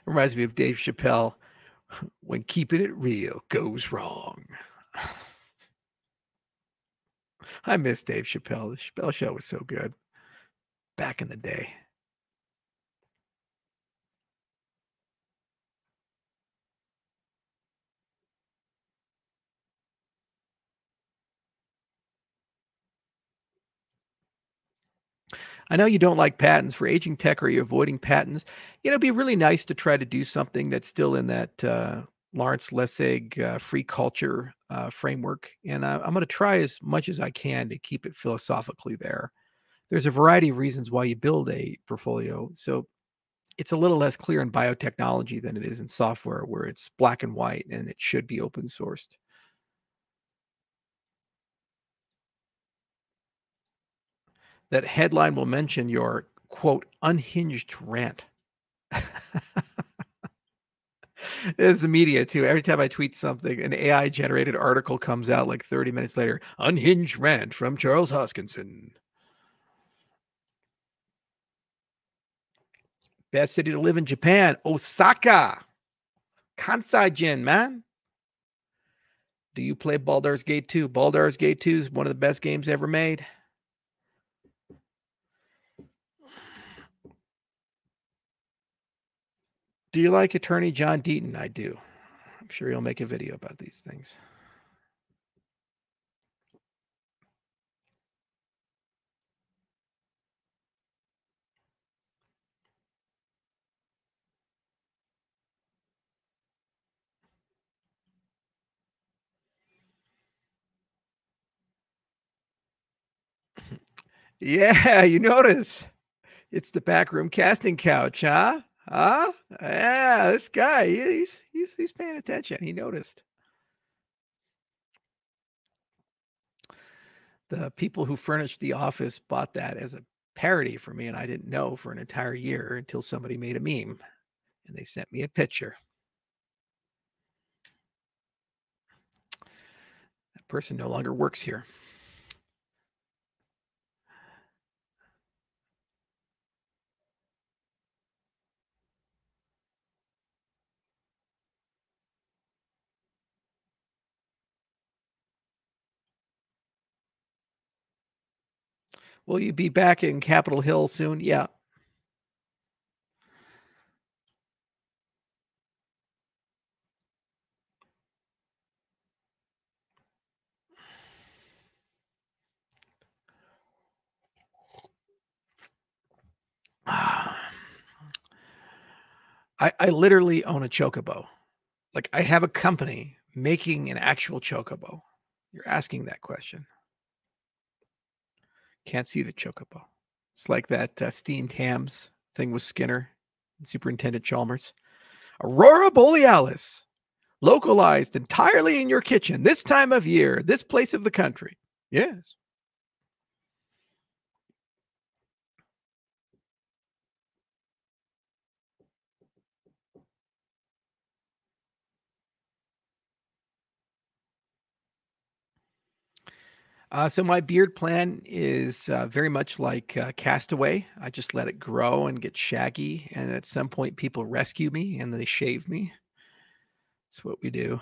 Reminds me of Dave Chappelle when keeping it real goes wrong. I miss Dave Chappelle. The Chappelle show was so good back in the day. I know you don't like patents for aging tech. Are you're avoiding patents? You know, it'd be really nice to try to do something that's still in that uh, Lawrence Lessig uh, free culture uh, framework. And I, I'm going to try as much as I can to keep it philosophically there. There's a variety of reasons why you build a portfolio. So it's a little less clear in biotechnology than it is in software, where it's black and white and it should be open sourced. That headline will mention your quote unhinged rant. This is the media too. Every time I tweet something, an AI generated article comes out like 30 minutes later. Unhinged rant from Charles Hoskinson. Best city to live in Japan, Osaka. Kansai Jin, man. Do you play Baldur's Gate 2? Baldur's Gate 2 is one of the best games ever made. Do you like attorney John Deaton? I do. I'm sure he'll make a video about these things. Yeah, you notice. It's the backroom casting couch, huh? Huh? Yeah, this guy, he's he's he's paying attention. He noticed. The people who furnished the office bought that as a parody for me, and I didn't know for an entire year until somebody made a meme and they sent me a picture. That person no longer works here. Will you be back in Capitol Hill soon? Yeah. I, I literally own a chocobo. Like I have a company making an actual chocobo. You're asking that question. Can't see the chocobo. It's like that uh, steamed hams thing with Skinner, Superintendent Chalmers. Aurora borealis, localized entirely in your kitchen this time of year, this place of the country. Yes. Uh, so my beard plan is uh, very much like uh, Castaway. I just let it grow and get shaggy, and at some point, people rescue me and they shave me. That's what we do.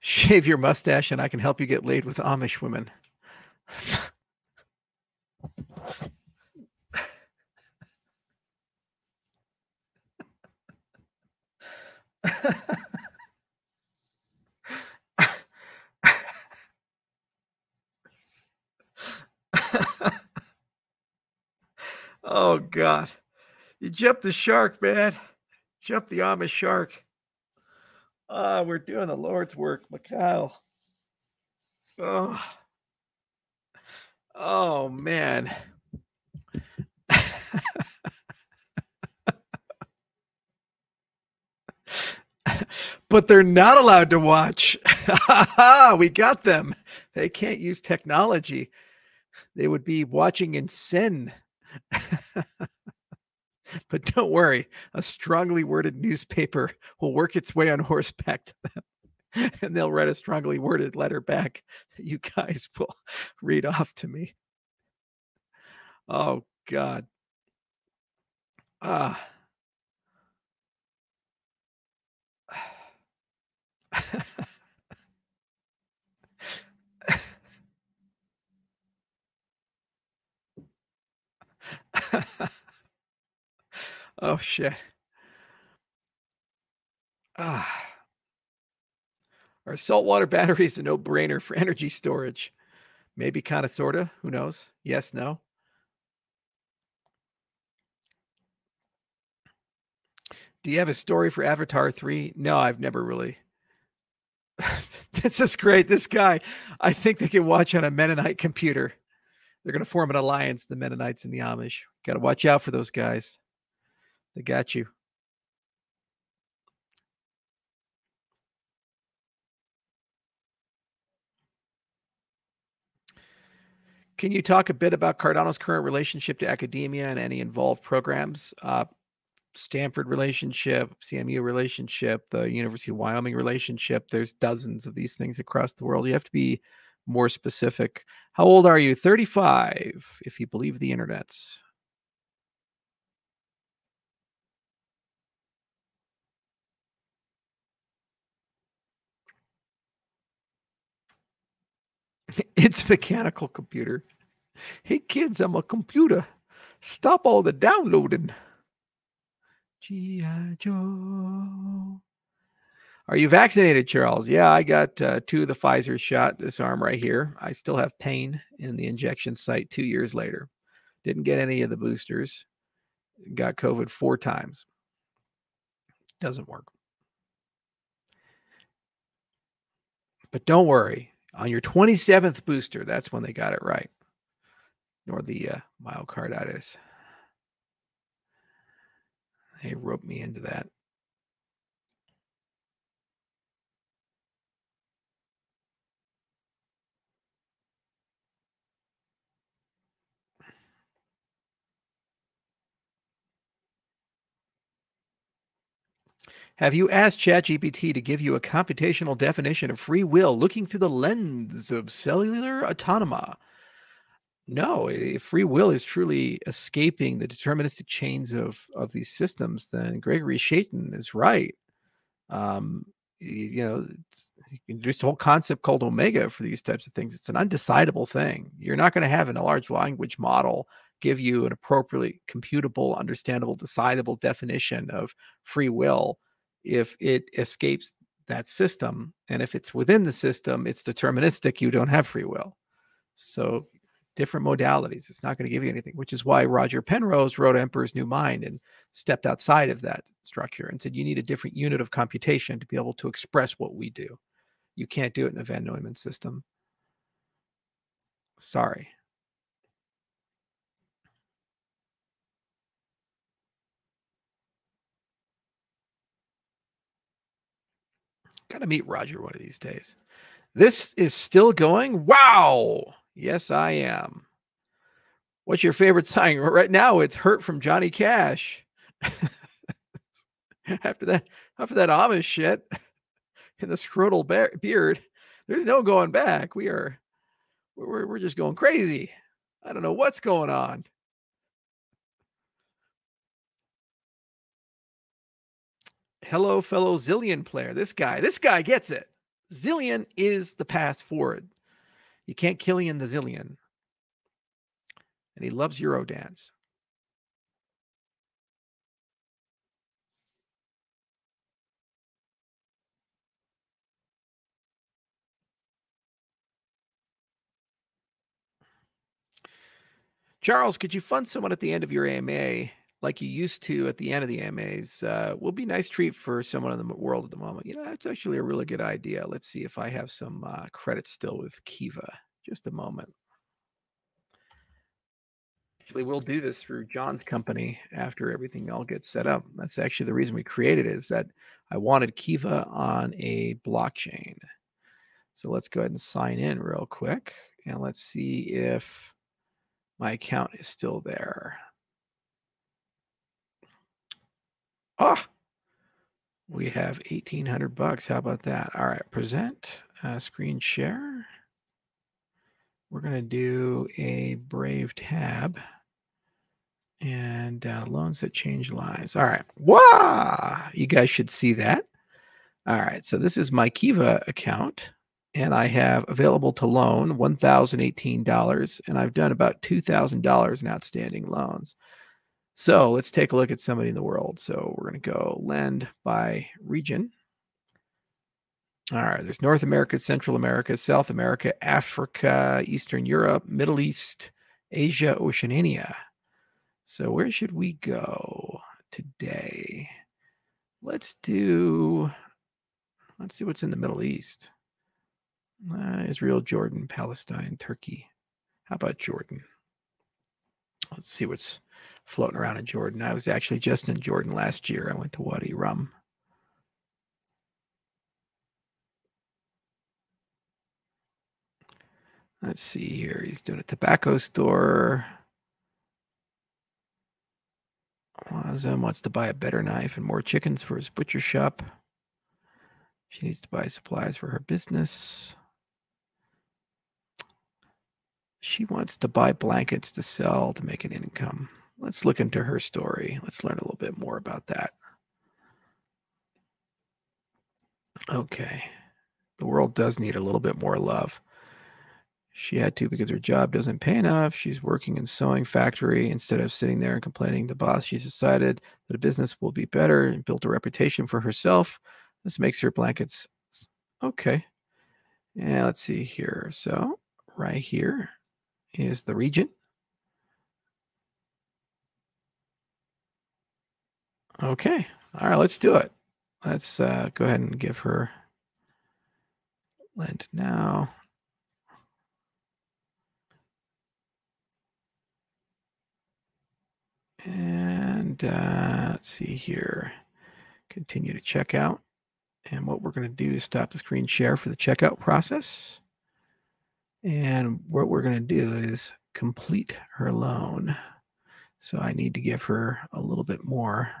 Shave your mustache, and I can help you get laid with Amish women. Oh God. You jumped the shark, man. Jump the Amish shark. Ah, we're doing the Lord's work, Mikhail. Oh. Oh man. but they're not allowed to watch. we got them. They can't use technology. They would be watching in sin. but don't worry, a strongly worded newspaper will work its way on horseback to them. and they'll write a strongly worded letter back that you guys will read off to me. Oh God. Ah. oh shit. Ah. Are saltwater batteries a no-brainer for energy storage? Maybe kind of sorta. Who knows? Yes, no. Do you have a story for Avatar 3? No, I've never really. this is great. This guy, I think they can watch on a Mennonite computer. They're going to form an alliance, the Mennonites and the Amish. Got to watch out for those guys. They got you. Can you talk a bit about Cardano's current relationship to academia and any involved programs? Uh, Stanford relationship, CMU relationship, the University of Wyoming relationship. There's dozens of these things across the world. You have to be more specific. How old are you? 35, if you believe the internets. it's mechanical computer. Hey kids, I'm a computer. Stop all the downloading. G.I. Joe. Are you vaccinated, Charles? Yeah, I got uh, two of the Pfizer shot, this arm right here. I still have pain in the injection site two years later. Didn't get any of the boosters. got COVID four times. Doesn't work. But don't worry, on your 27th booster, that's when they got it right. Nor the uh, myocarditis. They roped me into that. Have you asked ChatGPT to give you a computational definition of free will looking through the lens of cellular automata? No, if free will is truly escaping the deterministic chains of, of these systems, then Gregory Chaitin is right. Um, you know, there's a whole concept called omega for these types of things. It's an undecidable thing. You're not going to have in a large language model give you an appropriately computable, understandable, decidable definition of free will if it escapes that system and if it's within the system it's deterministic you don't have free will so different modalities it's not going to give you anything which is why roger penrose wrote emperor's new mind and stepped outside of that structure and said you need a different unit of computation to be able to express what we do you can't do it in a von neumann system sorry Got to meet Roger one of these days. This is still going. Wow. Yes, I am. What's your favorite song? Right now, it's "Hurt" from Johnny Cash. after that, after that Amish shit and the scrotal beard, there's no going back. We are, we're, we're just going crazy. I don't know what's going on. Hello, fellow Zillion player. This guy, this guy gets it. Zillion is the path forward. You can't Killian the Zillion. And he loves Eurodance. Charles, could you fund someone at the end of your AMA like you used to at the end of the AMAs uh, will be a nice treat for someone in the world at the moment. You know, that's actually a really good idea. Let's see if I have some uh, credits still with Kiva. Just a moment. Actually, we'll do this through John's company after everything all gets set up. That's actually the reason we created it is that I wanted Kiva on a blockchain. So let's go ahead and sign in real quick and let's see if my account is still there. Ah, we have 1800 bucks. How about that? All right, present uh, screen share. We're going to do a Brave tab and uh, loans that change lives. All right. Wow. You guys should see that. All right. So this is my Kiva account and I have available to loan $1,018 and I've done about $2,000 in outstanding loans. So let's take a look at somebody in the world. So we're going to go lend by region. All right, there's North America, Central America, South America, Africa, Eastern Europe, Middle East, Asia, Oceania. So where should we go today? Let's do, let's see what's in the Middle East. Uh, Israel, Jordan, Palestine, Turkey. How about Jordan? Let's see what's floating around in Jordan. I was actually just in Jordan last year. I went to Wadi Rum. Let's see here. He's doing a tobacco store. Wazam wants to buy a better knife and more chickens for his butcher shop. She needs to buy supplies for her business. She wants to buy blankets to sell to make an income. Let's look into her story. Let's learn a little bit more about that. Okay. The world does need a little bit more love. She had to because her job doesn't pay enough. She's working in sewing factory instead of sitting there and complaining to boss. She's decided that a business will be better and built a reputation for herself. This makes her blankets okay. Yeah, let's see here. So right here is the region. Okay. All right, let's do it. Let's uh, go ahead and give her lend now. And uh, let's see here. Continue to check out. And what we're going to do is stop the screen share for the checkout process. And what we're going to do is complete her loan. So I need to give her a little bit more.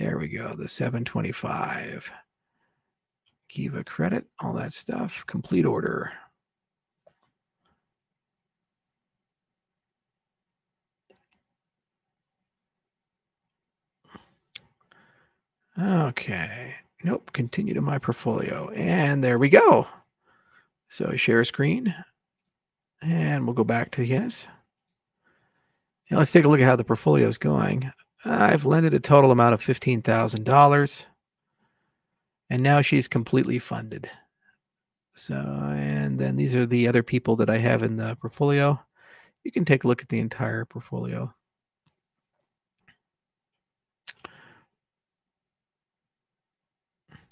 There we go, the 725. Kiva credit, all that stuff. Complete order. Okay. Nope. Continue to my portfolio. And there we go. So share screen. And we'll go back to yes. Let's take a look at how the portfolio is going. I've lended a total amount of $15,000. And now she's completely funded. So, and then these are the other people that I have in the portfolio. You can take a look at the entire portfolio.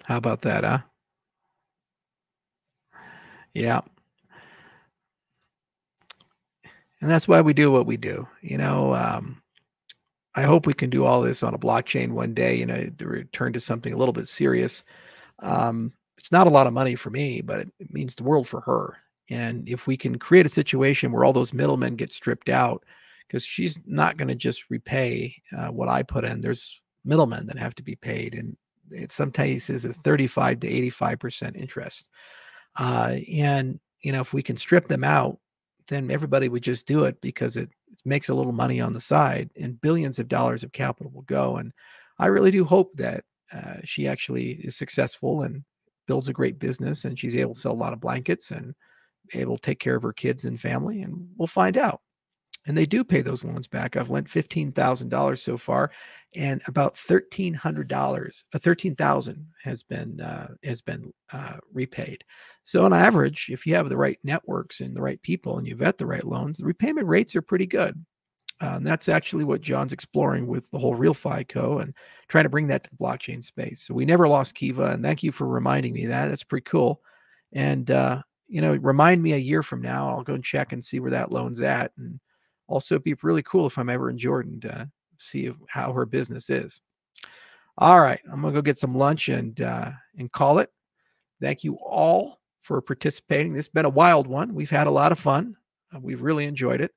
How about that, huh? Yeah. And that's why we do what we do. You know, um, I hope we can do all this on a blockchain one day, you know, return to something a little bit serious. Um, it's not a lot of money for me, but it, it means the world for her. And if we can create a situation where all those middlemen get stripped out, because she's not going to just repay uh, what I put in, there's middlemen that have to be paid. And it sometimes is a 35 to 85% interest. Uh, and, you know, if we can strip them out, then everybody would just do it because it makes a little money on the side and billions of dollars of capital will go. And I really do hope that uh, she actually is successful and builds a great business and she's able to sell a lot of blankets and able to take care of her kids and family. And we'll find out and they do pay those loans back. I've lent fifteen thousand dollars so far, and about thirteen hundred dollars, uh, thirteen thousand has been uh, has been uh, repaid. So on average, if you have the right networks and the right people, and you vet the right loans, the repayment rates are pretty good. Uh, and that's actually what John's exploring with the whole RealFi Co. and trying to bring that to the blockchain space. So we never lost Kiva, and thank you for reminding me that. That's pretty cool. And uh, you know, remind me a year from now. I'll go and check and see where that loan's at, and also, it'd be really cool if I'm ever in Jordan to see how her business is. All right, I'm gonna go get some lunch and uh, and call it. Thank you all for participating. This has been a wild one. We've had a lot of fun. Uh, we've really enjoyed it.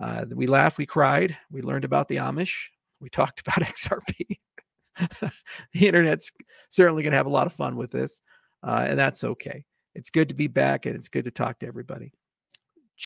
Uh, we laughed, we cried, we learned about the Amish, we talked about XRP. the internet's certainly to have a lot of fun with this, uh, and that's okay. It's good to be back, and it's good to talk to everybody.